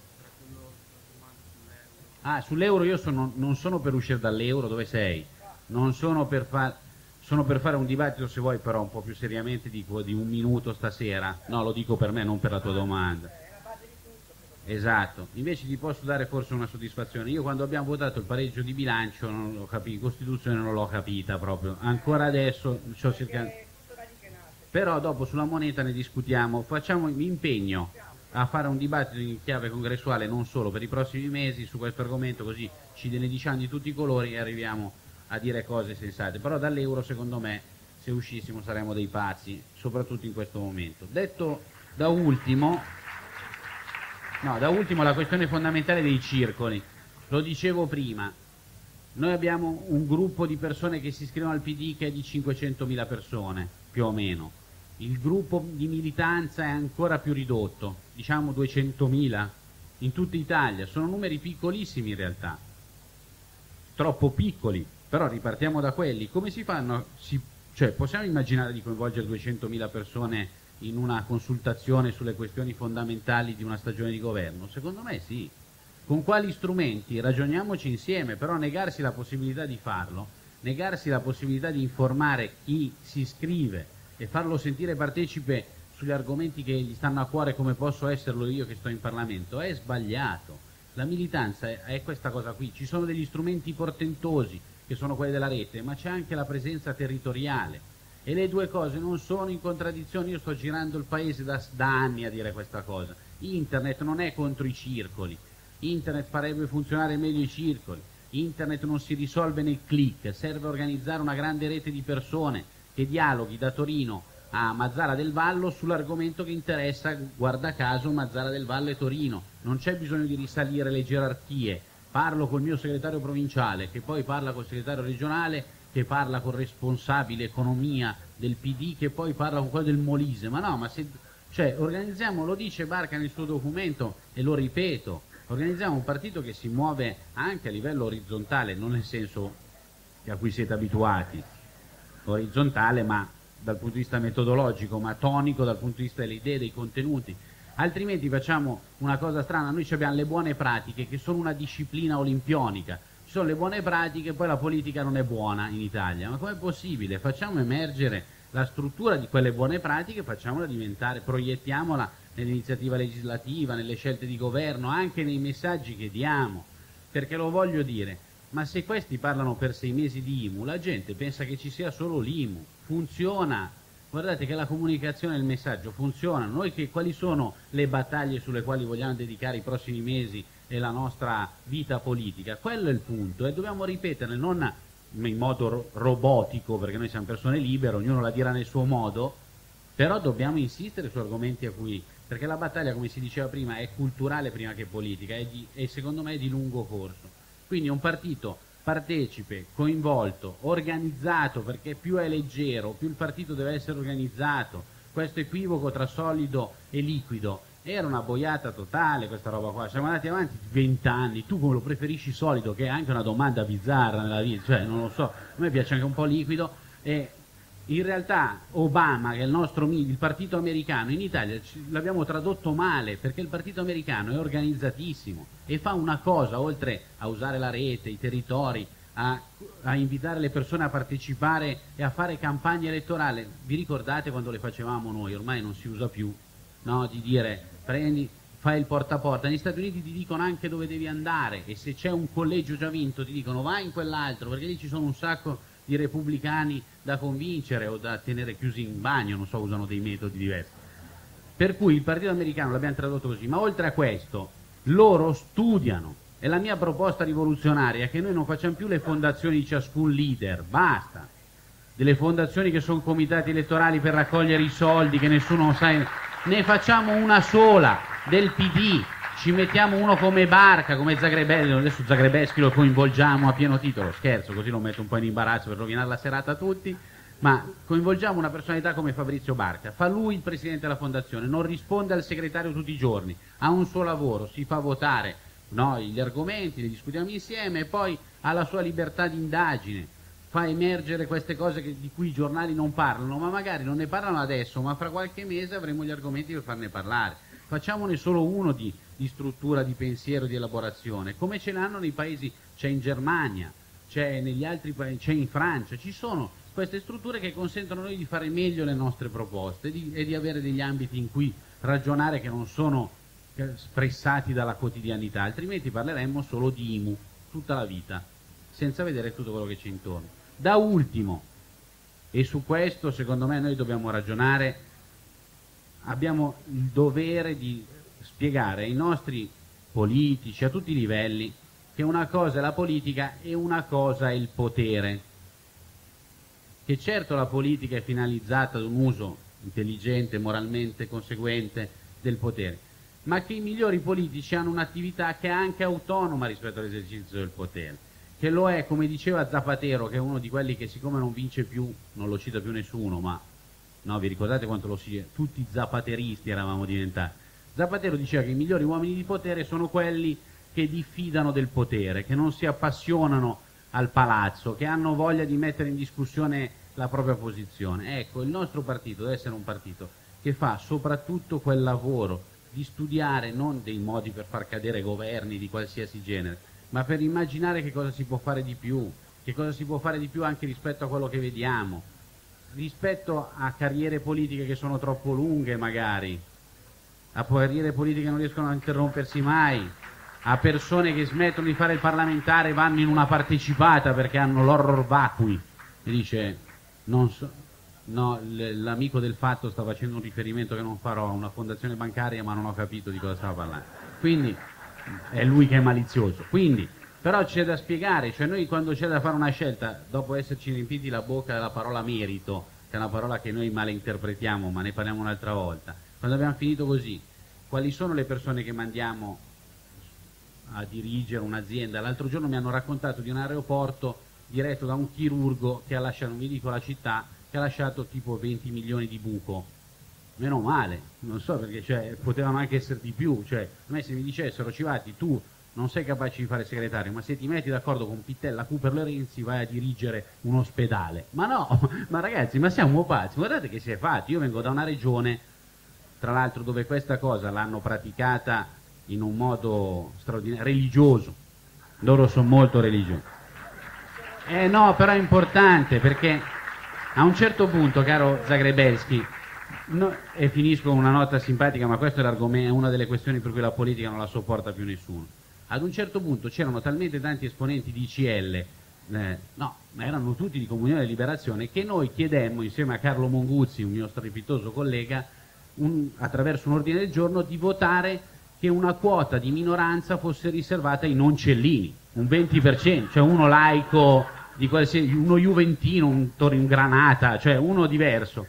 Ah, sull'euro io sono, non sono per uscire dall'euro, dove sei? Non sono per, fa, sono per fare un dibattito, se vuoi, però un po' più seriamente, dico, di un minuto stasera. No, lo dico per me, non per la tua domanda Esatto, invece ti posso dare forse una soddisfazione. Io quando abbiamo votato il pareggio di bilancio non l'ho capito, Costituzione non l'ho capita proprio. Ancora adesso ci ho cercato. Però dopo sulla moneta ne discutiamo, facciamo impegno a fare un dibattito in chiave congressuale non solo per i prossimi mesi su questo argomento, così ci diciamo di tutti i colori e arriviamo a dire cose sensate. Però dall'euro secondo me se uscissimo saremmo dei pazzi, soprattutto in questo momento. Detto da ultimo, No, da ultimo la questione fondamentale dei circoli. Lo dicevo prima, noi abbiamo un gruppo di persone che si iscrivono al PD che è di 500.000 persone, più o meno. Il gruppo di militanza è ancora più ridotto, diciamo 200.000 in tutta Italia. Sono numeri piccolissimi in realtà, troppo piccoli, però ripartiamo da quelli. Come si fanno? Si, cioè, possiamo immaginare di coinvolgere 200.000 persone in una consultazione sulle questioni fondamentali di una stagione di governo? Secondo me sì. Con quali strumenti? Ragioniamoci insieme, però negarsi la possibilità di farlo, negarsi la possibilità di informare chi si iscrive e farlo sentire partecipe sugli argomenti che gli stanno a cuore come posso esserlo io che sto in Parlamento, è sbagliato. La militanza è, questa cosa qui, ci sono degli strumenti portentosi che sono quelli della rete, ma c'è anche la presenza territoriale e le due cose non sono in contraddizione, io sto girando il paese da, da anni a dire questa cosa. Internet non è contro i circoli, Internet farebbe funzionare meglio i circoli, Internet non si risolve nel click, serve organizzare una grande rete di persone che dialoghi da Torino a Mazzara del Vallo sull'argomento che interessa, guarda caso, Mazzara del Vallo e Torino. Non c'è bisogno di risalire le gerarchie. Parlo col mio segretario provinciale, che poi parla col segretario regionale che parla con responsabile economia del PD che poi parla con quello del Molise, ma no, ma se, cioè, organizziamo, lo dice Barca nel suo documento e lo ripeto, organizziamo un partito che si muove anche a livello orizzontale, non nel senso a cui siete abituati, orizzontale, ma dal punto di vista metodologico, ma tonico dal punto di vista delle idee, dei contenuti. Altrimenti facciamo una cosa strana, noi abbiamo le buone pratiche che sono una disciplina olimpionica, sono le buone pratiche poi la politica non è buona in Italia, ma com'è possibile? Facciamo emergere la struttura di quelle buone pratiche, facciamola diventare, proiettiamola nell'iniziativa legislativa, nelle scelte di governo, anche nei messaggi che diamo, perché lo voglio dire, ma se questi parlano per sei mesi di IMU, la gente pensa che ci sia solo l'IMU, funziona, guardate che la comunicazione e il messaggio funzionano, noi che, quali sono le battaglie sulle quali vogliamo dedicare i prossimi mesi e la nostra vita politica, quello è il punto e dobbiamo ripeterle, non in modo robotico, perché noi siamo persone libere, ognuno la dirà nel suo modo, però dobbiamo insistere su argomenti a cui, perché la battaglia, come si diceva prima, è culturale prima che politica di, e secondo me è di lungo corso. Quindi un partito partecipe, coinvolto, organizzato, perché più è leggero, più il partito deve essere organizzato. Questo equivoco tra solido e liquido era una boiata totale questa roba qua. Siamo andati avanti vent'anni. Tu come lo preferisci solido? Che è anche una domanda bizzarra nella vita, cioè non lo so, a me piace anche un po' liquido. E in realtà Obama, che è il nostro il partito americano, in Italia l'abbiamo tradotto male perché il partito americano è organizzatissimo e fa una cosa, oltre a usare la rete, i territori, a, a invitare le persone a partecipare e a fare campagne elettorali. Vi ricordate quando le facevamo noi? Ormai non si usa più, no? di dire prendi, fai il porta a porta. Negli Stati Uniti ti dicono anche dove devi andare e se c'è un collegio già vinto ti dicono vai in quell'altro perché lì ci sono un sacco di repubblicani da convincere o da tenere chiusi in bagno, non so, usano dei metodi diversi. Per cui il partito americano l'abbiamo tradotto così, ma oltre a questo loro studiano e la mia proposta rivoluzionaria è che noi non facciamo più le fondazioni di ciascun leader, basta. Delle fondazioni che sono comitati elettorali per raccogliere i soldi che nessuno sa, ne facciamo una sola del PD, ci mettiamo uno come Barca, come Zagrebeschi, adesso Zagrebeschi lo coinvolgiamo a pieno titolo, scherzo, così lo metto un po' in imbarazzo per rovinare la serata a tutti, ma coinvolgiamo una personalità come Fabrizio Barca, fa lui il presidente della fondazione, non risponde al segretario tutti i giorni, ha un suo lavoro, si fa votare no, gli argomenti, li discutiamo insieme e poi ha la sua libertà di indagine, fa emergere queste cose che, di cui i giornali non parlano, ma magari non ne parlano adesso, ma fra qualche mese avremo gli argomenti per farne parlare. Facciamone solo uno di di struttura di pensiero, di elaborazione, come ce l'hanno nei paesi, c'è in Germania, c'è negli altri paesi, c'è in Francia, ci sono queste strutture che consentono noi di fare meglio le nostre proposte di, e di avere degli ambiti in cui ragionare che non sono spressati dalla quotidianità, altrimenti parleremmo solo di IMU tutta la vita, senza vedere tutto quello che c'è intorno. Da ultimo, e su questo secondo me noi dobbiamo ragionare, abbiamo il dovere di spiegare ai nostri politici a tutti i livelli che una cosa è la politica e una cosa è il potere. Che certo la politica è finalizzata ad un uso intelligente, moralmente conseguente del potere, ma che i migliori politici hanno un'attività che è anche autonoma rispetto all'esercizio del potere, che lo è, come diceva Zapatero, che è uno di quelli che siccome non vince più, non lo cita più nessuno, ma no, vi ricordate quanto lo si... tutti zapateristi eravamo diventati, Zapatero diceva che i migliori uomini di potere sono quelli che diffidano del potere, che non si appassionano al palazzo, che hanno voglia di mettere in discussione la propria posizione. Ecco, il nostro partito deve essere un partito che fa soprattutto quel lavoro di studiare non dei modi per far cadere governi di qualsiasi genere, ma per immaginare che cosa si può fare di più, che cosa si può fare di più anche rispetto a quello che vediamo, rispetto a carriere politiche che sono troppo lunghe magari, a carriere politiche non riescono a interrompersi mai, a persone che smettono di fare il parlamentare e vanno in una partecipata perché hanno l'horror vacui. E dice, so, no, l'amico del fatto sta facendo un riferimento che non farò a una fondazione bancaria ma non ho capito di cosa stava parlando. Quindi è lui che è malizioso. Quindi, però c'è da spiegare, cioè noi quando c'è da fare una scelta, dopo esserci riempiti la bocca della parola merito, che è una parola che noi malinterpretiamo, ma ne parliamo un'altra volta, quando abbiamo finito così, quali sono le persone che mandiamo a dirigere un'azienda? L'altro giorno mi hanno raccontato di un aeroporto diretto da un chirurgo che ha lasciato, non vi dico la città, che ha lasciato tipo 20 milioni di buco. Meno male, non so perché cioè, potevano anche essere di più, cioè, a me se mi dicessero Civati tu non sei capace di fare segretario, ma se ti metti d'accordo con Pittella, Cooper Lorenzi vai a dirigere un ospedale. Ma no, ma ragazzi, ma siamo pazzi, guardate che si è fatto. Io vengo da una regione, tra l'altro, dove questa cosa l'hanno praticata in un modo straordinario, religioso. Loro sono molto religiosi. Eh no, però è importante perché a un certo punto, caro Zagrebelski, no, e finisco con una nota simpatica, ma questo è, una delle questioni per cui la politica non la sopporta più nessuno ad un certo punto c'erano talmente tanti esponenti di ICL, eh, no, ma erano tutti di Comunione e Liberazione, che noi chiedemmo insieme a Carlo Monguzzi, un mio strepitoso collega, un, attraverso un ordine del giorno, di votare che una quota di minoranza fosse riservata ai non cellini, un 20%, cioè uno laico, uno juventino, un, un granata, cioè uno diverso.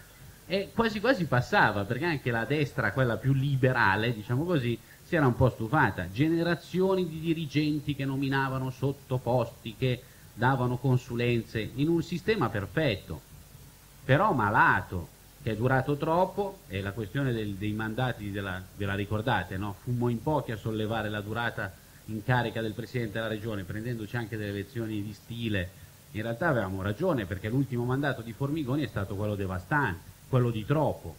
E quasi quasi passava, perché anche la destra, quella più liberale, diciamo così, si era un po' stufata. Generazioni di dirigenti che nominavano sottoposti, che davano consulenze, in un sistema perfetto, però malato, che è durato troppo, e la questione del, dei mandati, della, ve la ricordate, no? Fummo in pochi a sollevare la durata in carica del Presidente della Regione, prendendoci anche delle lezioni di stile. In realtà avevamo ragione, perché l'ultimo mandato di Formigoni è stato quello devastante, quello di troppo.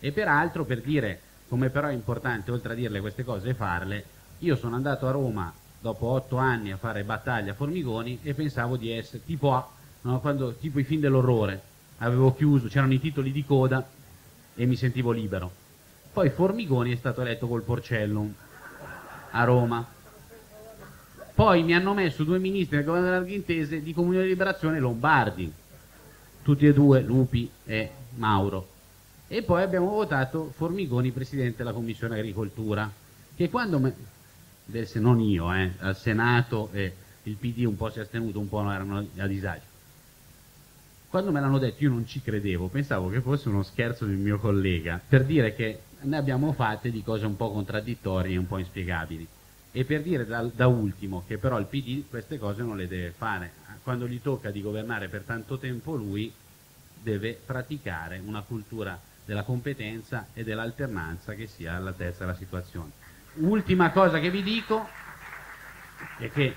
E peraltro, per dire come però è importante, oltre a dirle queste cose, farle, io sono andato a Roma dopo otto anni a fare battaglia a Formigoni e pensavo di essere tipo, a, no, quando, tipo i film dell'orrore, avevo chiuso, c'erano i titoli di coda e mi sentivo libero. Poi Formigoni è stato eletto col Porcellum a Roma. Poi mi hanno messo due ministri del governo dell'Arghintese di Comunione di Liberazione Lombardi, tutti e due, Lupi e Mauro. E poi abbiamo votato Formigoni presidente della commissione agricoltura che quando me, se non io eh, al Senato eh, il PD un po' si è astenuto un po' erano a disagio. Quando me l'hanno detto io non ci credevo pensavo che fosse uno scherzo del mio collega per dire che ne abbiamo fatte di cose un po' contraddittorie e un po' inspiegabili. E per dire da, da ultimo che però il PD queste cose non le deve fare. Quando gli tocca di governare per tanto tempo lui deve praticare una cultura della competenza e dell'alternanza che sia all'altezza della situazione. Ultima cosa che vi dico è che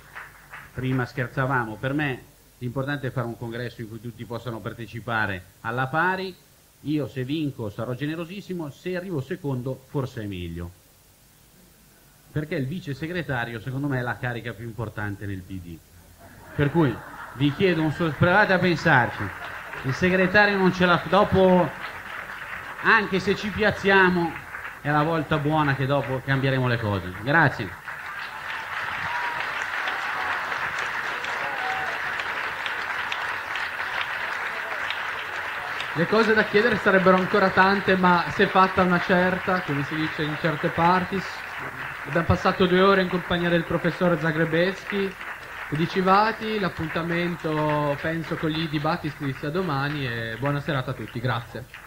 prima scherzavamo, per me l'importante è fare un congresso in cui tutti possano partecipare alla pari, io se vinco sarò generosissimo, se arrivo secondo forse è meglio. Perché il vice segretario secondo me è la carica più importante nel PD. Per cui vi chiedo un provate a pensarci. Il segretario non ce l'ha dopo anche se ci piazziamo è la volta buona che dopo cambieremo le cose. Grazie. Le cose da chiedere sarebbero ancora tante, ma è fatta una certa, come si dice in certe parti. Abbiamo passato due ore in compagnia del professor Zagrebeschi Civati, l'appuntamento penso con gli dibattiti inizia domani e buona serata a tutti, grazie.